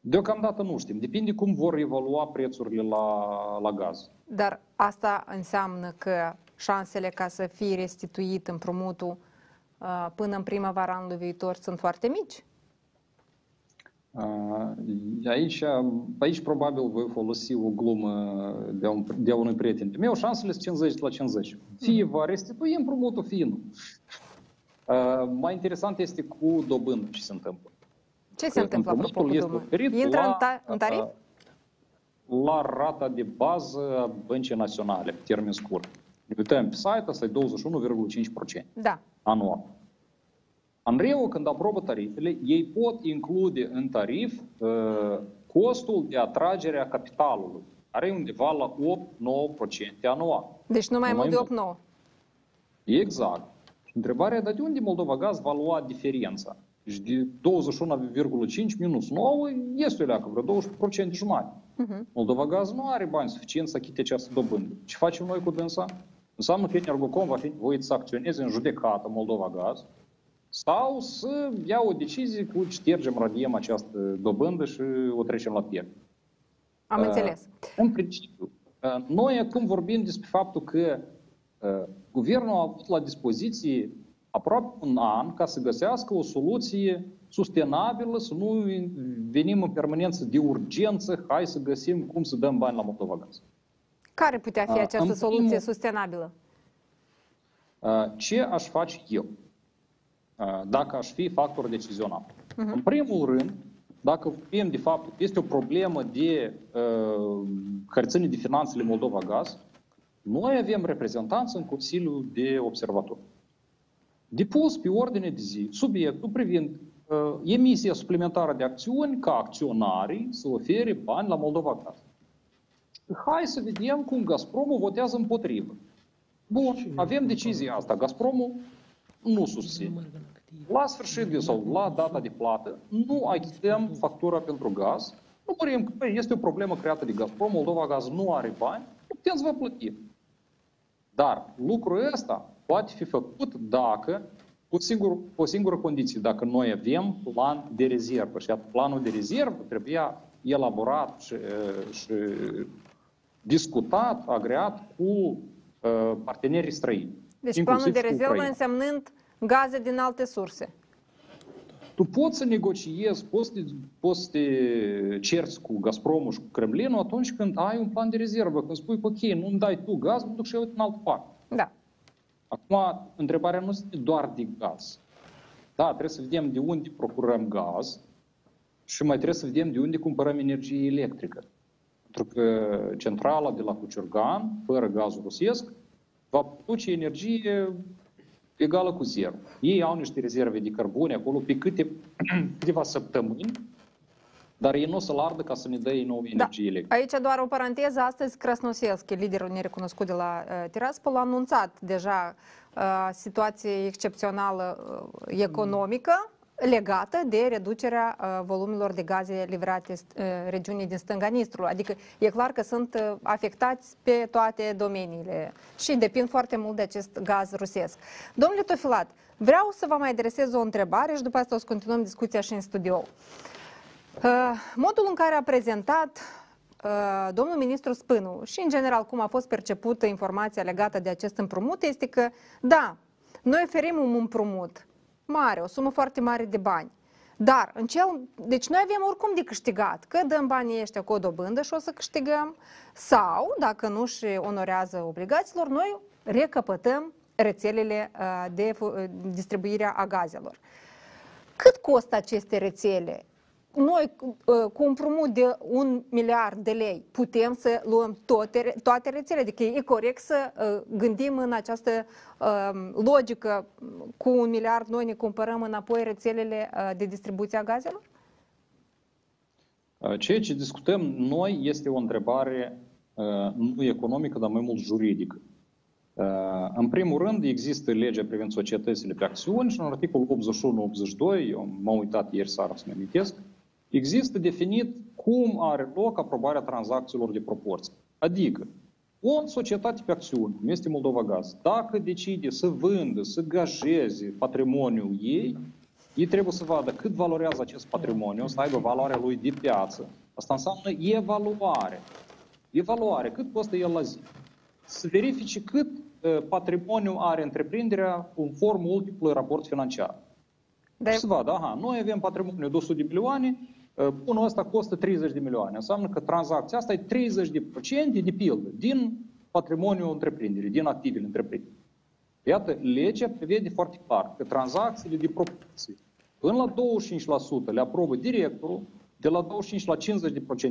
Deocamdată nu știm. Depinde cum vor evalua prețurile la, la gaz. Dar asta înseamnă că șansele ca să fie restituit împrumutul uh, până în primăvara anului viitor sunt foarte mici. Uh, Aici, aici probabil voi folosi o glumă de, un, de unui prieten de meu, șansele sunt 50 la 50. Fie va restitui împrumutul, fie nu. Uh, Mai interesant este cu dobândă ce se întâmplă. Ce se întâmplă apropo cu Împrumutul este domnul? oferit Intră la, în, ta- în tarif? la rata de bază a băncii naționale, pe termen scurt. Ne uităm pe site, asta e 21,5% Da. anual. În reu, când aprobă tarifele, ei pot include în tarif uh, costul de atragere a capitalului, care e undeva la 8-9% anual. Deci nu mai Nu mult mai de 8-9. Exact. Și întrebarea e, dar de unde Moldova Gaz va lua diferența? Deci de 21,5 minus 9 este o leacă, vreo 12% jumătate. Mhm. Moldova Gaz nu are bani suficient să achite această dobândă. Ce facem noi cu dânsa? Înseamnă că Energocom va fi voit să acționeze în judecată Moldova Gaz sau să ia o decizie cu ștergem, radiem această dobândă și o trecem la pierd. Am Uh, înțeles. În principiu, uh, noi acum vorbim despre faptul că uh, guvernul a avut la dispoziție aproape un an ca să găsească o soluție sustenabilă, să nu venim în permanență de urgență, hai să găsim cum să dăm bani la Moldova Gaz. Care putea fi Uh, această în soluție primul- sustenabilă? Uh, Ce aș face eu uh, dacă aș fi factor decizional? În primul rând, dacă vorbim de fapt este o problemă de uh, care ține de finanțele Moldova Gaz, noi avem reprezentanți în Consiliul de Observatori. Depus pe ordine de zi subiectul privind uh, emisia suplimentară de acțiuni ca acționarii să ofere bani la Moldova Gaz. Hai să vedem cum Gazpromul votează împotrivă. Bun, avem decizia asta. Gazpromul nu susține. La sfârșit de, sau la data de plată, nu achităm factura pentru gaz. Nu părem că băi, este o problemă creată de Gazprom, Moldova Gaz nu are bani, nu putem să vă plătim. Dar lucrul ăsta poate fi făcut dacă, cu, singur, cu o singură condiție, dacă noi avem plan de rezervă. Și iată, planul de rezervă trebuia elaborat și, uh, și discutat, agreat cu uh, partenerii străini. Deci inclusiv planul de cu rezervă Ucraina. însemnând gaze din alte surse. Tu poți să negociezi, poți să, te- poți să te cerți cu Gazpromul și cu Kremlinul atunci când ai un plan de rezervă, când spui, ok, nu-mi dai tu gaz, mă duc și eu în altă parte. Da. Acum, întrebarea nu este doar de gaz. Da, trebuie să vedem de unde procurăm gaz și mai trebuie să vedem de unde cumpărăm energie electrică. Pentru că centrala de la Cuciurgan, fără gazul rusesc, va produce energie egală cu zero. Ei au niște rezerve de cărbune acolo pe câte, câteva săptămâni, dar ei nu o să-l ardă ca să ne dea ei nouă energie electrică. Aici doar o paranteză. Astăzi Krasnoselski, liderul nerecunoscut de la uh, Tiraspol, a anunțat deja uh, situație excepțională uh, economică legată de reducerea uh, volumelor de gaze livrate uh, regiunii din stânga Nistrului. Adică e clar că sunt uh, afectați pe toate domeniile și depind foarte mult de acest gaz rusesc. Domnule Tofilat, vreau să vă mai adresez o întrebare și după asta o să continuăm discuția și în studio. Uh, Modul în care a prezentat uh, domnul ministru Spânu și, în general, cum a fost percepută informația legată de acest împrumut este că, da, noi oferim un împrumut mare, o sumă foarte mare de bani, Dar, în cel, deci noi avem oricum de câștigat, că dăm banii ăștia cu o dobândă și o să câștigăm, sau, dacă nu și onorează obligațiilor, noi recăpătăm rețelele uh, de fu- uh, distribuire a gazelor. Cât costă aceste rețele? Noi, uh, cu un împrumut de un miliard de lei, putem să luăm toate, toate rețelele. Adică e corect să uh, gândim în această uh, logică, cu un miliard noi ne cumpărăm înapoi rețelele uh, de distribuție a gazelor? Uh, Ceea ce discutăm noi este o întrebare uh, nu economică, dar mai mult juridică. Uh, În primul rând, există legea privind societățile pe acțiuni și în articolul 81-82, eu m-am uitat ieri seara să-mi amintesc, există definit cum are loc aprobarea tranzacțiilor de proporție. Adică, o societate pe acțiuni, cum este Moldova Gaz, dacă decide să vândă, să gajeze patrimoniul ei, ei trebuie să vadă cât valorează acest patrimoniu, să aibă valoarea lui de piață. Asta înseamnă evaluare. Evaluare, cât costă el la zi. Să verifice cât uh, patrimoniu are întreprinderea conform ultimului raport financiar. De... Și să vadă, aha, noi avem patrimoniu de 100 de milioane, uh, bunul ăsta costă 30 de milioane. Înseamnă că tranzacția asta e 30 de procente de pildă din patrimoniul întreprinderii, din activele întreprinderii. Iată, legea prevede foarte clar că tranzacțiile de proporție până la 25% le aprobă directorul, de la 25 la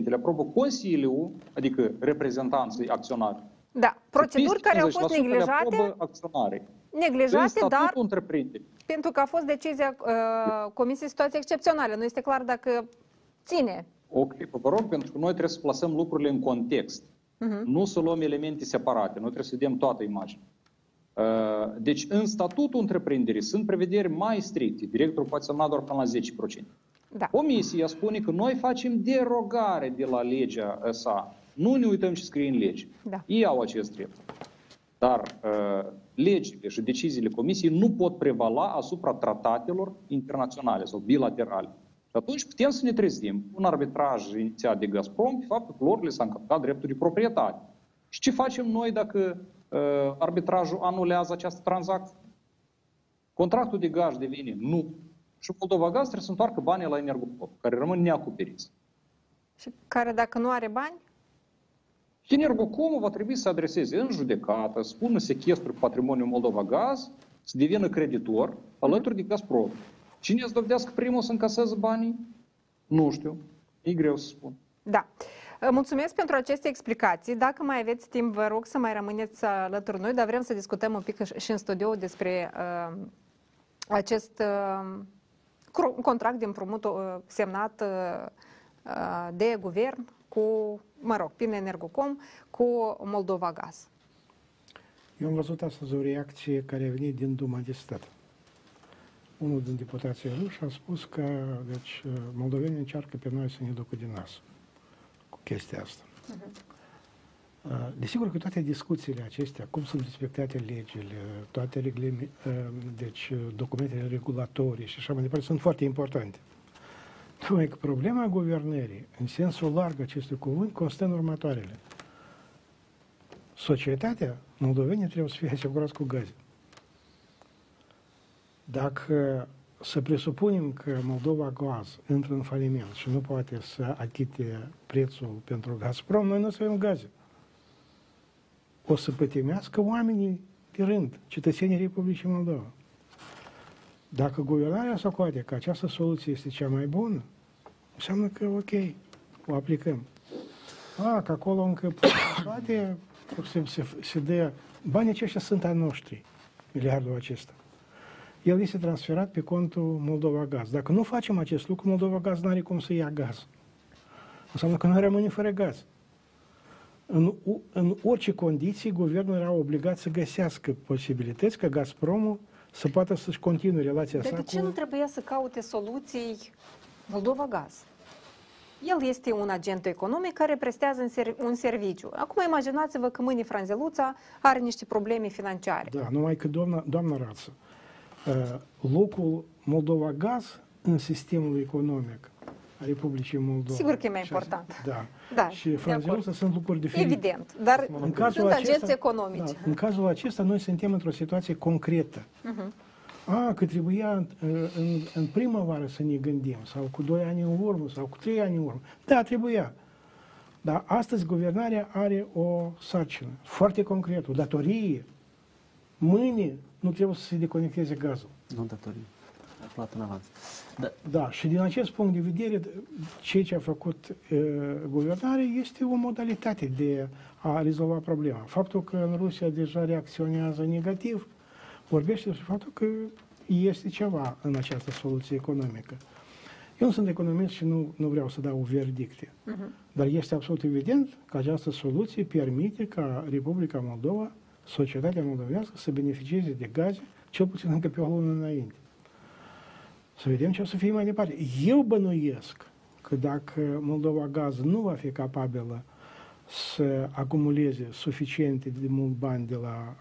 50% le aprobă Consiliul, adică reprezentanții acționari. Da, proceduri care au fost 50% le neglijate, aprobă acționarii. În neglijate, statutul dar întreprinderii. pentru că a fost decizia uh, Comisiei Situații Excepționale. Nu este clar dacă ține. O clipă, vă rog, pentru că noi trebuie să plasăm lucrurile în context. Uh-huh. Nu să luăm elemente separate. Noi trebuie să vedem toată imaginea. Uh, Deci, în statutul întreprinderii sunt prevederi mai stricte. Directorul poate semna doar până la 10%. Da. Comisia spune că noi facem derogare de la legea sa. Nu ne uităm ce scrie în lege. Da. Ei au acest drept. Dar uh, legile și deciziile Comisiei nu pot prevala asupra tratatelor internaționale sau bilaterale. Și atunci putem să ne trezim un arbitraj inițiat de Gazprom pe faptul că lor le s-a încălcat dreptul de proprietate. Și ce facem noi dacă uh, arbitrajul anulează această tranzacție? Contractul de gaz devine nu. Și Moldova Gaz trebuie să întoarcă banii la Energopol, care rămân neacoperiți. Și care dacă nu are bani, Și Energocomul va trebui să adreseze în judecată, să pună sechestru pe patrimoniul Moldova Gaz, să devină creditor alături de Gazprom. Cine să dovedească primul să încaseze banii? Nu știu. E greu să spun. Da. Mulțumesc pentru aceste explicații. Dacă mai aveți timp, vă rog să mai rămâneți alături noi, dar vrem să discutăm un pic și în studio despre uh, acest uh, cru- contract de împrumut uh, semnat uh, uh, de guvern cu, mă rog, prin Energocom, cu Moldova Gaz. Eu am văzut astăzi o reacție care a venit din Duma de Stat. Unul din deputații ruși a spus că deci, moldovenii încearcă pe noi să ne ducă din nas cu chestia asta. Uh, Desigur că toate discuțiile acestea, cum sunt respectate legile, toate reglime, uh, deci, uh, documentele regulatorii și așa mai departe, sunt foarte importante. Numai că problema guvernării, în sensul larg acestui cuvânt, constă în următoarele. Societatea, moldovenii trebuie să fie asigurați cu gaze. Dacă să presupunem că Moldova Gaz intră în faliment și nu poate să achite prețul pentru Gazprom, noi nu o să avem gaze. O să pătimească oamenii de rând, cetățenii Republicii Moldova. Dacă guvernarea socoate că această soluție este cea mai bună, înseamnă că ok, o aplicăm. A, că acolo încă toate se, se, se dă, banii aceștia sunt a noștri, miliardul acesta. El este transferat pe contul Moldova Gaz. Dacă nu facem acest lucru, Moldova Gaz nu are cum să ia gaz. Înseamnă că noi rămânem fără gaz. În, u- în orice condiții, guvernul era obligat să găsească posibilități ca Gazpromul să poată să-și continue relația Dar sa de ce cu... nu trebuia să caute soluții Moldova Gaz? El este un agent economic care prestează un, ser- un serviciu. Acum imaginați-vă că mâine Franzeluța are niște probleme financiare. Da, numai că, doamna, doamna Rață, uh, locul Moldova Gaz în sistemul economic a Republicii Moldova. Sigur că e mai Și- important. Da. Da, și de Franzeluța acord. sunt lucruri diferite. Evident, dar În cazul sunt acesta- agenți economici. Da, în cazul acesta, noi suntem într-o situație concretă. Mhm. a, că trebuia în, în, în primăvară să ne gândim, sau cu doi ani în urmă, sau cu trei ani în urmă. Da, trebuia. Dar astăzi guvernarea are o sarcină foarte concretă, o datorie. Mâine nu trebuie să se deconecteze gazul. Nu datorie. Plată în avans. Da. da, și din acest punct de vedere, ceea ce a făcut uh, guvernarea este o modalitate de a rezolva problema. Faptul că în Rusia deja reacționează negativ, vorbește despre faptul că este ceva în această soluție economică. Eu nu sunt economist și nu, nu vreau să dau verdicte, uh-huh. dar este absolut evident că această soluție permite ca Republica Moldova, societatea moldovească, să beneficieze de gaze, cel puțin încă pe o lună înainte. Să vedem ce o să fie mai departe. Eu bănuiesc că dacă Moldova Gaz nu va fi capabilă să acumuleze suficiente de mult bani de la,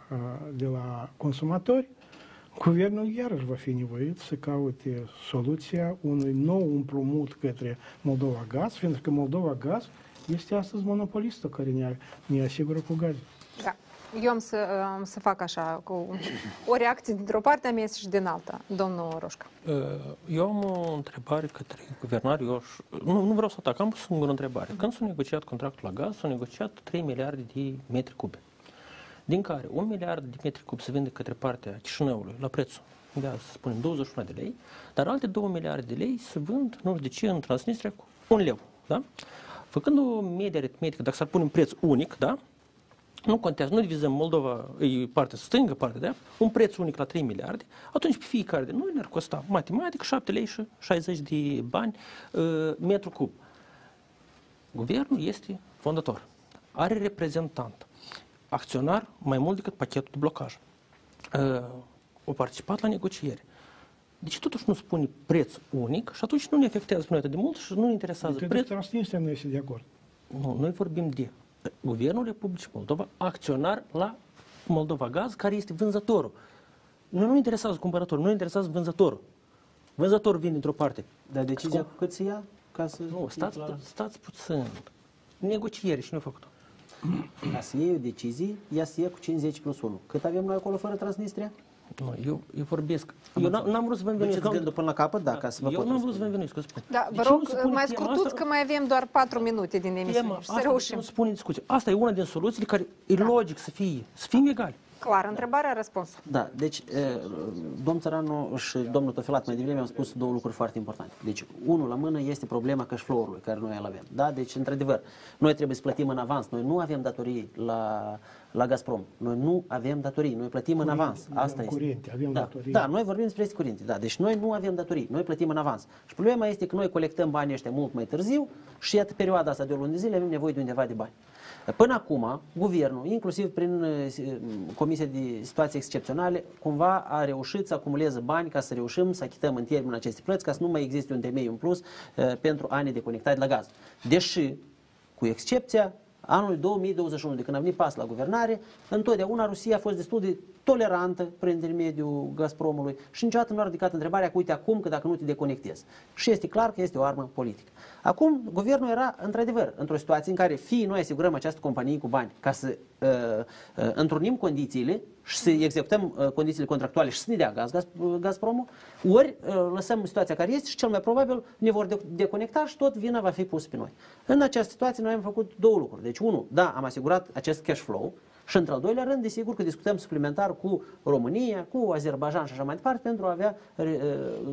de la consumatori, guvernul iarăși va fi nevoit să caute soluția unui nou împrumut către Moldova Gaz, pentru că Moldova Gaz este astăzi monopolistă care ne, ne asigură cu gaze. Da. Eu am să, am să fac așa, cu o reacție dintr-o parte a mea și din alta, domnul Roșca. Eu am o întrebare către guvernar. Eu nu, nu vreau să atac, am o singură întrebare. Când s-a negociat contractul la gaz, s-a negociat 3 miliarde de metri cube, din care 1 miliard de metri cub se vinde către partea Chișinăului la prețul de să spunem 21 de lei, dar alte 2 miliarde de lei se vând, nu știu de ce, în Transnistria cu un leu. Da? Făcând o medie aritmetică, dacă s-ar pune un preț unic, da? Nu contează, nu divizăm Moldova, e partea stângă, partea de un preț unic la 3 miliarde, atunci pe fiecare de noi ne-ar costa matematic 7 lei și 60 de bani uh, metru cub. Guvernul este fondator, are reprezentant, acționar mai mult decât pachetul de blocaj. Uh, o participat la negociere. Deci totuși nu spune preț unic și atunci nu ne afectează pe noi atât de mult și nu ne interesează prețul. Cred că Transnistria nu este de acord. Nu, noi vorbim de Guvernul Republicii Moldova, acționar la Moldova Gaz, care este vânzătorul. Nu nu interesează cumpărătorul, nu interesează vânzătorul. Vânzătorul vine dintr-o parte. Dar decizia cu cât se ia? Ca să nu, stați, la... stați puțin. Negociere și nu făcut-o. Ca să iei o decizie, ea să ia cu 50 plus 1. Cât avem noi acolo fără Transnistria? Nu, eu, eu vorbesc. Am eu n-am vrut să vă învenuiesc. Duceți gândul până la capăt, da, ca să vă Eu n-am vrut să vă învenuiesc, că spun. Da, vă rog, mai scurtuți că mai avem doar 4 minute din emisiune și să reușim. Asta spune discuție. Asta e una din soluțiile care e da. logic să fie, să fim egali. Clar, întrebarea, răspunsul. Da, deci domnul Țăranu și domnul Tofilat mai devreme au spus două lucruri foarte importante. Deci, unul la mână este problema cash flow-ului care noi îl avem. Da? Deci, într-adevăr, noi trebuie să plătim în avans. Noi nu avem datorii la, la Gazprom. Noi nu avem datorii. Noi plătim curente, în avans. Asta este. Curente, avem da, datorii. Da, noi vorbim despre curente. Da, deci noi nu avem datorii. Noi plătim în avans. Și problema este că noi colectăm banii ăștia mult mai târziu și iată perioada asta de o lună de zile avem nevoie de undeva de bani. Până acum, guvernul, inclusiv prin uh, Comisia de Situații Excepționale, cumva a reușit să acumuleze bani ca să reușim să achităm în termen aceste plăți, ca să nu mai existe un temei în plus uh, pentru anii de conectare la gaz. Deși, cu excepția anului 2021, de când a venit pas la guvernare, întotdeauna Rusia a fost destul de tolerantă prin intermediul Gazpromului și niciodată nu a ridicat întrebarea că uite acum că dacă nu te deconectezi. Și este clar că este o armă politică. Acum, guvernul era într-adevăr într-o situație în care fie noi asigurăm această companie cu bani ca să uh, uh, întrunim condițiile și să executăm uh, condițiile contractuale și să ne dea gaz, gaz Gazpromul, ori uh, lăsăm situația care este și cel mai probabil ne vor de- deconecta și tot vina va fi pusă pe noi. În această situație noi am făcut două lucruri. Deci, unul, da, am asigurat acest cash flow, și într-al doilea rând, desigur că discutăm suplimentar cu România, cu Azerbaijan și așa mai departe pentru a avea uh,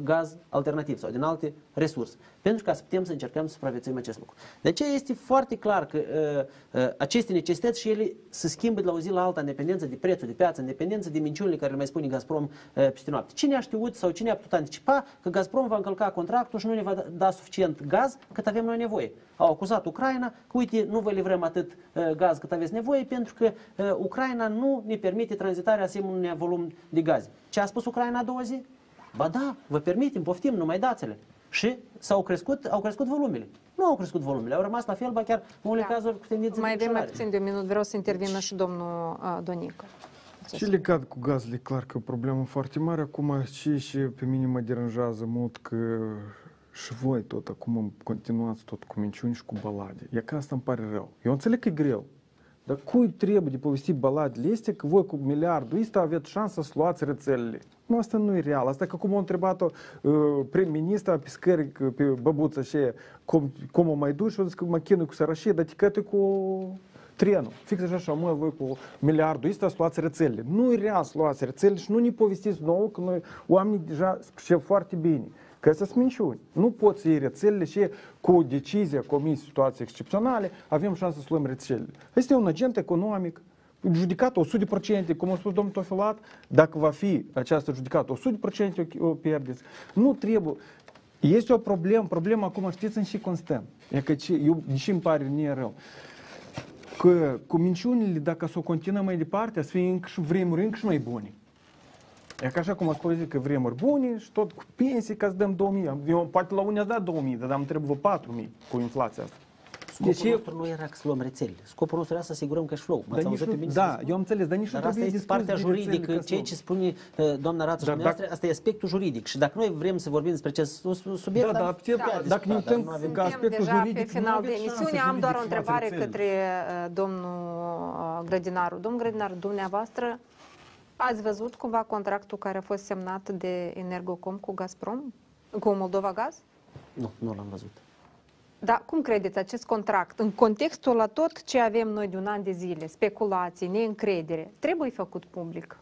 gaz alternativ sau din alte resurse. Pentru ca să putem să încercăm să supraviețuim acest lucru. De aceea este foarte clar că uh, uh, aceste necesități și ele se schimbă de la o zi la alta în dependență de prețul de piață, în dependență de minciunile care le mai spune Gazprom uh, peste noapte. Cine a știut sau cine a putut anticipa că Gazprom va încălca contractul și nu ne va da, da suficient gaz cât avem noi nevoie? Au acuzat Ucraina că, uite, nu vă livrăm atât uh, gaz cât aveți nevoie pentru că uh, Ucraina nu ne permite tranzitarea asemenea volum de gaze. Ce a spus Ucraina a doua zi? Ba da, vă permitem, poftim, numai dați-le. Și s-au crescut, au crescut volumele. Nu au crescut volumele, au rămas la fel, ba chiar în unele da. cazuri cu tendințe Mai avem mai puțin de un minut, vreau să intervină și domnul uh, Donică. Și legat cu gazele, clar că e o problemă foarte mare. Acum și, și pe mine mă deranjează mult că și voi tot acum continuați tot cu minciuni și cu balade. E că asta îmi pare rău. Eu înțeleg că e greu. Dar cui trebuie de povesti baladele astea că voi cu miliardul ăsta aveți șansa să luați rețelele? Nu, asta nu e real. Asta că cum a întrebat-o uh, prim-ministra pe scări, pe băbuță și cum, cum o mai duci, și o zis că mă chinui cu sărășie, dar ticăte cu trenul. Fix așa, așa, mă, voi cu miliardul ăsta să luați rețelele. Nu e real să luați rețelele și nu ne povestiți nouă că noi oamenii deja știu foarte bine. Că sunt minciuni. Nu poți să iei rețelele și cu decizia Comisiei Situații Excepționale avem șansa să luăm rețelele. Este un agent economic, judecat 100%, cum a spus domnul Tofilat, dacă va fi această judecată 100% o pierdeți. Nu trebuie. Este o problemă, problema acum știți în și constant. E că ce, eu, deși îmi pare nie rău, că cu minciunile, dacă să o continuă mai departe, să fie încă și vremuri încă și mai bune. E ca așa cum a spus că vremuri bune și tot cu pensii ca să dăm 2000. Eu, poate la unii ați dat 2000, dar am trebuie 4000 cu inflația asta. Scopul deci nostru nu era să luăm rețele. Scopul nostru era să asigurăm cash flow. Dar nici nu, da, eu am înțeles, dar nici dar nu asta trebuie este partea juridică, ceea ce spune uh, doamna Rață și dacă... asta e aspectul juridic. Și dacă noi vrem să vorbim despre acest subiect, da, da, da, dacă ne uităm ca aspectul deja juridic, pe final de emisiune, am doar o întrebare către uh, domnul uh, Grădinaru. Domnul Grădinaru, dumneavoastră Ați văzut cumva contractul care a fost semnat de Energocom cu Gazprom? Cu Moldova Gaz? Nu, nu l-am văzut. Dar cum credeți acest contract, în contextul la tot ce avem noi de un an de zile, speculații, neîncredere, trebuie făcut public?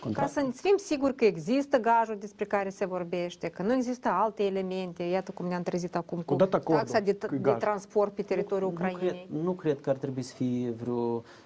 Contract. Ca să fim siguri că există gajul despre care se vorbește, că nu există alte elemente, iată cum ne-am trezit acum cu taxa de, de transport pe teritoriul nu, Ucrainei. Nu cred, nu cred că ar trebui să fie vreo Uh,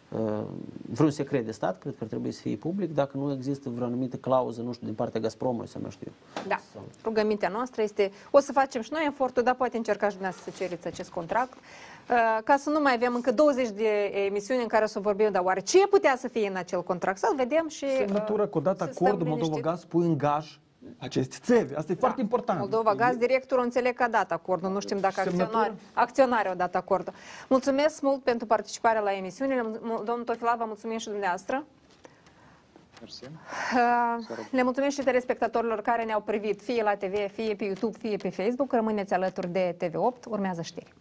vreun secret de stat, cred că ar trebui să fie public, dacă nu există vreo anumită clauză, nu știu, din partea Gazpromului, să nu știu. Da. Sau... Rugămintea noastră este, o să facem și noi efortul, dar poate încercați dumneavoastră să cereți acest contract, uh, ca să nu mai avem încă 20 de emisiuni în care să vorbim, dar oare ce putea să fie în acel contract? Să-l vedem și... Semnătură cu dat acordul Moldova Gaz pui în gaj aceste țevi. Asta e da. foarte important. Moldova Gaz, directorul înțeleg că a dat acordul. Nu știm dacă acționari, acționari au dat acordul. Mulțumesc mult pentru participarea la emisiune. Domnul Tofila, vă mulțumim și dumneavoastră. Mersi. Le mulțumim și telespectatorilor care ne-au privit fie la TV, fie pe YouTube, fie pe Facebook. Rămâneți alături de TV8. Urmează știri.